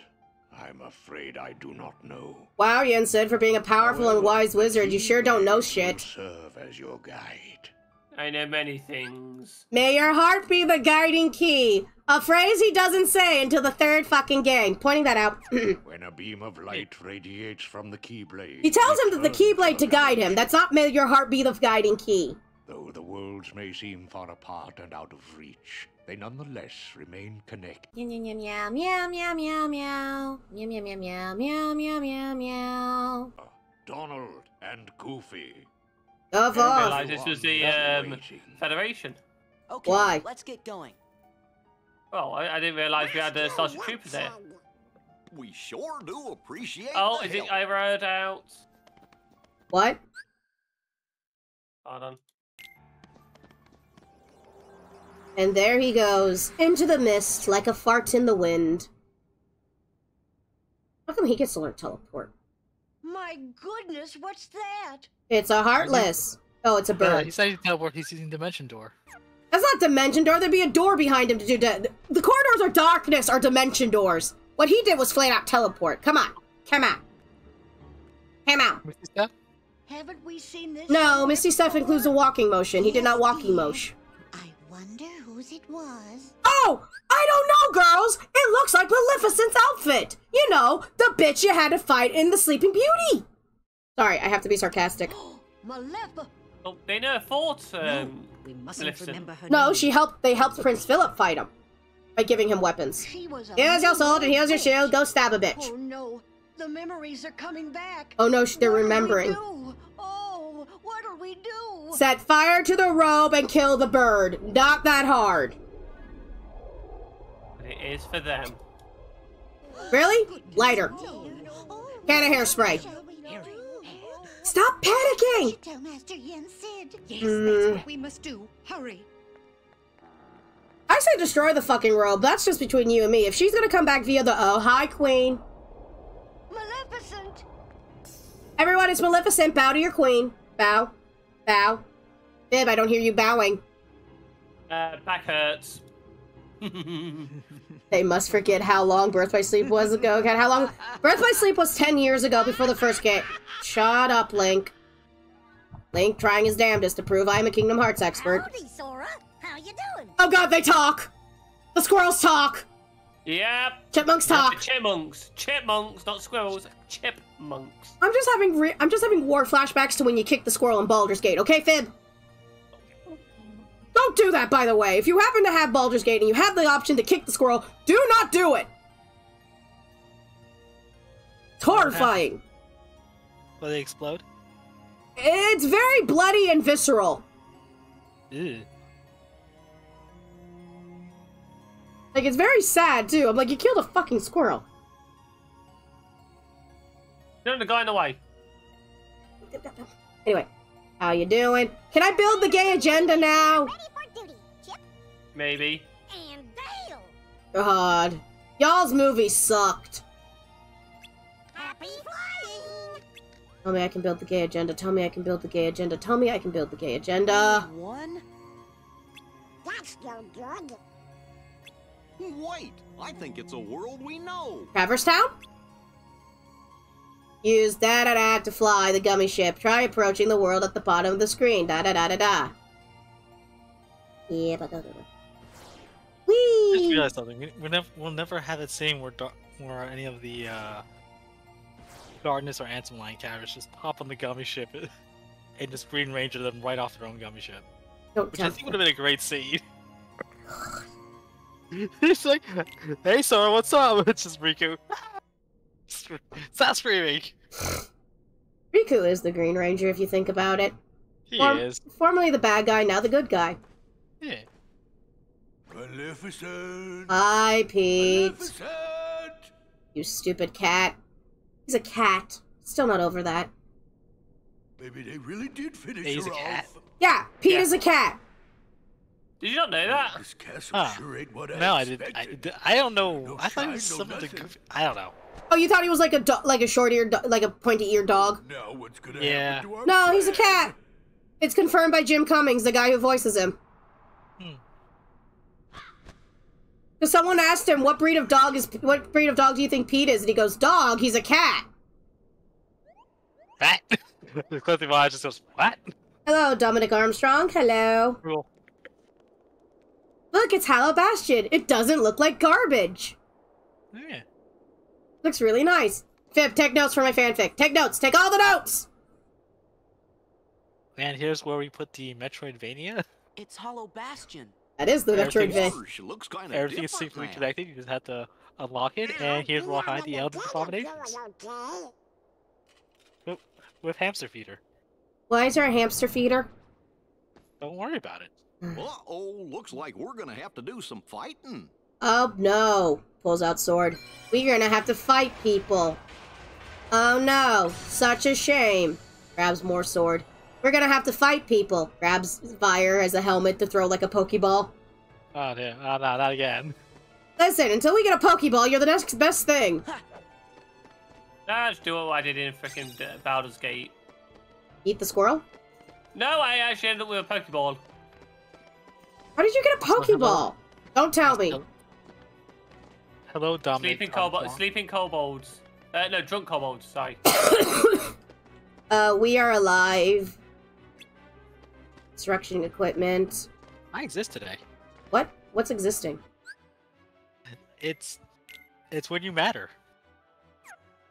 I'm afraid I do not know. Wow, Yen Sid, for being a powerful and wise wizard, you sure don't know shit. Serve as your guide. I know many things. May your heart be the guiding key. A phrase he doesn't say until the third fucking gang. Pointing that out. When a beam of light radiates from the keyblade, he tells him that the keyblade to guide him. That's not may your heart be the guiding key. though the worlds may seem far apart and out of reach, they nonetheless remain connected. Meow meow meow meow meow meow meow meow meow meow meow meow meow meow. Donald and Goofy. Of I didn't realize this was the um, Federation. Okay, Why? let's get going. Well, I, I didn't realize we had uh, Starship Troopers there. We sure do appreciate Oh, the is it help. I wrote out? What? Hold on. And there he goes, into the mist like a fart in the wind. How come he gets to learn teleport? My goodness, what's that? It's a heartless. Oh, it's a Yeah, bird. he's not even teleport. He's using Dimension Door. That's not dimension door. There'd be a door behind him to do that. The corridors are darkness are dimension doors. What he did was flat out teleport. Come on. Come on. Come on. Misty Step? Haven't we seen this? No, Misty Step includes a walking motion. He did not walking motion. Wonder whose it was. Oh! I don't know, girls! It looks like Maleficent's outfit! You know, the bitch you had to fight in The Sleeping Beauty! Sorry, I have to be sarcastic. Malepa. Oh, they never fought. Um, we mustn't Maleficent. remember her No, name. she helped. They helped Prince Philip fight him by giving him weapons. She was a Here's your sword and here's your bitch. shield. Go stab a bitch. Oh no, the memories are coming back. Oh no, they're remembering. Do? What'll we do? Set fire to the robe and kill the bird. Not that hard. It is for them. Really? Lighter. Can of hairspray. Stop panicking! Tell Master Yen Sid. Yes, Mm. that's what we must do. Hurry. I say destroy the fucking robe. That's just between you and me. If she's gonna come back via the oh, hi, queen. Maleficent. Everyone, it's Maleficent. Bow to your queen. Bow. Bow. Fib, I don't hear you bowing. Uh, back hurts. They must forget how long Birth by Sleep was ago. God, how long? Birth by Sleep was 10 years ago before the first game. Shut up, Link. Link trying his damnedest to prove I'm a Kingdom Hearts expert. Howdy, Sora. How you doing? Oh god, they talk! The squirrels talk! Yep. Chipmunks talk! chipmunks. Chipmunks, not squirrels. Chipmunks. I'm just having re- I'm just having war flashbacks to when you kicked the squirrel in Baldur's Gate, okay, Fib? Don't do that, by the way. If you happen to have Baldur's Gate and you have the option to kick the squirrel, do not do it! It's horrifying. Will they explode? It's very bloody and visceral. Ew. Like, it's very sad, too. I'm like, you killed a fucking squirrel. You're the guy in the way. Anyway, how you doing? Can I build the gay agenda now? Maybe. And bail. God. Y'all's movie sucked. Happy flying. Tell me I can build the gay agenda. Tell me I can build the gay agenda. Tell me I can build the gay agenda. One? That's no good. Wait, I think it's a world we know. Traverse Town? Use da da da to fly the gummy ship. Try approaching the world at the bottom of the screen. Da da da da da. Yeah, but da da da. Just Whee! realized something. We, we never, we'll never have it same where, where any of the uh, Darkness or Ansem Line characters just hop on the gummy ship and just Green Ranger them right off their own gummy ship. Don't Which I think would have been a great scene. He's like, hey Sora, what's up? It's just Riku. Stop screaming. Riku is the Green Ranger if you think about it. He Form- is. Formerly the bad guy, now the good guy. Yeah. Maleficent! Hi, Pete. Maleficent! You stupid cat. He's a cat. Still not over that. Maybe they really did finish He's her a cat. off. Yeah, Pete Yeah. is a cat. Did you not know that? This castle Huh. sure ain't what I No, I didn't. I. I don't know. No I thought it was no something to nothing. I don't know. Oh, you thought he was like a do- like a short-eared, like a pointy-eared dog? Now what's gonna Yeah. happen to our No, he's a cat. It's confirmed by Jim Cummings, the guy who voices him. Hmm. Because someone asked him, "What breed of dog is? What breed of dog do you think Pete is?" And he goes, "Dog. He's a cat." What? the closing eye just goes, what? Hello, Dominic Armstrong. Hello. Cool. Look, it's Hollow Bastion. It doesn't look like garbage. Yeah. Looks really nice. Fib, take notes for my fanfic. Take notes. Take all the notes. And here's where we put the Metroidvania. It's Hollow Bastion. That is the Everything- Metroidvania. She looks kind of Everything is different secretly connected. You just have to unlock it. And here's where I hide the Elder Abominations with, with Hamster Feeder. Why is there a hamster feeder? Don't worry about it. Hmm. Uh-oh, looks like we're gonna have to do some fighting. Oh no. Pulls out sword. We're gonna have to fight people. Oh no. Such a shame. Grabs more sword. We're gonna have to fight people. Grabs fire as a helmet to throw like a Pokeball. Oh, damn. Oh, no, not again. Listen, until we get a Pokeball, you're the next best thing. Nah, just do what I did in freaking Baldur's Gate. Eat the squirrel? No, I actually ended up with a Pokeball. How did you get a Pokeball? Don't tell me. Hello, Dominic. Sleeping kobold, sleeping kobolds. Uh, no, drunk kobolds. Sorry. Uh, we are alive. Construction equipment. I exist today. What? What's existing? It's it's when you matter.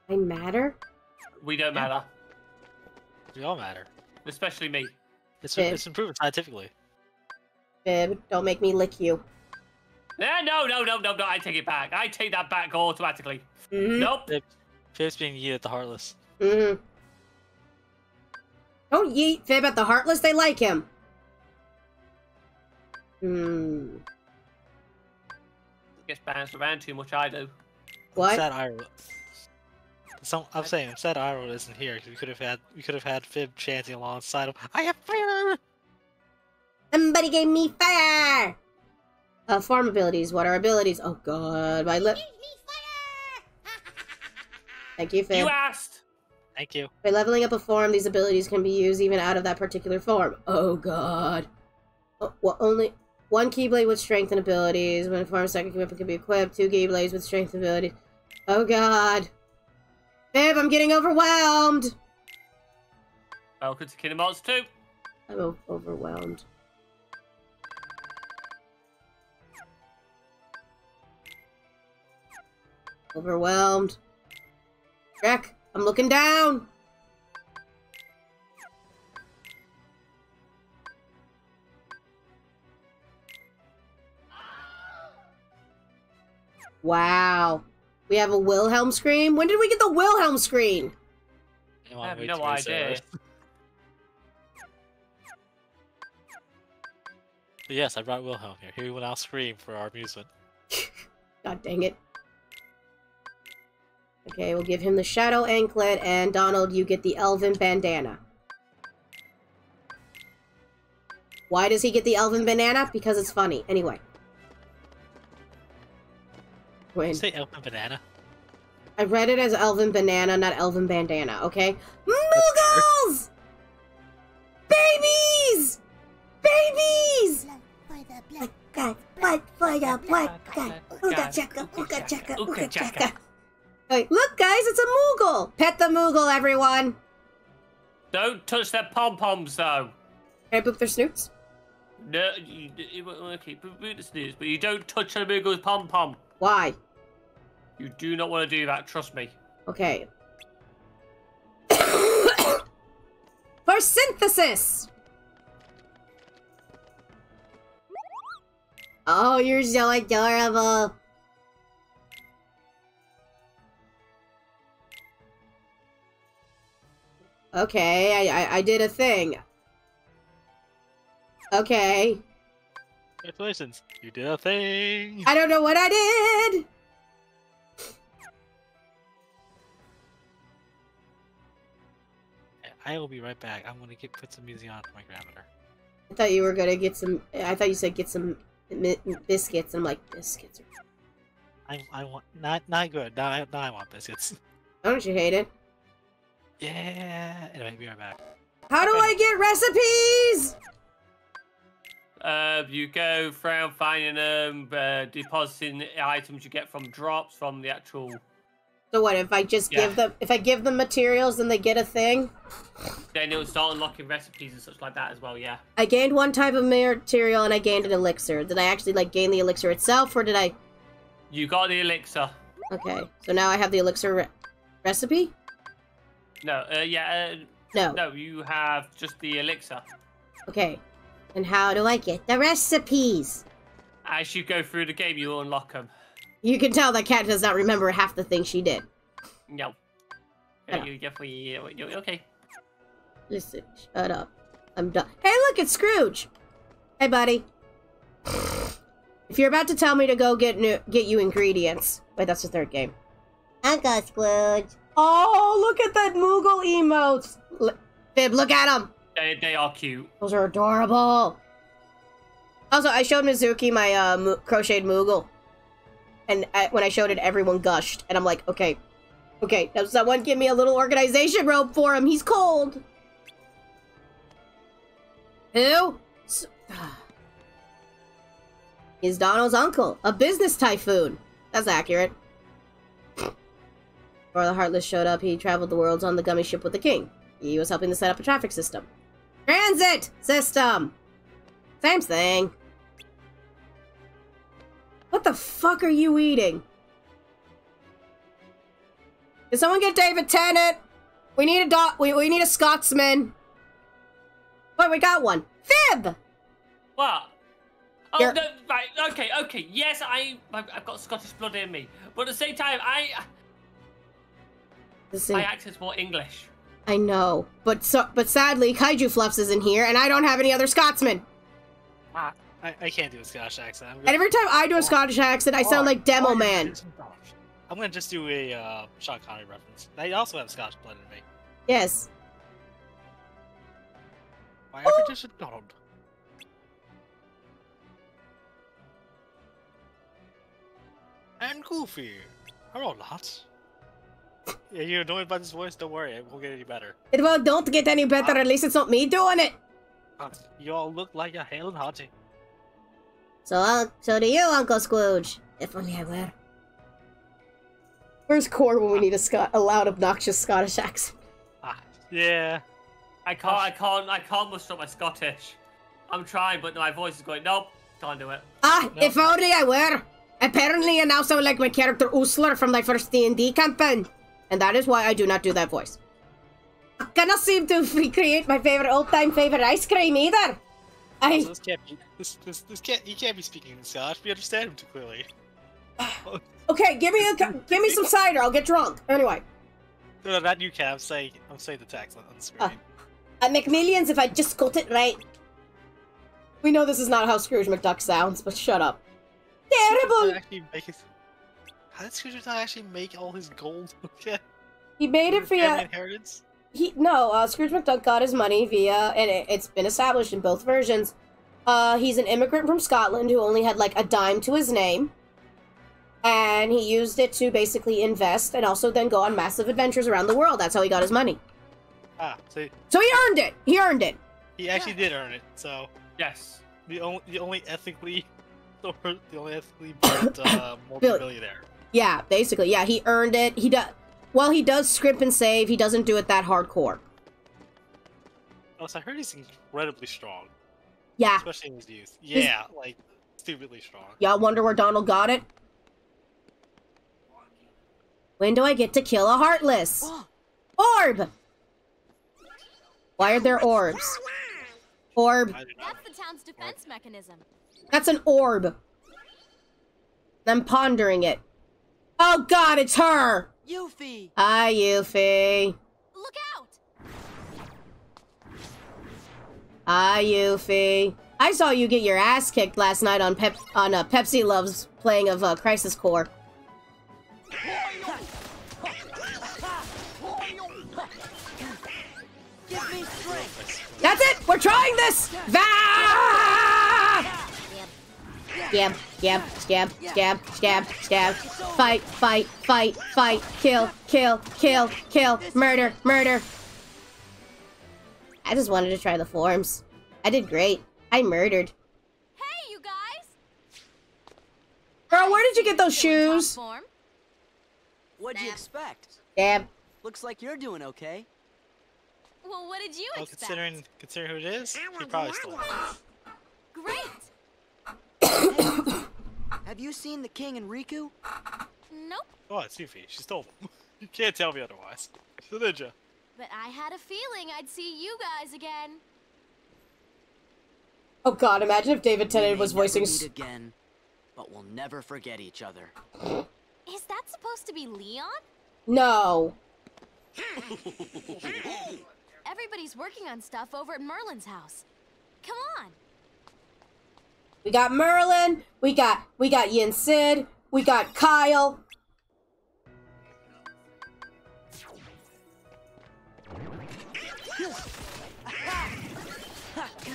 I matter? We don't matter, We all matter. especially me. It's Yeah. it's proven scientifically. Fib, don't make me lick you. Yeah, no, no, no, no, no. I take it back. I take that back automatically. Mhm. Nope. Fib- Fib's being yeeted at the Heartless. Mm-hmm. Don't yeet Fib at the Heartless, they like him. Hmm. Gets bounced around too much. I do. What? Sad Iroh. Some, I'm saying, I'm sad Iroh isn't here because we could have had we could have had Fib chanting alongside him. I have fire. Somebody gave me fire! Uh, farm abilities. What are abilities? Oh god, my lip. Thank you, Fib. You asked. Thank you. By leveling up a form, these abilities can be used even out of that particular form. Oh god. Oh, well, only one Keyblade with strength and abilities. When a form second weapon can be equipped, two Keyblades with strength and abilities. Oh god. Fib, I'm getting overwhelmed! Welcome to Kingdom Hearts 2. I'm overwhelmed. Overwhelmed. Jack, I'm looking down! Wow. We have a Wilhelm scream? When did we get the Wilhelm scream? Come I on, have wait no we say idea. yes, I brought Wilhelm here. He will now scream for our amusement. God dang it. Okay, we'll give him the Shadow Anklet, and Donald, you get the Elven Bandana. Why does he get the Elven Banana? Because it's funny. Anyway. Did Wait, you say elf and banana? I read it as Elven Banana, not Elven Bandana, okay? Moogles! Babies! Babies! Black guy, fight for the black guy. Ooga chaka, ooga chaka, ooga chaka. Look guys, it's a Moogle! Pet the Moogle, everyone! Don't touch their pom poms though. Can I boop their snoots? No, you, you, okay, boot the snooze, but you don't touch a Moogle's pom pom. Why? You do not want to do that. Trust me. Okay. For synthesis! Oh, you're so adorable. Okay, I, I I did a thing. Okay. Congratulations, you did a thing. I don't know what I did. I will be right back. I'm gonna get put some music on for my grandmother. I thought you were gonna get some. I thought you said get some biscuits. I'm like biscuits. Are... I I want not not good. Now I now I want biscuits. Don't you hate it? Yeah. Anyway, be right back. How do I get recipes? Uh, you go around finding them, uh, depositing items you get from drops from the actual. So what if I just Yeah. give them? If I give them materials, then they get a thing. Then it'll start unlocking recipes and such like that as well. Yeah. I gained one type of material and I gained an elixir. Did I actually like gain the elixir itself, or did I? You got the elixir. Okay, so now I have the elixir re- recipe. No. Uh, yeah. Uh, No. No, you have just the elixir. Okay, and how do I get the recipes? As you go through the game, you unlock them. You can tell that cat does not remember half the things she did. No. Shut Uh, you definitely. Uh, okay. Listen, shut up. I'm done. Hey, look, it's Scrooge. Hey, buddy. If you're about to tell me to go get new, get you ingredients, wait, that's the third game. Uncle Scrooge. Oh, look at that Moogle emotes. L- Fib, look at them. They, they are cute. Those are adorable. Also, I showed Mizuki my uh, mo- crocheted Moogle, and I, when I showed it, everyone gushed, and I'm like, okay, okay, now someone give me a little organization rope for him. He's cold. Who? Donald's uncle, a business typhoon. That's accurate. Before the Heartless showed up, he traveled the worlds on the gummy ship with the king. He was helping to set up a traffic system. Transit system! Same thing. What the fuck are you eating? Did someone get David Tennant? We need a dot. We, we need a Scotsman. Wait, we got one. Fib! What? Oh, You're- no, right, okay, okay. Yes, I, I've, got Scottish blood in me. But at the same time, I, my accent's more English. I know, but so, but sadly, Kaiju Fluffs isn't here, and I don't have any other Scotsmen. I, I can't do a Scottish accent. I'm And every time I do a Scottish accent, I sound like Demoman. I'm gonna just do a uh, Sean Connery reference. I also have Scottish blood in me. Yes. My effort is Donald. And Goofy. Hello, lads. Yeah, you're annoyed by this voice? Don't worry, it won't get any better. It well, don't get any better. At least it's not me doing it. Uh, You all look like a hale and hearty. So, uh, so do you, Uncle Scrooge? If only I were. Where's Core when we need a Scot, a loud, obnoxious Scottish accent? Ah, Yeah. I can't, I can't, I can't muster up my Scottish. I'm trying, but my voice is going, nope, can't do it. Ah, if only I were. Apparently, I now sound like my character Usler from my first D&D campaign. And that is why I do not do that voice. I cannot seem to recreate my favorite old-time favorite ice cream either. I... So this can't be. This, this, this can't. You can't be speaking in Scottish. We understand him too clearly. Okay, give me a, give me some cider. I'll get drunk. Anyway, No, no, not you, Cat. I'm saying. I'm saying the text on, on the screen. Uh, I'd make millions if I just got it right. We know this is not how Scrooge McDuck sounds, but shut up. Terrible. Actually make his, how did Scrooge McDuck actually make all his gold? Okay. He made it Family via inheritance. he no. Uh, Scrooge McDuck got his money via, and it, it's been established in both versions. Uh, he's an immigrant from Scotland who only had like a dime to his name, and he used it to basically invest and also then go on massive adventures around the world. That's how he got his money. Ah, so So he earned it. He earned it. he actually did earn it. So Yes. the only the only ethically the only ethically built uh, multi-billionaire. Yeah, basically. Yeah, he earned it. He does. Well, he does scrimp and save. He doesn't do it that hardcore. Oh, so I heard he's incredibly strong. Yeah. Especially in his youth. He's- Yeah, like stupidly strong. Y'all wonder where Donald got it? When do I get to kill a Heartless? Orb! Why are there orbs? Orb. That's the town's defense mechanism. That's an orb. I'm pondering it. Oh god, it's her! Yuffie! Hi, Yuffie. Look out! Hi, Yuffie. I saw you get your ass kicked last night on Pep on uh, Pepsi Love's playing of uh, Crisis Core. That's it! We're trying this! Va! Scab, scab, scab, scab, scab, scab. Fight, fight, fight, fight. Kill, kill, kill, kill. Murder, murder. I just wanted to try the forms. I did great. I murdered. Hey, you guys! Girl, where did you get those shoes? What'd you expect? Scab. Looks like you're doing okay. Well, what did you Well, expect? considering considering who it is, she probably stole it. Great! Have you seen the king and Riku? Nope, Oh, it's Yuffie. She stole them. you can't tell me otherwise. She's a ninja. but I had a feeling I'd see you guys again. Oh god, imagine if David Tennant was voicing... meet again, but we'll never forget each other. Is that supposed to be Leon? No. Everybody's working on stuff over at Merlin's house. Come on. We got Merlin, we got we got Yen Sid, we got Kyle.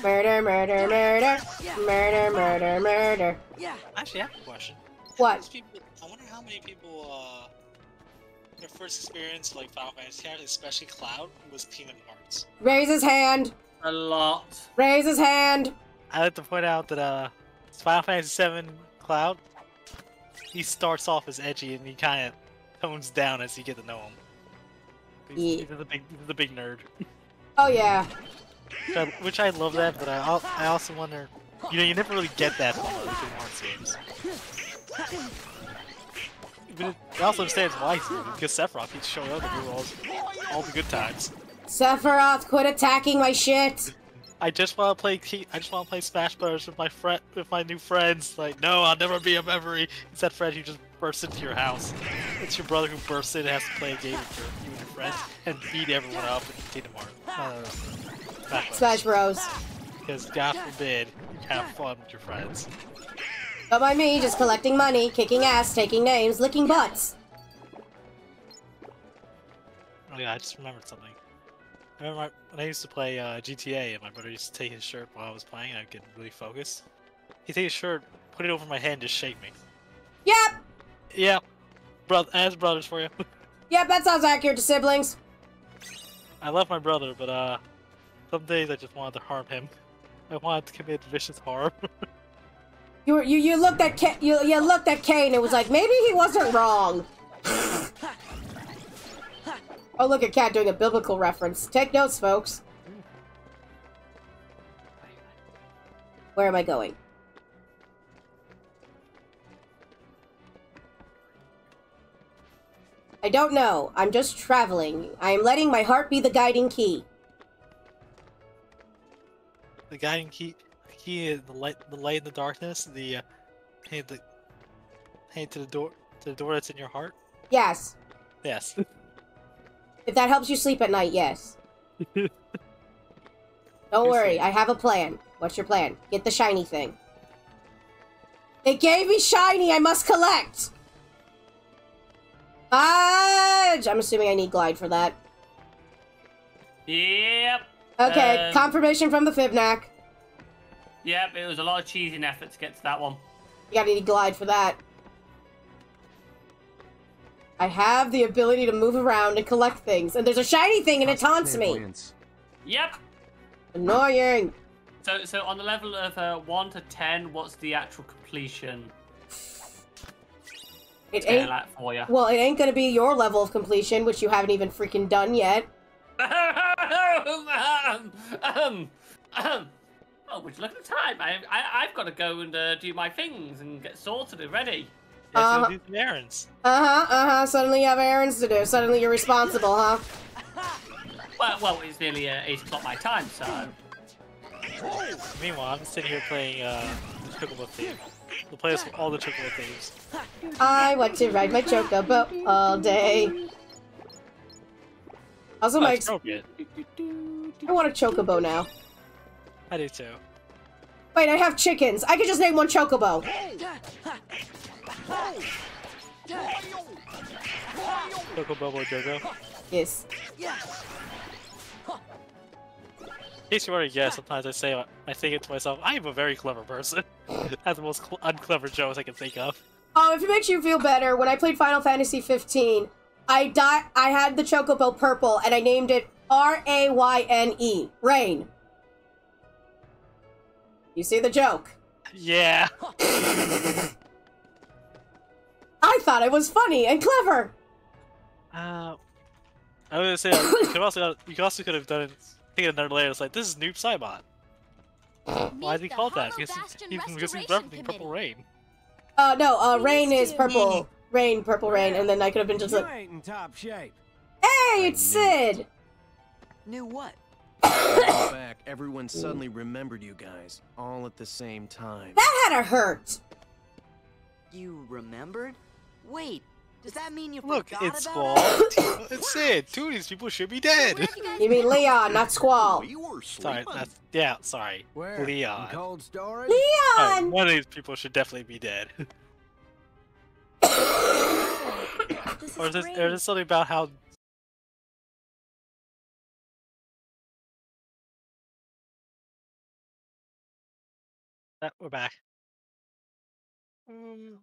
Murder, murder, murder. Murder, murder, murder. Actually, I have a question. What? People, I wonder how many people, uh, their first experience like Final Fantasy characters, especially Cloud, was Kingdom Hearts. Raise his hand. A lot. Raise his hand. I like to point out that uh, Final Fantasy VII Cloud, he starts off as edgy and he kind of tones down as you get to know him. He's, he's the big, he's the big nerd. Oh yeah. Which I, which I love that, but I, I also wonder, you know, you never really get that from other Kingdom games. But it, I also understand why, because Sephiroth keeps showing up and all, all the good times. Sephiroth, quit attacking my shit. I just want to play. I just want to play Smash Bros with my friend, with my new friends. Like, no, I'll never be a memory. It's that friend who just bursts into your house. It's your brother who bursts in and has to play a game with your, you and your friends and beat everyone up in Kingdom Hearts. Uh, Smash Bros. Because God forbid you have fun with your friends. Don't mind me, just collecting money, kicking ass, taking names, licking butts. Oh yeah, I just remembered something. I remember my, when I used to play uh, GTA, and my brother used to take his shirt while I was playing, and I'd get really focused. He'd take his shirt, put it over my head, and just shake me. Yep. Yep. brother, as brothers for you. Yep, that sounds accurate to siblings. I love my brother, but uh, some days I just wanted to harm him. I wanted to commit vicious harm. You were, you you looked at K, you you looked at Kane It was like maybe he wasn't wrong. oh look at Cat doing a biblical reference. Take notes, folks. Where am I going? I don't know. I'm just traveling. I am letting my heart be the guiding key. the guiding key, key, is the light, the light in the darkness, the uh, hey, the hey to the door, to the door that's in your heart. Yes. Yes. If that helps you sleep at night, yes. Don't worry, I have a plan. What's your plan? Get the shiny thing. It gave me shiny, I must collect! Fudge! I'm assuming I need glide for that. Yep. Okay, Um, confirmation from the Fibnack. Yep, it was a lot of cheesing effort to get to that one. You gotta need glide for that. I have the ability to move around and collect things, and there's a shiny thing and it taunts me. Yep. Annoying. So, so on the level of uh, one to ten, what's the actual completion? It ain't. at for you. Well, it ain't gonna be your level of completion, which you haven't even freaking done yet. um, um, um. Oh, would you look at the time? I, I, I've got to go and uh, do my things and get sorted and ready. Yes, Uh-huh. do some errands. Uh huh. Uh huh. Suddenly you have errands to do. Suddenly you're responsible, huh? Well, well, it's nearly uh, eight o'clock my time, so. Meanwhile, I'm sitting here playing uh, the Chocobo theme. The players with all the Chocobo themes. I want to ride my chocobo all day. Also, Oh, my it's. I want a chocobo now. I do too. Wait, I have chickens. I could just name one chocobo. Coco Bubble Jojo. Yes. In case you already guessed, sometimes I say I think it to myself. I am a very clever person. That's the most cl- unclever jokes I can think of. Um, if it makes you feel better, when I played Final Fantasy 15, I di- I had the chocobo purple and I named it R A Y N E. Rain. You see the joke? Yeah. I thought it was funny and clever. Uh, I was gonna say like, you could also you could also could have done it. Think another layer. It's like this is Noob Saibot. Why is he called that? Because Bastion he's, because he's referencing Purple Rain. Uh, no, uh, rain is purple. Rain, purple rain, and then I could have been just You like, ain't in top shape. hey, it's Sid! Knew what? back, everyone suddenly remembered you guys, all at the same time. That had to hurt. You remembered? Wait, does that mean you Look, forgot it's about Squall. it's Sid. Two of these people should be dead. You mean Leon, not Squall. Sorry, that's yeah. Sorry, Where? Leon. In cold storage? Alright, Leon! one of these people should definitely be dead. or is this, or is this something about how? We're back. Um,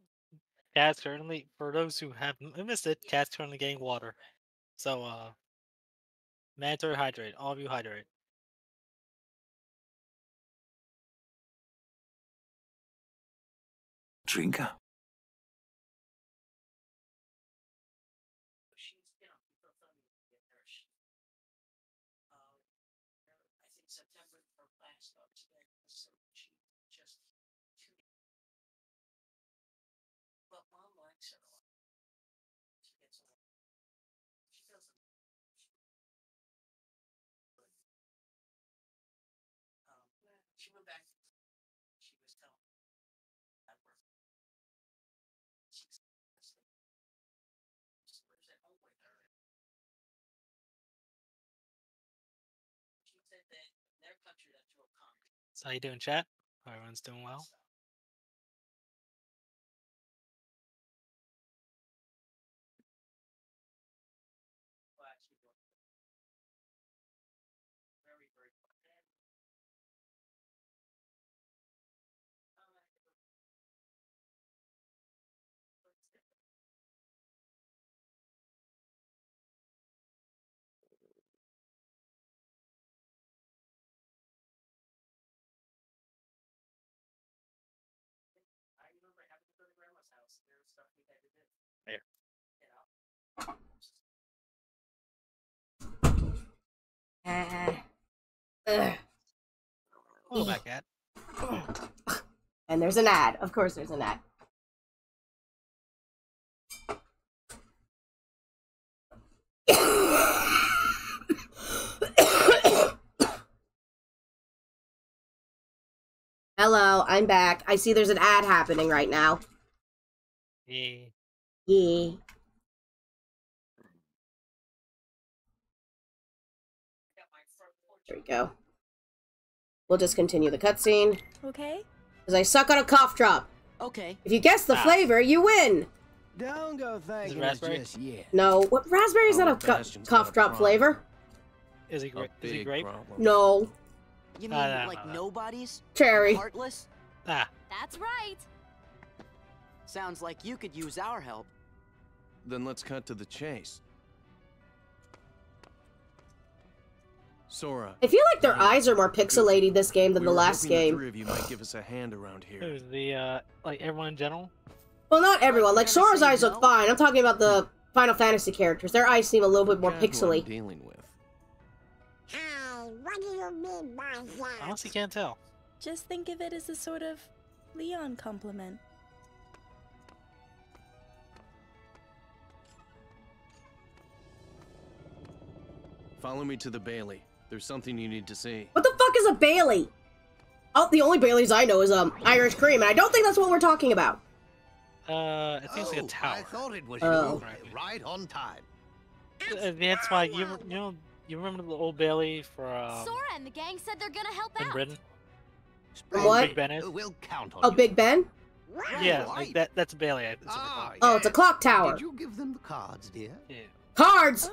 Cat's currently, for those who haven't missed it, Cat's currently getting water. So, uh, mandatory hydrate. All of you hydrate. Drinker. So how you doing, chat? Everyone's doing well. Uh. Hello back. And there's an ad. Of course, there's an ad. Hello, I'm back. I see there's an ad happening right now. Yeah. Yeah. There we go. We'll just continue the cutscene. Okay. Because I suck on a cough drop. Okay. If you guess the Ah. flavor, you win. Don't go thinking it's raspberry? just yet. No, what raspberry is not a Oh, co- cough drop problem. flavor. Is he A great? Is he big grape? problem. No, You mean no, no, like no. nobodies? cherry. Heartless? Ah, That's right. Sounds like you could use our help. Then let's cut to the chase. Sora. I feel like their eyes are more pixelated this game than we the last hoping the game. three of you might give us a hand around here. who's the uh, like everyone in general? Well, not everyone. Like Sora's say eyes look no? fine. I'm talking about the Final Fantasy characters. Their eyes seem a little bit more Forgot who I'm pixely. dealing with. Hi, what do you mean by I honestly can't tell. Just think of it as a sort of Leon compliment. Follow me to the Bailey. There's something you need to see. What the fuck is a Bailey? Oh, the only Baileys I know is um Irish cream, and I don't think that's what we're talking about. Uh, it seems like a Oh, tower. I thought it was Oh. you. Right on time. Uh, That's why you you know you remember the old Bailey for um, Sora and the gang said they're gonna help in out. Britain? From what? Big Ben is? We'll count on Oh, you. Big Ben? Yeah, like that. That's Bailey. It's a Ah, card. Oh, it's a clock tower. Did you give them the cards, dear? Yeah. Cards!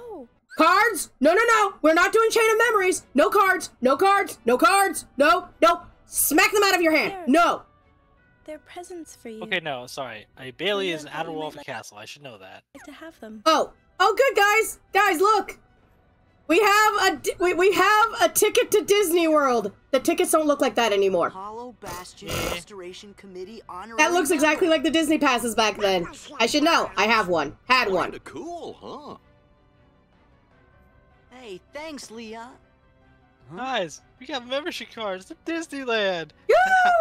Cards! No, no, no! We're not doing Chain of Memories! No cards! No cards! No cards! No, no! Smack them out of your hand! There. No! They're presents for you. Okay, no, sorry. A Bailey Yeah, is an but outer wall of a not- castle. I should know that. like to have them. Oh, oh, good guys, guys, look, we have a we, we have a ticket to Disney World. The tickets don't look like that anymore. Hollow Bastion eh. Restoration Committee honorary That looks exactly like the Disney passes back then. I should know. I have one. Had one. Kinda cool, huh? Hey, thanks, Leah. Guys, we got membership cards to Disneyland. Yoo!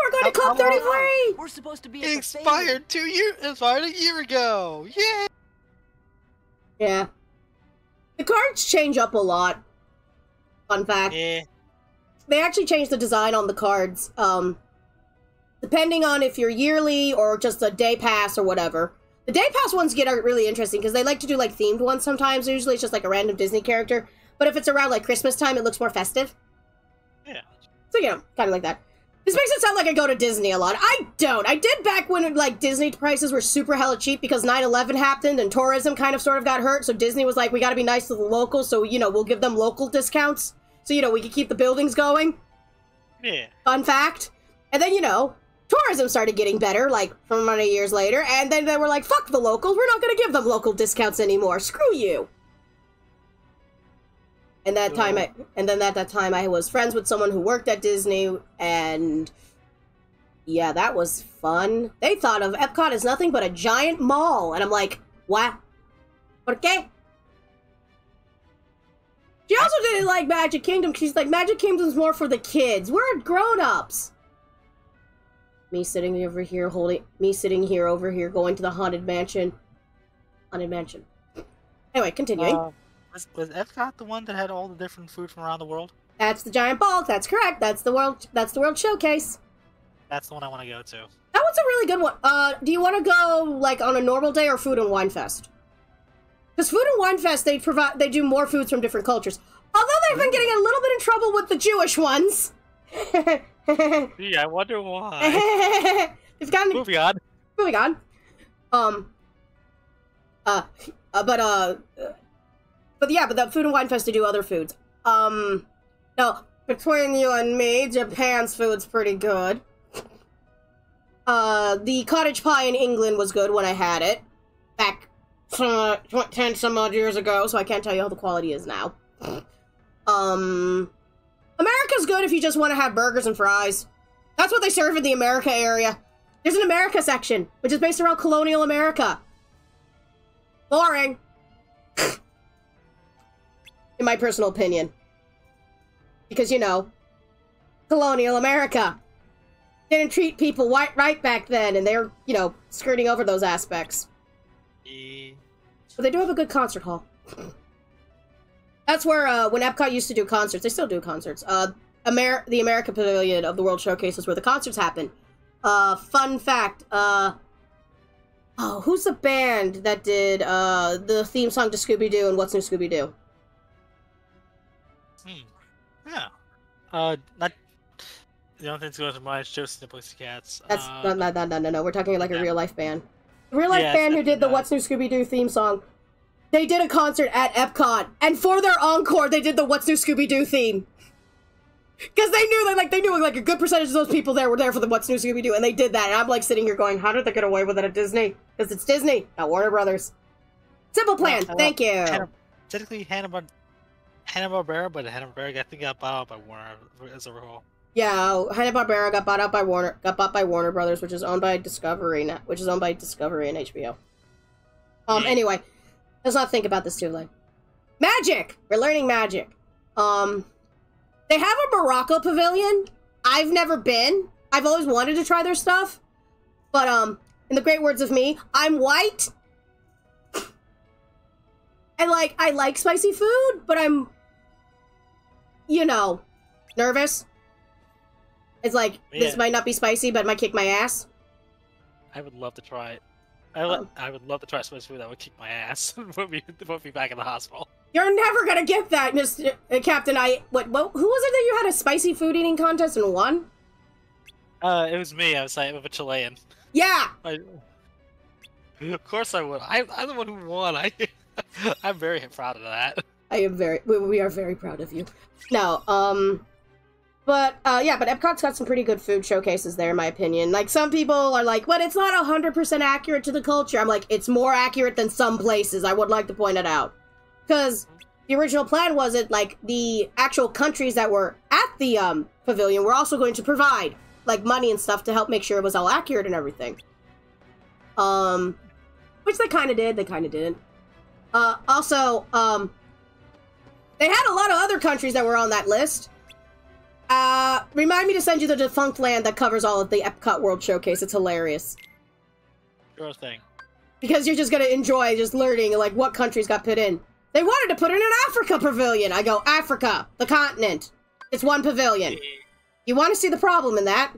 We're going to Club How- how- 33. We're supposed to be It expired two years. Expired a year ago. Yeah. Yeah. The cards change up a lot. Fun fact. Yeah. They actually changed the design on the cards. Um, depending on if you're yearly or just a day pass or whatever. The day pass ones get are really interesting because they like to do like themed ones sometimes. Usually it's just like a random Disney character. But if it's around like Christmas time, it looks more festive. Yeah. So you know, kind of like that. This makes it sound like I go to Disney a lot. I don't. I did back when like Disney prices were super hella cheap because 9/11 happened and tourism kind of sort of got hurt. So Disney was like, we got to be nice to the locals, so you know we'll give them local discounts. So you know we can keep the buildings going. Yeah. Fun fact. And then you know tourism started getting better like from many years later, and then they were like, fuck the locals. We're not going to give them local discounts anymore. Screw you. And that time, I, and then at that time, I was friends with someone who worked at Disney, and yeah, that was fun. They thought of Epcot as nothing but a giant mall, and I'm like, what? ¿Por qué? She also didn't like Magic Kingdom. She's like, Magic Kingdom's more for the kids. We're grown-ups. Me sitting over here holding, me sitting here over here going to the Haunted Mansion. Haunted Mansion. Anyway, continuing. Uh, was, was Epcot the one that had all the different food from around the world? That's the giant ball. That's correct. That's the world. That's the world showcase. That's the one I want to go to. That one's a really good one. Uh, do you want to go like on a normal day or Food and Wine Fest? Because Food and Wine Fest, they provide they do more foods from different cultures. Although they've been getting a little bit in trouble with the Jewish ones. Gee, I wonder why. They've gotten Moving on. moving on. Um. Uh, uh, but uh, uh, but yeah, but the Food and Wine Fest they do other foods. Um, no, between you and me, Japan's food's pretty good. Uh, the cottage pie in England was good when I had it back uh, ten some odd years ago, so I can't tell you how the quality is now. Um, America's good if you just want to have burgers and fries. That's what they serve in the America area. There's an America section, which is based around colonial America. Boring. in my personal opinion. Because, you know, colonial America didn't treat people white right back then, and they're, you know, skirting over those aspects. But they do have a good concert hall. That's where, uh, when Epcot used to do concerts, they still do concerts. Uh, Amer- the America Pavilion of the World Showcase is where the concerts happen. Uh, fun fact, uh, oh, who's the band that did, uh, the theme song to Scooby-Doo and What's New Scooby-Doo? Yeah. Uh, not. The only thing that's going to mind is Josie and the Pussycats. That's uh, no, no, no, no, no, no. We're talking like a real life band. Real life Yes, band who did the What's New Scooby Doo theme song. They did a concert at Epcot, and for their encore, they did the What's New Scooby Doo theme. Because they knew that, like, they knew like a good percentage of those people there were there for the What's New Scooby Doo, and they did that. And I'm like sitting here going, how did they get away with it at Disney? Because it's Disney, not Warner Brothers. Simple Plan. well, Thank you. Hanna, technically Hanna Bar- Hanna Barbera, but Hanna Barbera I think got bought out by Warner as a whole. Yeah, Hanna Barbera got bought out by Warner, got bought by Warner Brothers, which is owned by Discovery, which is owned by Discovery and HBO. Um. Anyway, let's not think about this too late. Magic. We're learning magic. Um, they have a Morocco pavilion. I've never been. I've always wanted to try their stuff, but um, in the great words of me, I'm white. And like, I like spicy food, but I'm, you know, nervous. It's like this might not be spicy, but it might kick my ass. I would love to try it. I, would I would love to try spicy food that would kick my ass put me put me back in the hospital. You're never gonna get that, Mr. Uh, Captain. I what? What? Who was it that you had a spicy food eating contest and won? Uh, it was me. I was like with a Chilean. Yeah. I, of course I would. I, I'm the one who won. I, I'm very proud of that. I am very. We, are very proud of you. No. Um. But uh, yeah, but Epcot's got some pretty good food showcases there, in my opinion. Like some people are like, "But it's not hundred percent accurate to the culture." I'm like, it's more accurate than some places. I would like to point it out, because the original plan was it like the actual countries that were at the um pavilion were also going to provide like money and stuff to help make sure it was all accurate and everything. Um, which they kind of did. They kind of didn't. Uh, also, um, they had a lot of other countries that were on that list. Uh, remind me to send you the Defunctland that covers all of the Epcot World Showcase. It's hilarious. Sure thing. Because you're just gonna enjoy just learning, like, what countries got put in. They wanted to put in an Africa pavilion. I go, Africa, the continent. It's one pavilion. You want to see the problem in that?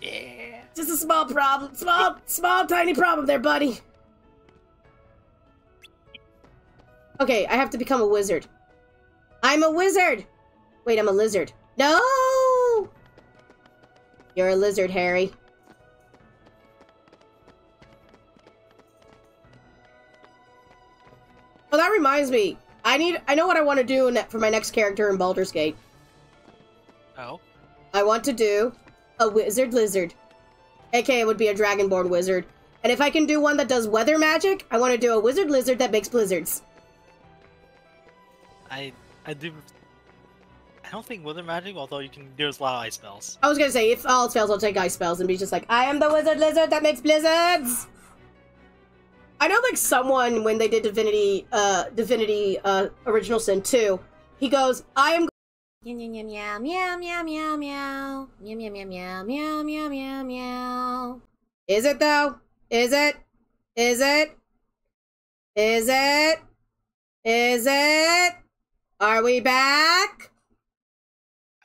Yeah. Just a small problem. Small, small, tiny problem there, buddy. Okay, I have to become a wizard. I'm a wizard! Wait, I'm a lizard. No! You're a lizard, Harry. Oh, that reminds me. I need. I know what I want to do for my next character in Baldur's Gate. Oh. I want to do a wizard lizard. AKA would be a dragonborn wizard. And if I can do one that does weather magic, I want to do a wizard lizard that makes blizzards. I I do. I don't think weather magic, although you can. There's a lot of ice spells. I was gonna say, if all spells, I'll take ice spells and be just like, I am the wizard lizard that makes blizzards! I know, like, someone, when they did Divinity, uh, Divinity, uh, Original Sin 2, he goes, I am Meow meow meow meow meow meow meow meow meow meow meow meow meow meow meow. Is it though? Is it? Is it? Is it? Is it? Are we back?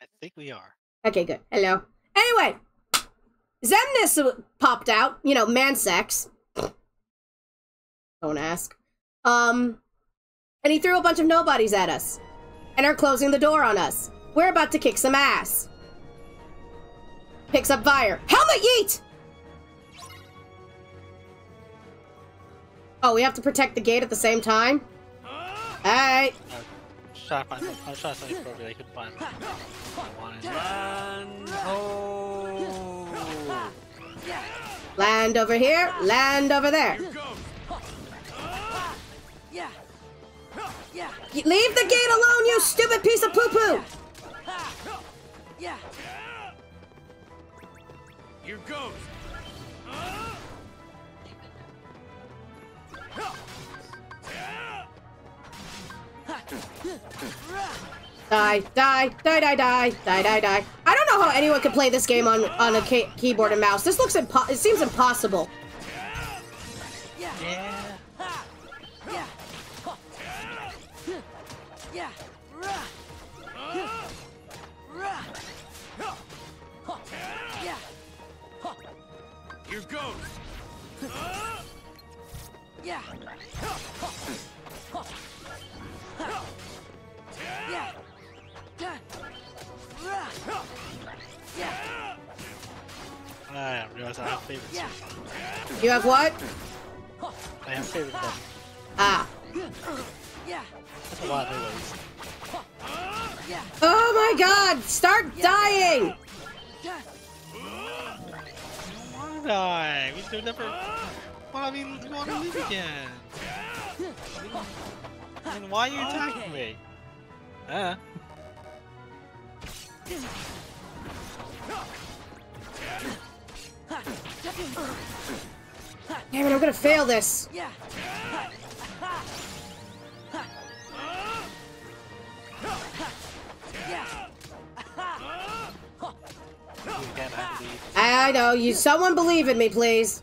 I think we are. Okay, good. Hello. Anyway, Xemnas popped out. You know, man sex. Don't ask. Um, and he threw a bunch of nobodies at us, and are closing the door on us. We're about to kick some ass. Picks up fire. Helmet yeet! Oh, we have to protect the gate at the same time? Alright. Try to find. I was trying to find appropriate. I couldn't find. what I wanted. Land ho! Land over here, land over there. Yeah. Yeah. Leave the gate alone, you stupid piece of poo poo! Yeah. Here goes. Die, die, die, die, die, die, die, die. I don't know how anyone could play this game on on a keyboard and mouse. This looks impo- it seems impossible. Yeah. Yeah. Yeah. Yeah. Yeah. Here goes. Yeah. Yeah. Yeah. I didn't realize I have favorites. You have what? I have favorite. Ah. That's a lot of new ways. Yeah. Oh my god! Start dying! Why die? We should never. Well, I mean, we want to leave again. And why are you attacking me? Uh. Damn it, I'm gonna fail this. Yeah. Yeah. Again, I believe. I know, you someone believe in me, please.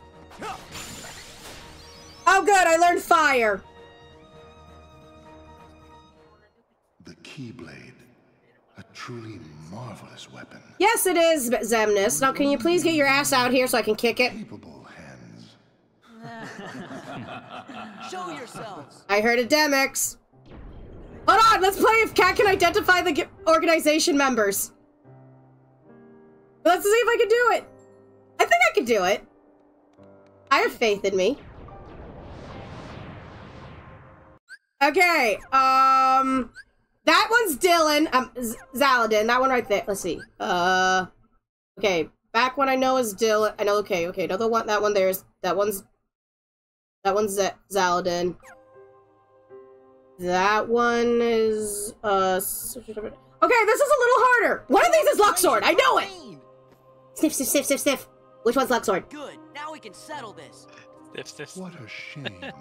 Oh good, I learned fire. Keyblade. A truly marvelous weapon. Yes, it is, Xemnas. Now, can you please get your ass out here so I can kick it? Capable hands. Show yourselves. I heard a Demyx. Hold on, let's play if Cat can identify the organization members. Let's see if I can do it. I think I can do it. I have faith in me. Okay, um, that one's Dylan, um, Z- Xaldin, that one right there. Let's see. Uh, okay, back one I know is Dylan. I know, okay, okay, another one, that one there's, that one's, that one's Z- Xaldin. That one is, uh, okay, this is a little harder. One of these is Luxord, I know it! Sniff, sniff, sniff, sniff, sniff. Which one's Luxord? Good. Now we can settle this. What a shame.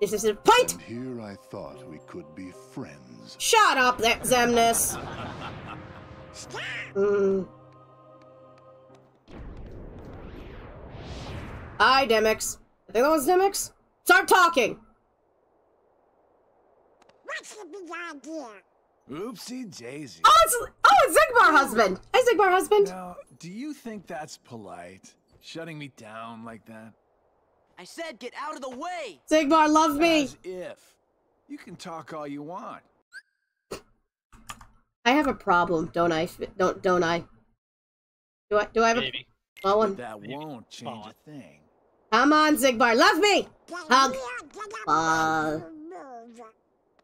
This is a point! And here I thought we could be friends. Shut up, there, Xemnas. Mm. Hi, Demyx. I think that was Demyx. Start talking. What's the big idea? Oopsie daisy. Oh, it's oh, it's Xigbar husband. Hi, Xigbar husband. Now, do you think that's polite? Shutting me down like that? I said get out of the way! Xigbar loves me. As if. You can talk all you want. I have a problem, don't I? Don't don't I? Do I do I have a small one? That won't change a thing. Come on, Xigbar, love me. Hug. Uh,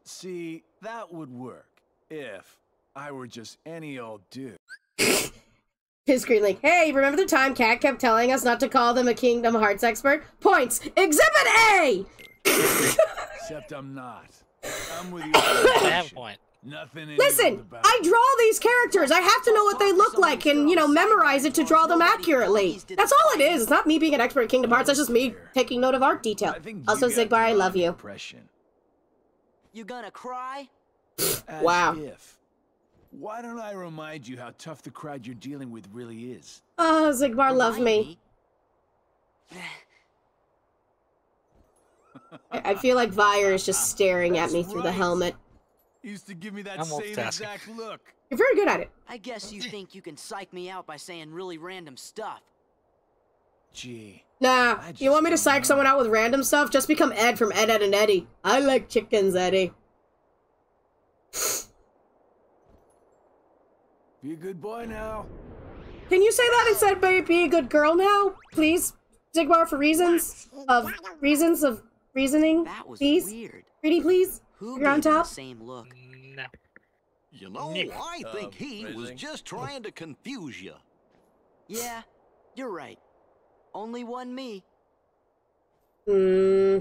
See, that would work if I were just any old dude. his screen link. Hey, remember the time Cat kept telling us not to call them a Kingdom Hearts expert? Points. Exhibit A. Except I'm not. I'm with you. I have a point. Nothing in Listen, I draw these characters. I have to know what they look like and, you know, memorize it to draw them accurately. That's all it is. It's not me being an expert in Kingdom Hearts. That's just me taking note of art detail. Also, Xigbar, I love you. Impression. You gonna cry? Wow. If. Why don't I remind you how tough the crowd you're dealing with really is? Oh, Xigbar, love me. I I feel like Vire is just staring at me through the helmet. Used to give me that I'm same exact look. You're very good at it. I guess you think you can psych me out by saying really random stuff. Gee. Nah, you want me to psych someone out with random stuff? Just become Ed from Ed, Ed, and Eddy. I like chickens, Eddy. Be a good boy now. Can you say that instead of be a good girl now, please? Xigbar, for reasons of reasons of reasoning, That was please. weird. Pretty please. Who You're on gave the top. same look? No. You know, I think he was just trying to confuse you. Yeah, you're right. Only one me. Hmm.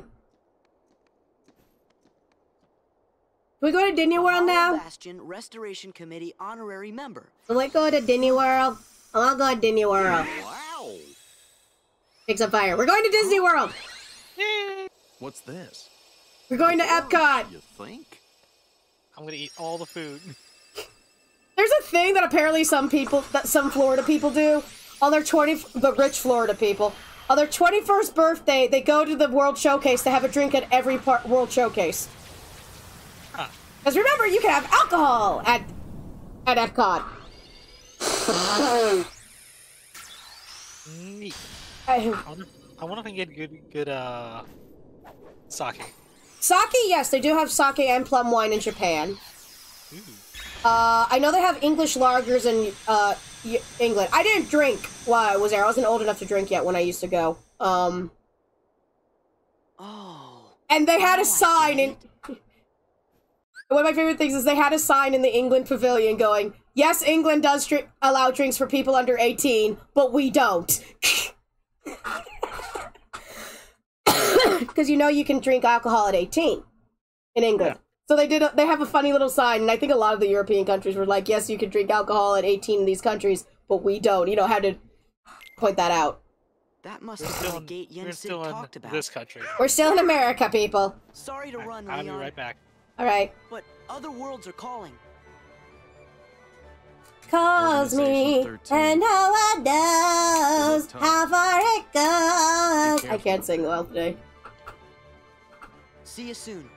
Can we go to Disney World now? Bastion Restoration Committee honorary member. Can we go to Disney World? I want to go to Disney World. Wow. Picks up fire. We're going to Disney World. What's this? We're going to Epcot. You think? I'm gonna eat all the food. There's a thing that apparently some people, that some Florida people do on their 20, the rich Florida people, on their 21st birthday, they go to the World Showcase to have a drink at every part, World Showcase. Because remember, you can have alcohol at at Epcot. Neat. I- I wonder, I wonder if I can get good, good, uh, sake. Sake, yes, they do have sake and plum wine in Japan. Uh, I know they have English lagers in uh, England. I didn't drink while I was there. I wasn't old enough to drink yet when I used to go. Um, Oh. and they had a sign in. One of my favorite things is they had a sign in the England pavilion going, "Yes, England does dri- allow drinks for people under 18, but we don't." Because you know you can drink alcohol at 18 in England. So they did. A, they have a funny little sign, and I think a lot of the European countries were like, "Yes, you can drink alcohol at 18 in these countries, but we don't." You know how to point that out. That must have been the gate We're Yen Sid still in talked about. this country. We're still in America, people. Sorry to run, I'll be right back. All right. But other worlds are calling. calls me, and no one knows how far it goes. I can't sing well today. See you soon.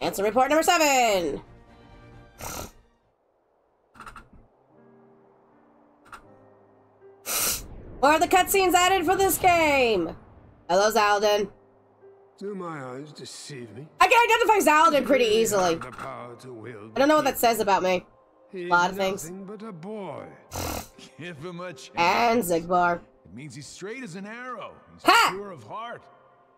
Ansem report number seven. What are the cutscenes added for this game? Hello, Xaldin. Do my eyes deceive me? I can identify Xaldin pretty easily. have The power to wield I don't know what that says about me. He's A lot of things. nothing but a boy. Give him a chance. And Xigbar. It means he's straight as an arrow. He's Ha! pure of heart.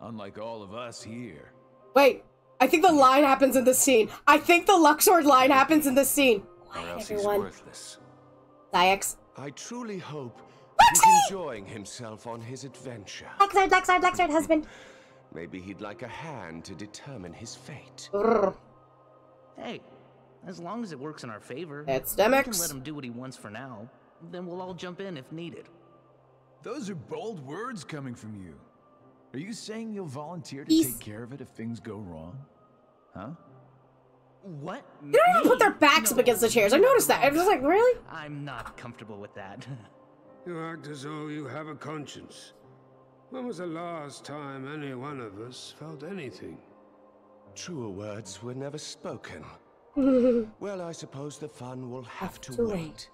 Unlike all of us here. Wait, I think the line happens in this scene. I think the Luxord line happens in this scene. Or else everyone. he's worthless. Saïx. I truly hope What's he's enjoying himself on his adventure. Luxord, Luxord, Luxord, husband. Maybe he'd like a hand to determine his fate. Hey, as long as it works in our favor, It's we can Demyx. let him do what he wants for now. Then we'll all jump in if needed. Those are bold words coming from you. Are you saying you'll volunteer to He's- take care of it if things go wrong? Huh? What? They don't even put their backs up against the chairs. I noticed that. I was like, really? I'm not comfortable with that. You act as though you have a conscience. When was the last time any one of us felt anything? Truer words were never spoken. well, I suppose the fun will have to, to wait.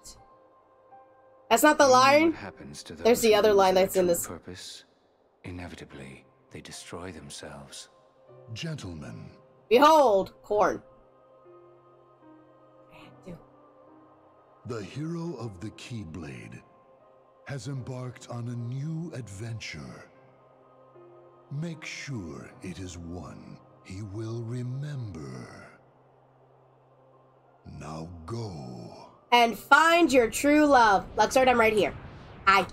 That's not the line. happens to There's the other line that's in true this. Purpose. Inevitably, they destroy themselves. Gentlemen, Behold, corn. the hero of the Keyblade has embarked on a new adventure. Make sure it is one he will remember. Now go. And find your true love. Luxord, I'm right here. I.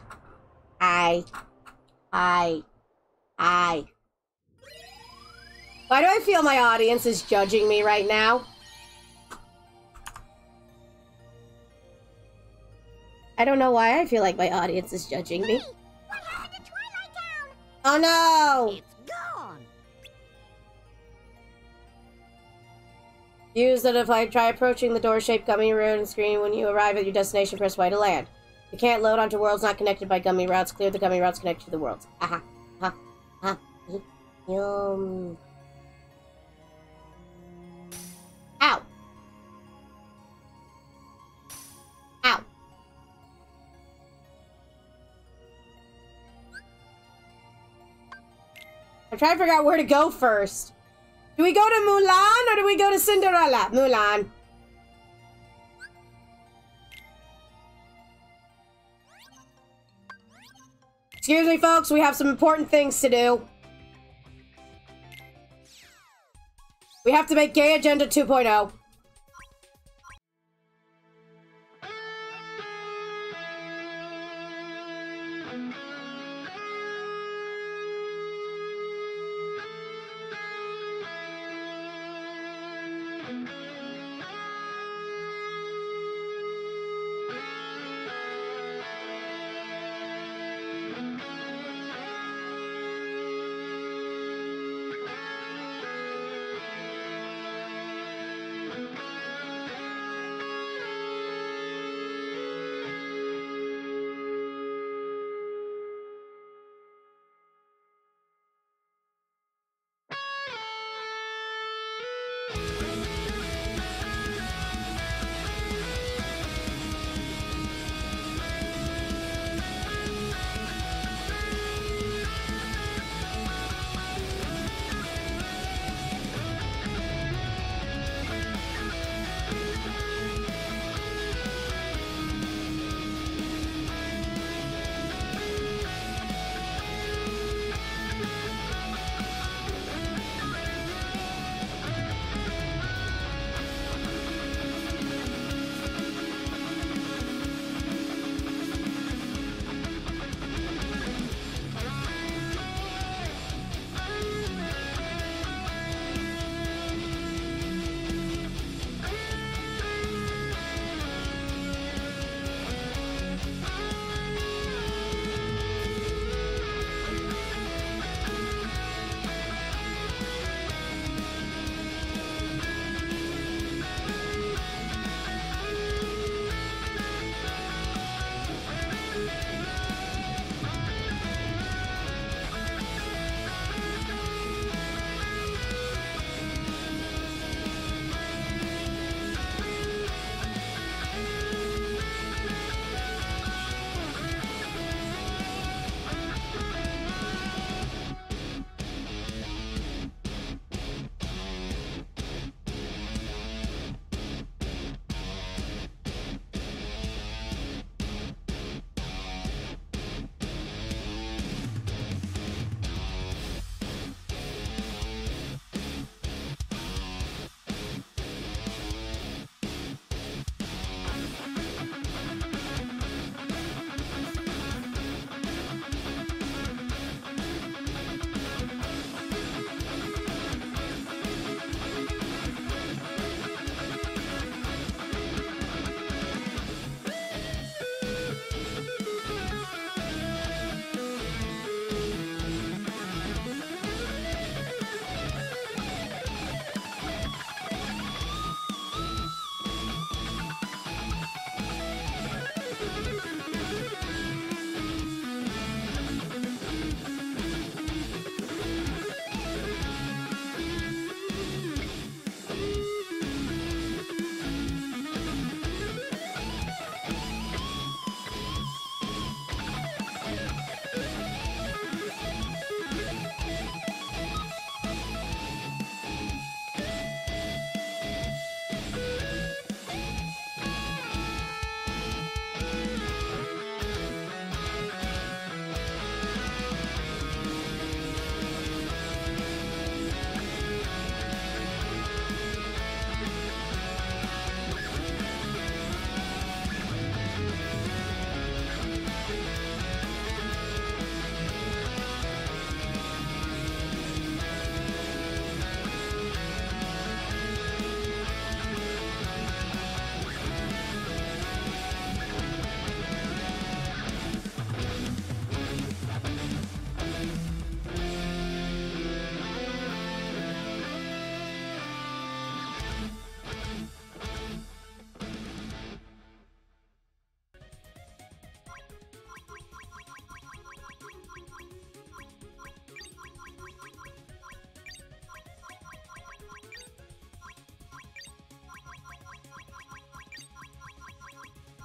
I. I. I. Why do I feel my audience is judging me right now? I don't know why I feel like my audience is judging me. Oh no! Use the device. Try approaching the door-shaped gummy road and screen when you arrive at your destination. Press Y to land. You can't load onto worlds not connected by gummy routes. Clear the gummy routes connected to the worlds. Aha. Ha. Ha. Yum. Ow. Ow. I'm trying to figure out where to go first. Do we go to Mulan or do we go to Cinderella? Mulan. Excuse me, folks. We have some important things to do. We have to make Gay Agenda oh. 2.0.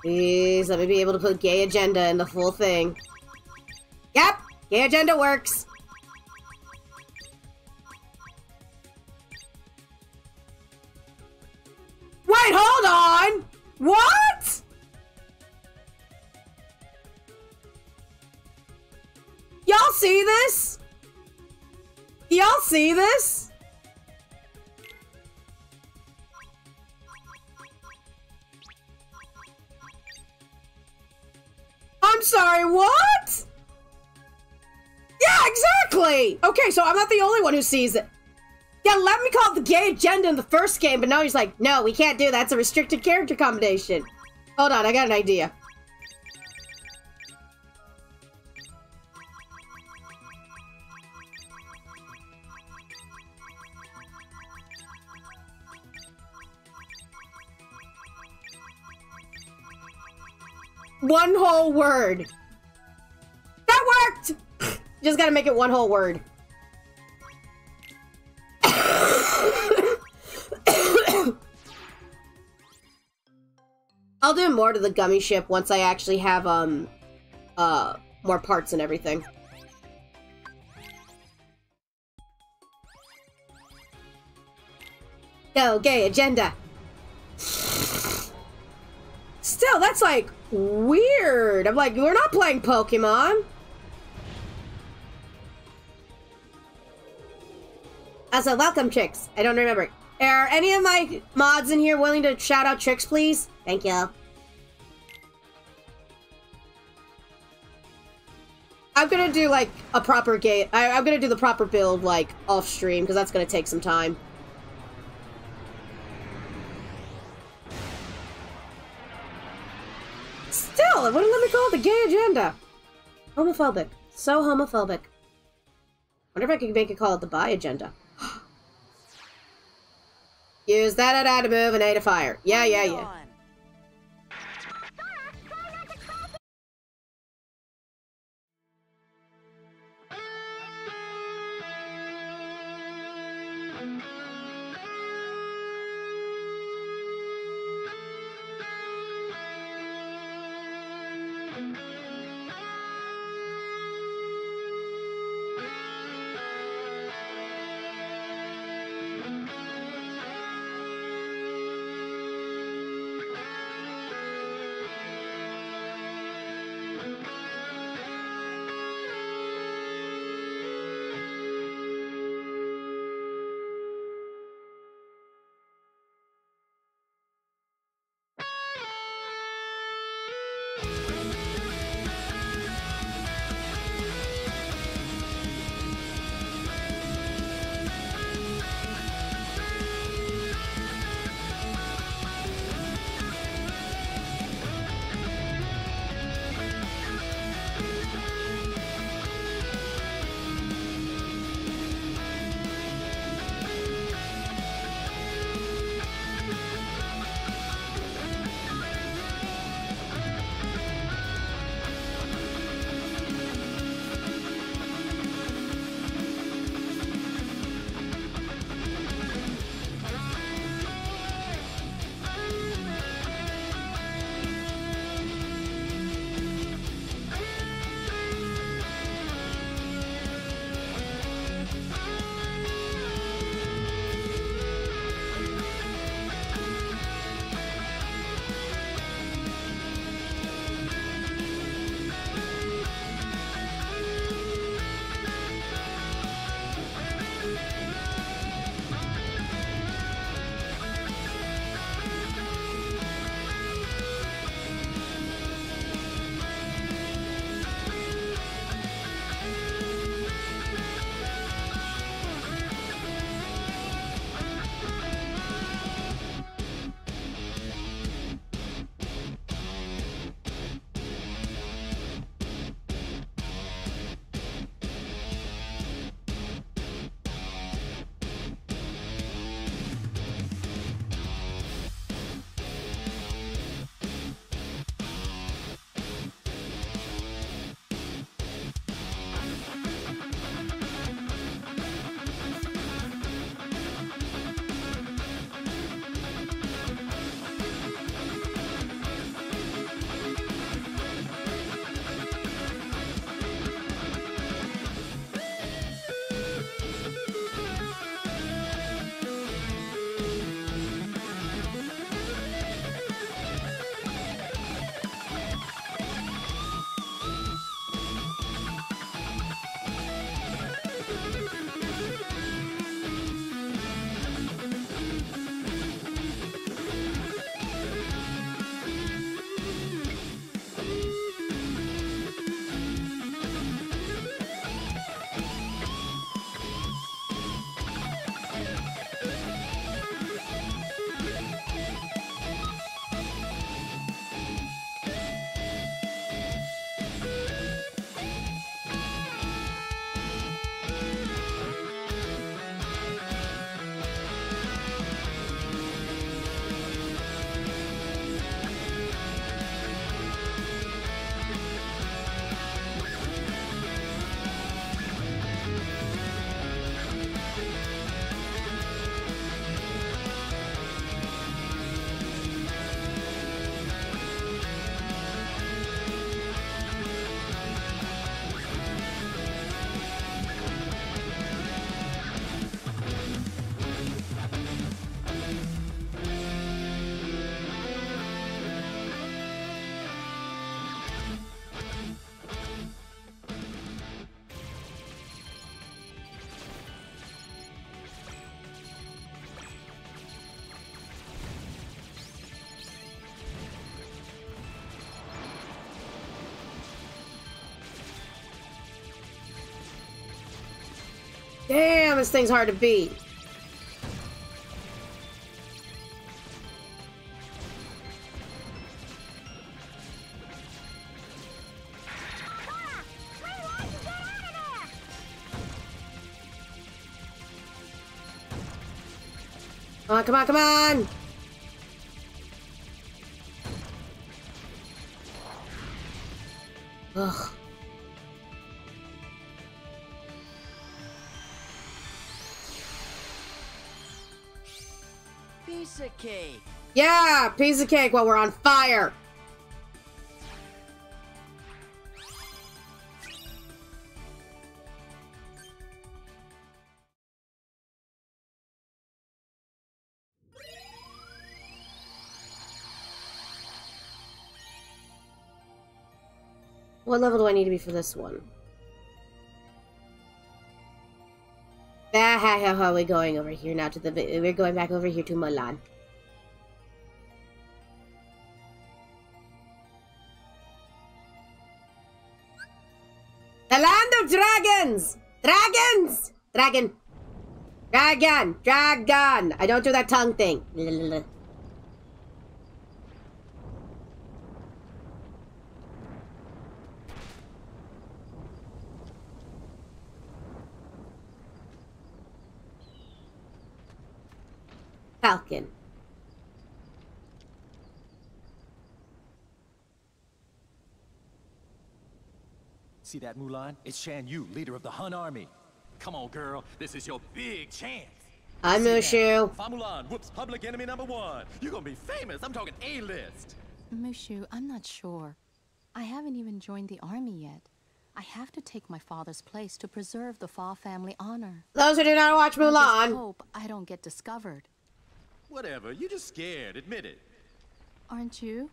Please let me be able to put gay agenda in the full thing. Yep, gay agenda works. Only one who sees it. Yeah, let me call it the gay agenda in the first game, but now he's like, no, we can't do that. It's a restricted character combination. Hold on, I got an idea. One whole word. That worked! Just gotta make it one whole word. More to the gummy ship once I actually have, um, uh, more parts and everything. Go, gay agenda! Still, that's like weird. I'm like, we're not playing Pokemon. Also, welcome, Tricks. I don't remember. Are any of my mods in here willing to shout out Tricks, please? Thank you. I'm gonna do, like, a proper game. I'm gonna do the proper build, like, off stream, because that's gonna take some time. Still, it wouldn't let me call it the gay agenda. Homophobic. So homophobic. Wonder if I could make it call it the bi agenda. Use that at to move and A to fire. Yeah, yeah, yeah. Damn, this thing's hard to beat. Come on, come on, come on! Cake. Yeah, piece of cake while we're on fire. What level do I need to be for this one? Ah, ha, ha, we're going over here now to the. We're going back over here to Mulan. Dragon. Dragon! Dragon! I don't do that tongue thing. Falcon. See that, Mulan? It's Shan Yu, leader of the Hun army. Come on, girl. This is your big chance. I'm See that? Mushu. Fa Mulan whoops public enemy number one. You're gonna be famous. I'm talking A-list. Mushu, I'm not sure. I haven't even joined the army yet. I have to take my father's place to preserve the Fa family honor. Those who do not watch Mulan. I just Mulan. hope I don't get discovered. Whatever. You're just scared. Admit it. Aren't you?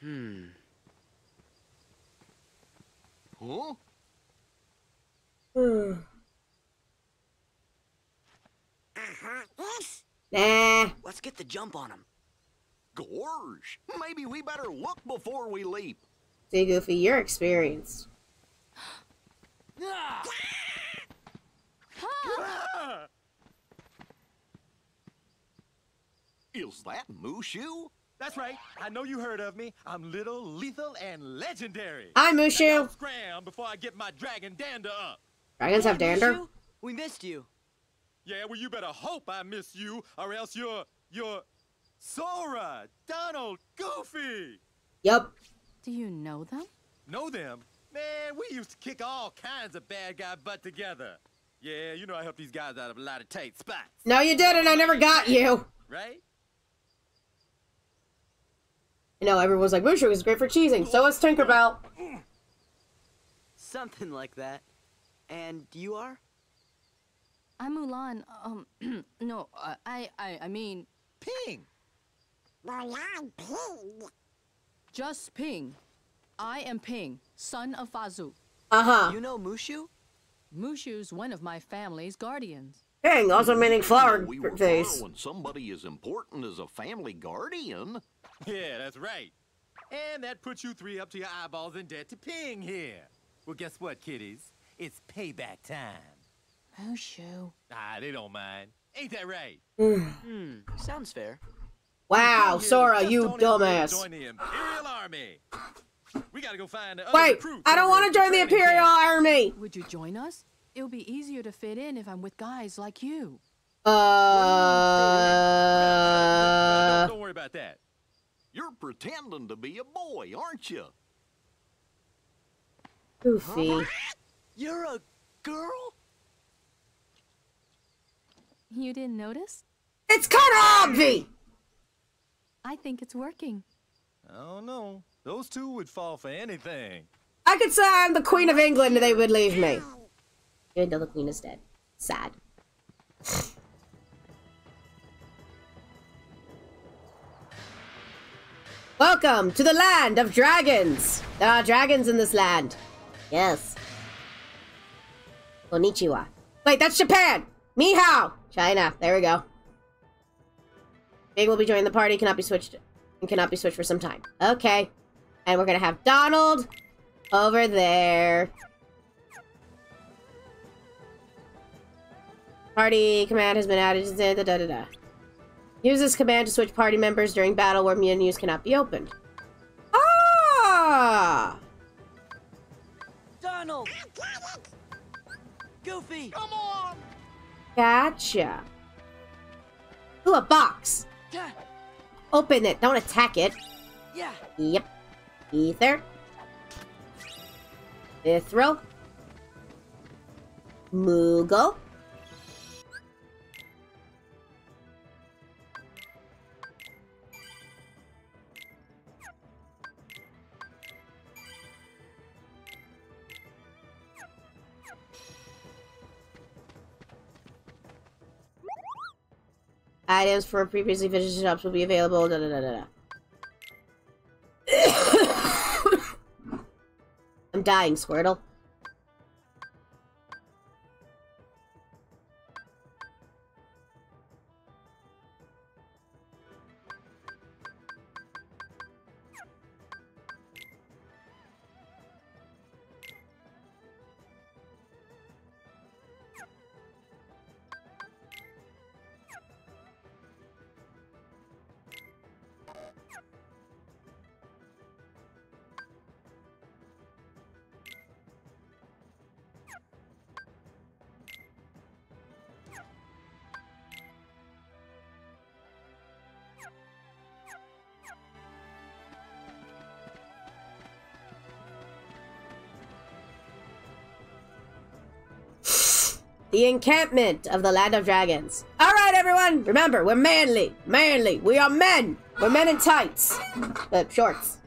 Hmm. Huh? Uh-huh. Nah. Let's get the jump on him. Gorge. Maybe we better look before we leap. See, Goofy, you're experienced. Is that Mushu? That's right. I know you heard of me. I'm little, lethal, and legendary. Hi, Now Mushu. Scram before I get my dragon dander up. Dragons have dander? We missed you. Yeah, well, you better hope I miss you, or else you're you're Sora, Donald, Goofy. Yup. Do you know them? Know them? Man, we used to kick all kinds of bad guy butt together. Yeah, you know I helped these guys out of a lot of tight spots, No, you didn't. I never got you. right? You know, everyone's like, Mushu is great for cheesing. So is Tinkerbell. Something like that. And you are? I'm Mulan. Um, no, uh, I, I, I mean, Ping. Mulan Ping. just Ping. I am Ping, son of Fa Zhou. Uh-huh. You know Mushu? Mushu's one of my family's guardians. Dang, also meaning flower we were face. following somebody as important as a family guardian. Yeah, that's right. And that puts you three up to your eyeballs in debt to Ping here. Well, guess what, kiddies? It's payback time. Mushu. Ah, they don't mind. Ain't that right? Hmm, sounds fair. Wow, Sora, you Just don't ever dumbass. Join the Imperial Army. We gotta go find the Wait, recruits I don't want to join the Imperial camp. Army. Would you join us? It'll be easier to fit in if I'm with guys like you. Uh. Don't worry about that. You're pretending to be a boy, aren't you? Goofy. You're a girl? You didn't notice? It's kind of obvi. I think it's working. I don't know. Those two would fall for anything. I could say I'm the Queen of England and they would leave me. Even though the Queen is dead. Sad. Welcome to the land of dragons! There are dragons in this land. Yes. Konnichiwa. Wait, that's Japan! Mihao! China. There we go. Big will be joining the party, cannot be switched, and cannot be switched for some time. Okay. And we're gonna have Donald over there. Party command has been added. Da, da, da, da. Use this command to switch party members during battle where menus cannot be opened. Ah! Donald! Goofy! Come on! Gotcha. Ooh, a box. Yeah. Open it. Don't attack it. Yeah. Yep. Ether. Mithril. Moogle. Items for previously visited shops will be available. Da, da, da, da, da. I'm dying, Squirtle. The encampment of the Land of Dragons. All right, everyone. Remember, we're manly. Manly. We are men. We're men in tights. Uh, shorts.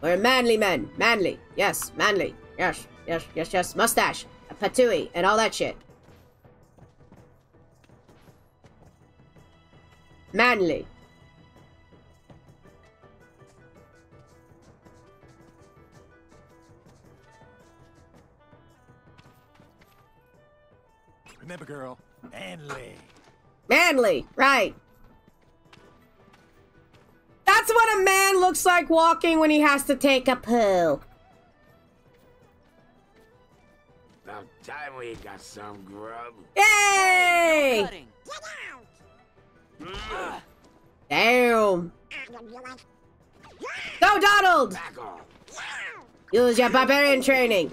We're manly men. Manly. Yes, manly. Yes, yes, yes, yes. Mustache. A patooey. And all that shit. Manly. Remember, girl, manly. Manly. Right. That's what a man looks like walking when he has to take a poo. About time we got some grub. Yay! Damn. Go, Donald! Use your barbarian training.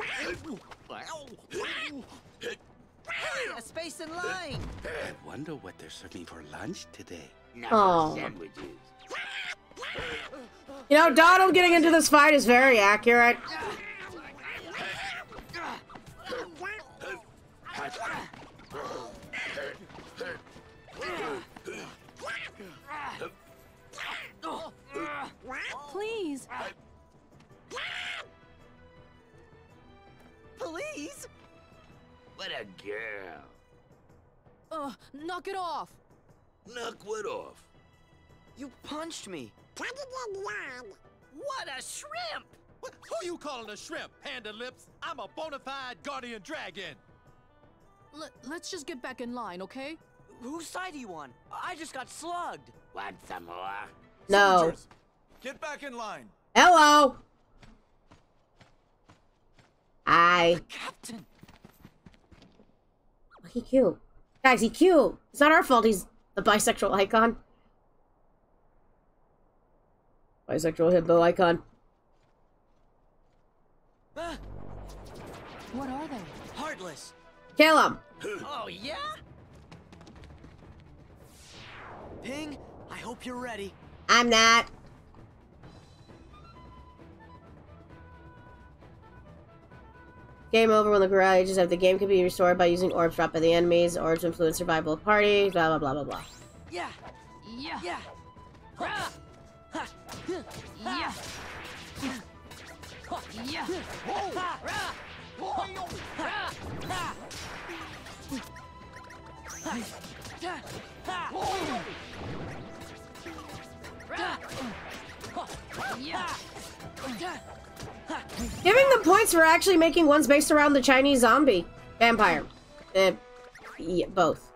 A space in line! I wonder what they're serving for lunch today. Aw. Oh. sandwiches. You know, Donald getting into this fight is very accurate. Please. Please? What a girl. Ugh, knock it off! Knock what off? You punched me. What a shrimp! What, who you calling a shrimp, Panda Lips? I'm a bona fide guardian dragon. Let, let's just get back in line, okay? Whose side are you on? I just got slugged. Want some more? No. Soldiers, get back in line. Hello. I. Captain. He cute. Guys, he cute. It's not our fault he's the bisexual icon. Bisexual himbo icon. What are they? heartless. Kill him. Oh, yeah? Ping, I hope you're ready. I'm not. Game over when the garages of the game can be restored by using orbs dropped by the enemies. Orbs influence survival of party. Blah blah blah blah blah. Yeah! Yeah. Yeah! Yeah. Yeah. Giving them points for actually making ones based around the Chinese zombie vampire. Uh, yeah, both.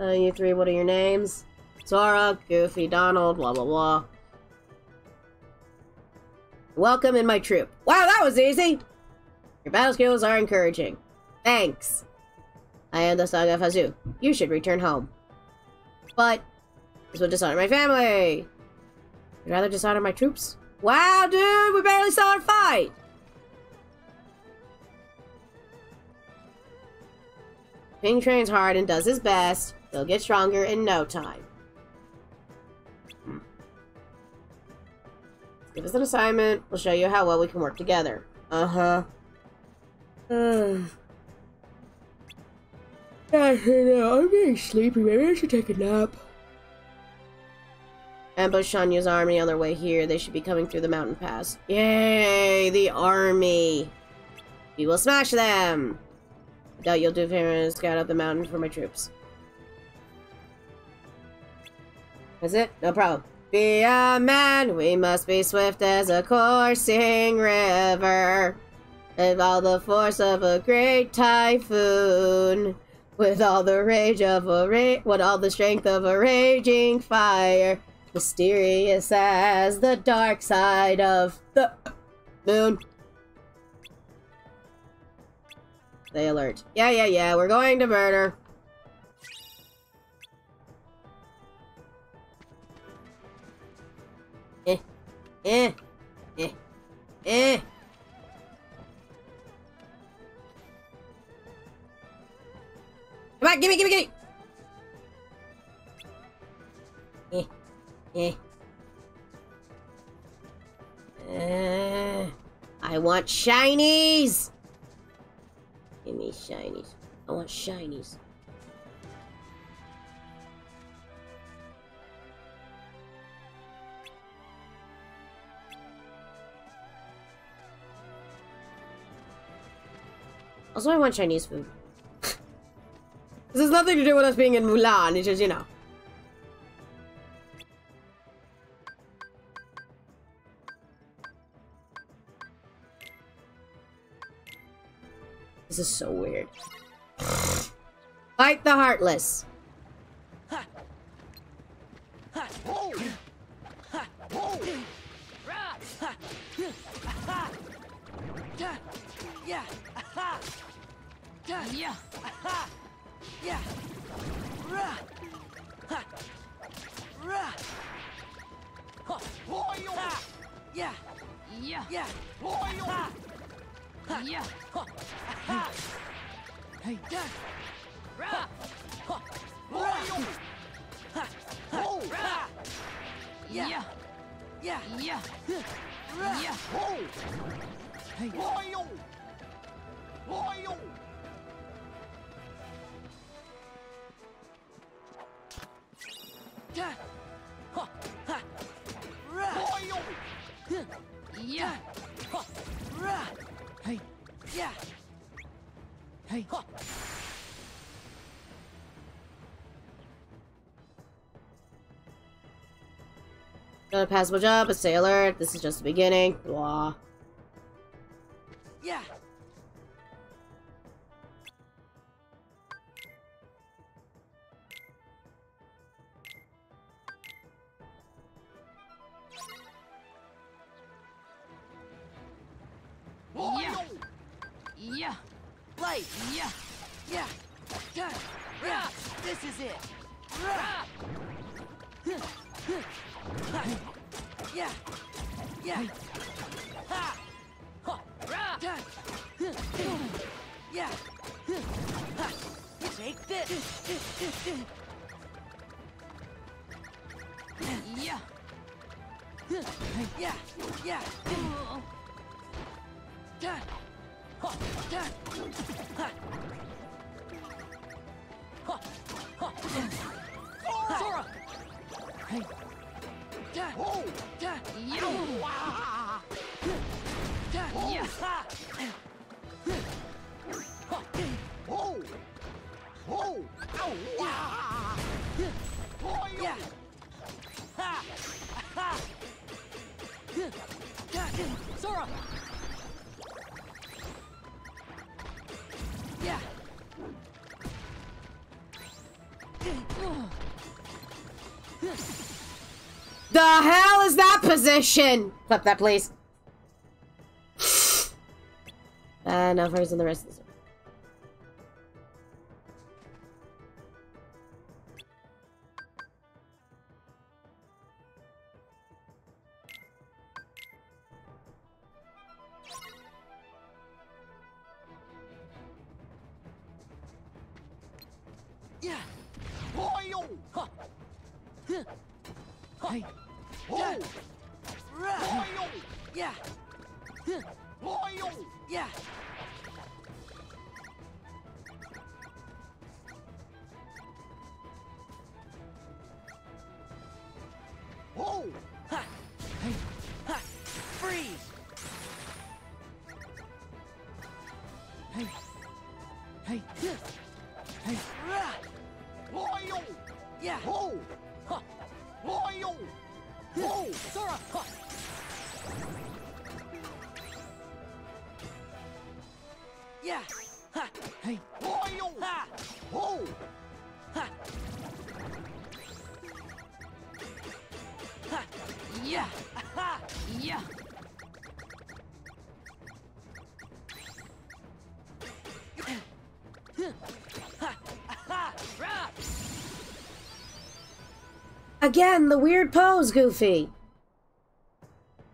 Uh, you three, what are your names? Sora, Goofy, Donald, blah blah blah. Welcome in my troop. Wow, that was easy! Your battle skills are encouraging. Thanks. I am the Saga of Hazu. You should return home. But this would dishonor my family. You'd rather dishonor my troops? Wow, dude, we barely saw her fight! Ping trains hard and does his best. He'll get stronger in no time. Hmm. Give us an assignment. We'll show you how well we can work together. Uh-huh. I'm getting sleepy. Maybe I should take a nap. Ambush Shan Yu's army on their way here. They should be coming through the mountain pass. Yay! The army! We will smash them! Doubt you'll do favor and scout up the mountain for my troops. That's it? No problem. Be a man, we must be swift as a coursing river. With all the force of a great typhoon. With all the rage of a ra- with all the strength of a raging fire. Mysterious as the dark side of the moon. Stay alert. Yeah, yeah, yeah, we're going to murder. Eh, eh, eh, eh. Come on, gimme, gimme, gimme! Eh, eh. Uh, I want shinies! Give me shinies. I want shinies. Also, I want Chinese food. This has nothing to do with us being in Mulan, it's just, you know. This is so weird. Fight the Heartless. Yeah. Yeah. Yeah. Yeah. Yeah. Hey. Yeah. Rah. Ha. Yeah. Done a passable job, stay alert. This is just the beginning. Blah. Yeah. Yeah. Yeah. Light. Yeah. Yeah. Yeah. Yeah. This is it. Yeah. Yeah. Yeah. Ha. Ha. Yeah. Yeah. Take this. Yeah. Yeah. Yeah. Sora. Hey. Oh. Yeah. Yeah. Wow. Yeah. Yeah. Ha. Oh! Oh! Ow! Wow! Yeah! Ha! Ha! Sora! Yeah! The hell is that position? Flip that, please. Uh, no fires on the rest of this. Hey. Ho. Yeah. Yeah. Yeah. Ha. Hey. Ha. Ha. Yeah. Ha. Yeah. Again, the weird pose, Goofy.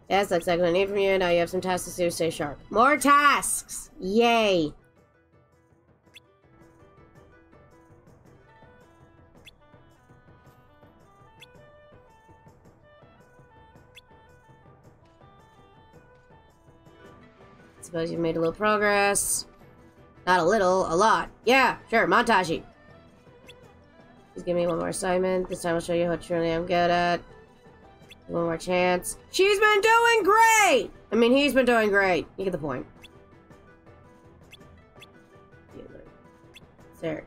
Yes, that's exactly what I need from you. Now you have some tasks to do. Stay sharp. More tasks! Yay! Suppose you've made a little progress. Not a little, a lot. Yeah, sure, montage. Please give me one more assignment. This time I'll show you how truly I'm good at. One more chance. She's been doing great! I mean, he's been doing great. You get the point. There.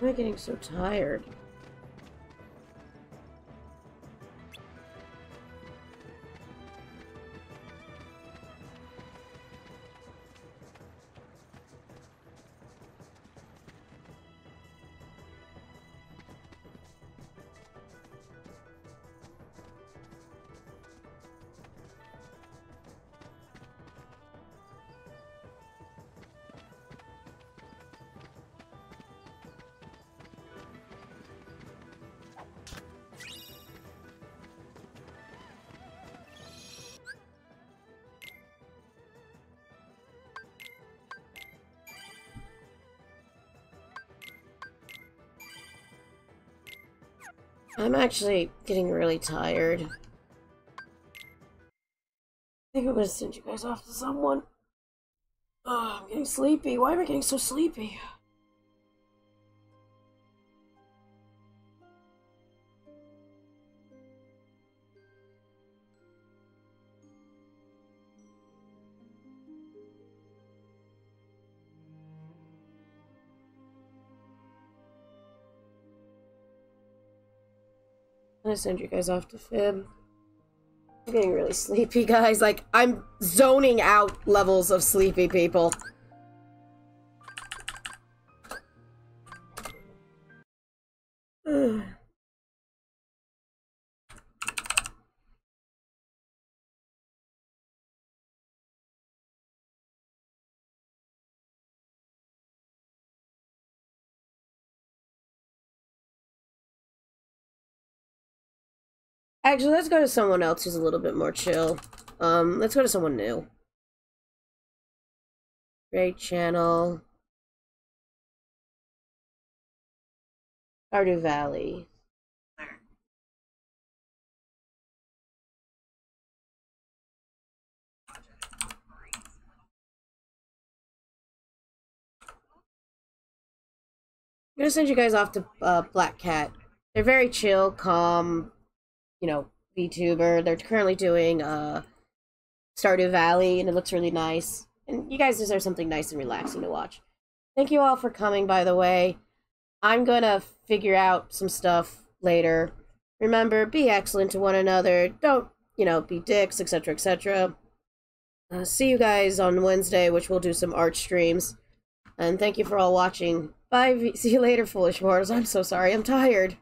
Am I getting so tired? I'm actually getting really tired. I think I'm gonna send you guys off to someone. Oh, I'm getting sleepy. Why am I getting so sleepy? Send you guys off to Fib. I'm getting really sleepy, guys. Like, I'm zoning out levels of sleepy people. Actually, let's go to someone else who's a little bit more chill. Um, let's go to someone new. Great channel. Stardew Valley. I'm gonna send you guys off to uh, Black Cat. They're very chill, calm, you know, VTuber. They're currently doing uh, Stardew Valley, and it looks really nice. And you guys deserve something nice and relaxing to watch. Thank you all for coming, by the way. I'm gonna figure out some stuff later. Remember, be excellent to one another. Don't, you know, be dicks, etc., etc. Uh, see you guys on Wednesday, which we'll do some art streams. And thank you for all watching. Bye. See you later, foolish mortals. I'm so sorry. I'm tired.